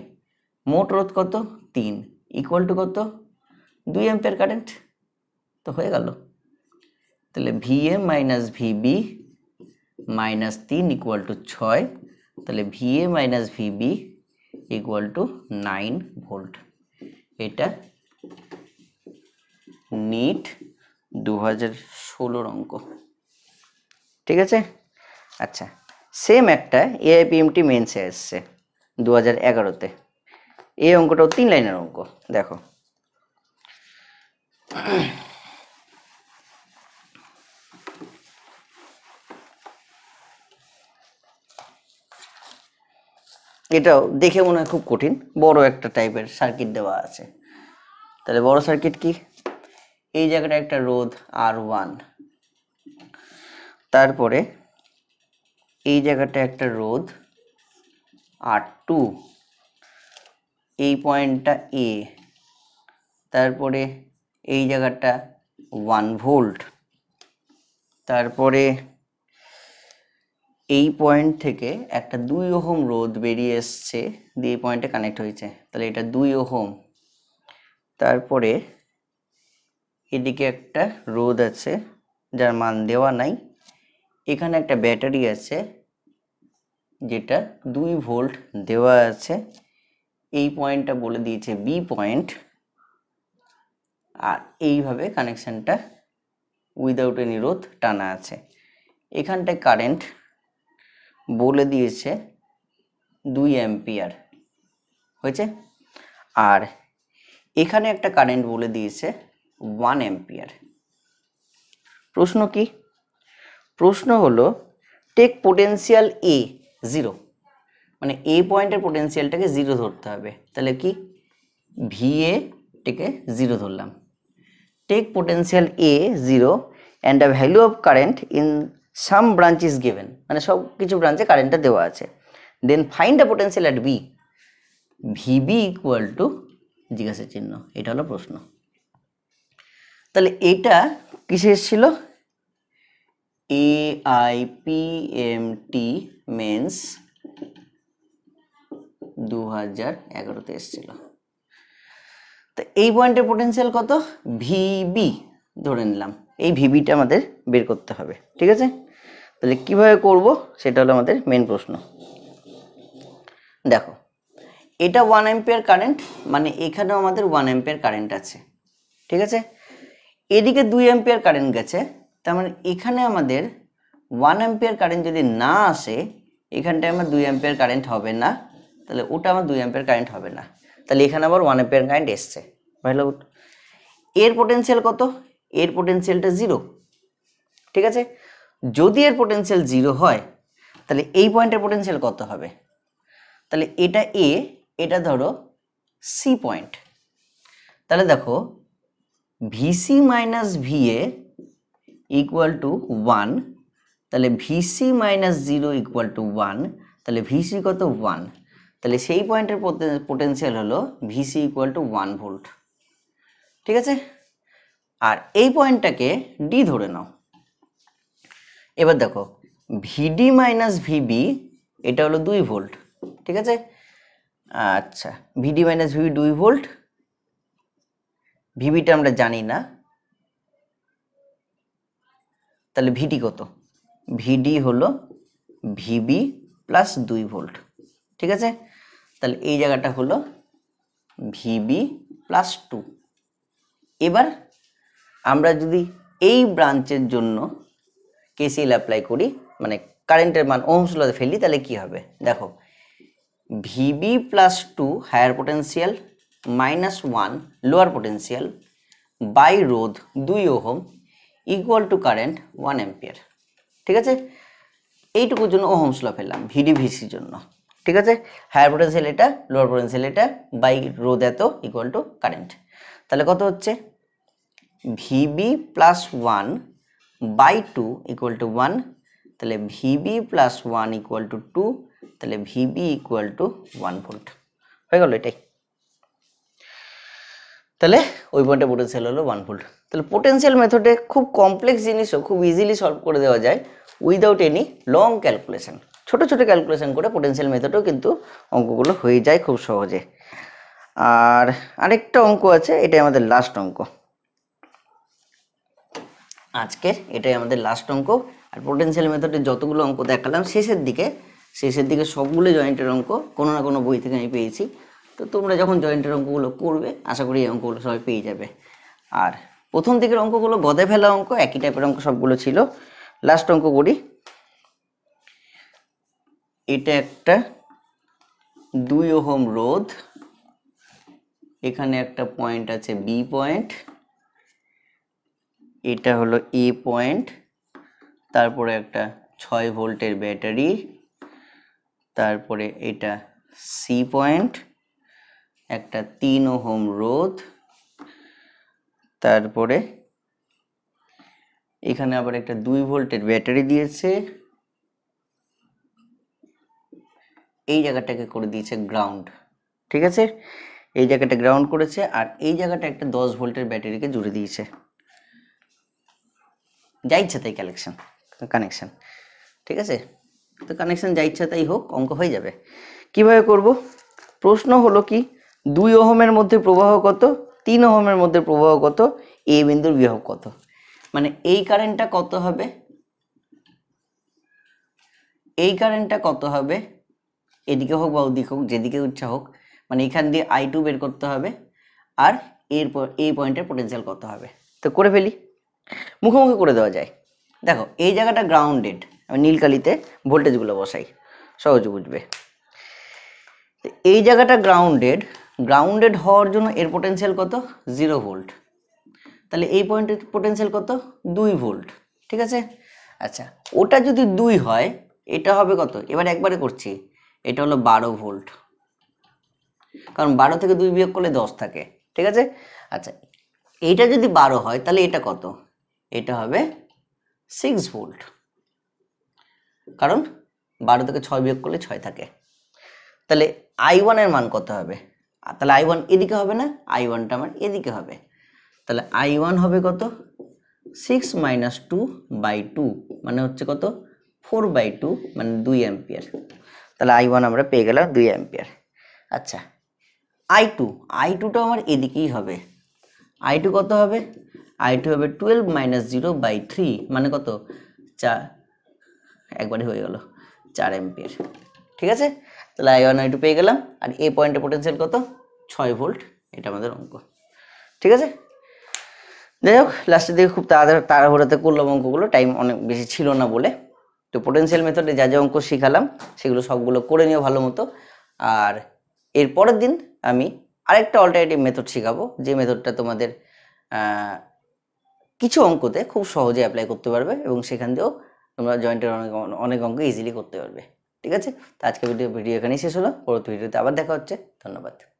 মোট রোধ কত? তিন। ইকুয়াল টু কত? দুই অ্যাম্পিয়ার কারেন্ট তো হয়ে গেল। তাহলে ভিএ মাইনাস ভিবি মাইনাস তিন ইকুয়াল টু ছয়। তাহলে V A minus VB equal to nine volt এটা নিট দু হাজার ষোলোর অঙ্ক। ঠিক আছে? আচ্ছা সেম একটা এআইপিএমটি মেন্সে এসছে দু হাজার এগারোতে। এই অঙ্কটাও তিন লাইনের অঙ্ক, দেখো। এটাও দেখে মনে হয় খুব কঠিন, বড় একটা টাইপের সার্কিট দেওয়া আছে। তাহলে বড় সার্কিট কি? এই জায়গাটা একটা রোধ আর ওয়ান তারপরে এই জায়গাটা একটা রোধ আর টু এই পয়েন্টটা এ তারপরে এই জায়গাটা ওয়ান ভোল্ট তারপরে এই পয়েন্ট থেকে একটা দুই ওহম রোদ বেরিয়ে এসছে, দিয়ে পয়েন্টে কানেক্ট হয়েছে। তাহলে এটা দুই ওহম। তারপরে এদিকে একটা রোদ আছে, যার মান দেওয়া নাই। এখানে একটা ব্যাটারি আছে, যেটা দুই ভোল্ট দেওয়া আছে। এই পয়েন্টটা বলে দিয়েছে বি পয়েন্ট। আর এইভাবে কানেকশানটা উইদাউট এনি রোধ টানা আছে। এখানটায় কারেন্ট বলে দিয়েছে দুই অ্যাম্পিয়ার হয়েছে? আর এখানে একটা কারেন্ট বলে দিয়েছে ওয়ান অ্যাম্পিয়ার। প্রশ্ন কি? প্রশ্ন হলো টেক পোটেনশিয়াল এ জিরো মানে এ পয়েন্টের পোটেনশিয়ালটাকে জিরো ধরতে হবে। তাহলে কি? ভি এটাকে জিরো ধরলাম। Take potential A zero and the value of current in some branch is given মানে সব কিছু ব্রাঞ্চে কারেন্টটা দেওয়া আছে। Then find the potential at B VB equal to জিজ্ঞাসা চিহ্ন, এটা হলো প্রশ্ন। তাহলে এটা কিসে এসেছিল A I P M T mains দু হাজার এগারোতে এসেছিল। তো এই পয়েন্টের পোটেনশিয়াল কত? ভিবি ধরে নিলাম। এই ভিবিটা আমাদের বের করতে হবে, ঠিক আছে? তাহলে কীভাবে করব? সেটা হলো আমাদের মেন প্রশ্ন। দেখো, এটা ওয়ান অ্যাম্পিয়ার কারেন্ট মানে এখানেও আমাদের ওয়ান অ্যাম্পিয়ার কারেন্ট আছে, ঠিক আছে? এদিকে দুই অ্যাম্পিয়ার কারেন্ট গেছে, তার মানে এখানে আমাদের ওয়ান অ্যাম্পিয়ার কারেন্ট যদি না আসে এখানটায় আমার দুই অ্যাম্পিয়ার কারেন্ট হবে না, তাহলে ওটা আমার দুই অ্যাম্পিয়ার কারেন্ট হবে না। তাহলে এখানে আবার ওয়ান অ্যাম্পিয়ার কারেন্ট এসছে। ভালো এর পোটেনশিয়াল কত? এর পোটেনশিয়ালটা জিরো ঠিক আছে? যদি এর পোটেনশিয়াল জিরো হয়, তাহলে এই পয়েন্টের পোটেনশিয়াল কত হবে? তাহলে এটা এ এটা ধরো সি পয়েন্ট তাহলে দেখো VC minus VA equal to one তাহলে VC minus zero equal to one তাহলে ভিসি কত ওয়ান তাহলে সেই পয়েন্টের পোটেনশিয়াল হলো VC equal to one volt ঠিক আছে? আর এই পয়েন্টটাকে ডি ধরে নাও। এবার দেখো ভিডি মাইনাস ভিবি এটা হলো দুই ভোল্ট ঠিক আছে? আচ্ছা ভিডি মাইনাস ভিবি দুই ভোল্ট ভিবিটা আমরা জানি না। তাহলে ভিডি কত? ভিডি হলো ভিবি প্লাস দুই ভোল্ট। ঠিক আছে? তাহলে এই জায়গাটা হলো ভিবি প্লাস টু। এবার আমরা যদি এই ব্রাঞ্চের জন্য কেসিএল অ্যাপ্লাই করি মানে কারেন্টের মান ওহমস লতে ফেলি, তাহলে কি হবে? দেখো, VB plus two higher potential minus one lower potential by রোধ দুই ohm equal to current one ampere ঠিক আছে? এইটুকুর জন্য ওহমস ল ফেললাম ভিডি ভিসির জন্য। ঠিক আছে? হায়ার পোটেন্সিয়াল এটা লোয়ার পোটেন্সিয়াল এটা বাই রোধ এত ইকুয়াল টু কারেন্ট তাহলে কত হচ্ছে? VB plus one by two equal to one তাহলে VB plus one equal to two তাহলে VB equal to one volt হয়ে গেল এটাই। তাহলে ওই পয়েন্টে পোটেন্সিয়াল হলো ওয়ান ভোল্ট তাহলে পোটেন্সিয়াল মেথডে খুব কমপ্লেক্স জিনিসও খুব ইজিলি সলভ করে দেওয়া যায় উইদাউট এনি লং ক্যালকুলেশন ছোট ছোট ক্যালকুলেশন করে পোটেন্সিয়াল মেথডেও কিন্তু অঙ্কগুলো হয়ে যায় খুব সহজে। আর আরেকটা অঙ্ক আছে, এটাই আমাদের লাস্ট অঙ্ক। আজকের এটাই আমাদের লাস্ট অঙ্ক। আর পোটেন্সিয়াল মেথডে যতগুলো অঙ্ক দেখালাম, শেষের দিকে শেষের দিকে সবগুলো জয়েন্টের অঙ্ক, কোনো না কোনো বই থেকে আমি পেয়েছি। তো তোমরা যখন জয়েন্টের অঙ্কগুলো করবে, আশা করি এই অঙ্কগুলো সবাই পেয়ে যাবে। আর প্রথম দিকের অঙ্কগুলো গদে ফেলা অঙ্ক, একই টাইপের অঙ্ক সবগুলো ছিল। লাস্ট অঙ্ক করি। এটা একটা দুই ওহম রোধ। এখানে একটা পয়েন্ট আছে বি পয়েন্ট এটা হলো এ পয়েন্ট তারপরে একটা ছয় ভোল্টের ব্যাটারি। তারপরে এটা সি পয়েন্ট একটা তিন ওহম রোধ, তারপরে এখানে আবার একটা দুই ভোল্টের ব্যাটারি দিয়েছে। এই জায়গাটাকে করে দিয়েছে গ্রাউন্ড, ঠিক আছে? এই জায়গাটা গ্রাউন্ড করেছে আর এই জায়গাটা একটা দশ ভোল্টের ব্যাটারিকে জুড়ে দিয়েছে। যা ইচ্ছা তাই কালেকশন কানেকশন ঠিক আছে? তো কানেকশন যা ইচ্ছা তাই হোক, অঙ্ক হয়ে যাবে। কীভাবে করব? প্রশ্ন হলো কি দুই ওহমের মধ্যে প্রবাহ কত? তিন ওহমের মধ্যে প্রবাহ কত? এ বিন্দুর বিভব কত? মানে এই কারেন্টটা কত হবে? এই কারেন্টটা কত হবে? এদিকে হোক বা ওদিকে হোক, যেদিকে ইচ্ছা হোক মানে এখান দিয়ে আই টু বের করতে হবে। আর এর এই পয়েন্টের পোটেনশিয়াল কত হবে? তো করে ফেলি। মুখোমুখি করে দেওয়া যায়। দেখো, এই জায়গাটা গ্রাউন্ডেড আমি নীলকালিতে ভোল্টেজগুলো বসাই। সহজে বুঝবে। এই জায়গাটা গ্রাউন্ডেড গ্রাউন্ডেড হওয়ার জন্য এর পোটেনশিয়াল কত? জিরো ভোল্ট তাহলে এই পয়েন্টের পোটেনশিয়াল কত? দুই ভোল্ট ঠিক আছে? আচ্ছা ওটা যদি দুই হয়, এটা হবে কত? এবার একবারে করছি, এটা হলো বারো ভোল্ট কারণ বারো থেকে দুই বিয়োগ করলে দশ থাকে। ঠিক আছে? আচ্ছা এইটা যদি বারো হয়, তাহলে এটা কত? এটা হবে সিক্স ভোল্ট কারণ বারো থেকে ছয় বিয়োগ করলে ছয় থাকে। তাহলে আই ওয়ানের মান কত হবে? তাহলে আই ওয়ান এদিকে হবে না আই ওয়ানটা আমার এদিকে হবে। তাহলে আই ওয়ান হবে কত? Six minus two by two মানে হচ্ছে কত? ফোর বাই টু মানে দুই অ্যাম্পিয়ার তাহলে আই ওয়ান আমরা পেয়ে গেলাম দুই অ্যাম্পিয়ার আচ্ছা আই টু আই টুটা আমার এদিকেই হবে। আই টু কত হবে? আই টু হবে twelve minus zero by three মানে কত? চার একবারে হয়ে গেল, চার অ্যাম্পিয়ার ঠিক আছে? তাহলে আই ওয়ান আই টু পেয়ে গেলাম, আর এই পয়েন্টে পোটেনশিয়াল কত? ছয় ভোল্ট এটা আমাদের অঙ্ক। ঠিক আছে? যাই হোক লাস্টের দিকে খুব তাড়াতাড়ি, তাড়াহুড়াতে করলাম অঙ্কগুলো টাইম অনেক বেশি ছিল না বলে। তো পোটেনশিয়াল মেথডে যা যা অঙ্ক শিখালাম, সেগুলো সবগুলো করে নিও ভালো মতো। আর এর পরের দিন আমি আরেকটা অল্টারনেটিভ মেথড শেখাবো, যে মেথডটা তোমাদের কিছু অঙ্কতে খুব সহজে অ্যাপ্লাই করতে পারবে এবং সেখান দিয়েও তোমরা জয়েন্টের অনেক অনেক অঙ্ক ইজিলি করতে পারবে। ঠিক আছে? তো আজকে ভিডিও ভিডিও এখানেই শেষ হলো। পরবর্তী ভিডিওতে আবার দেখা হচ্ছে। ধন্যবাদ।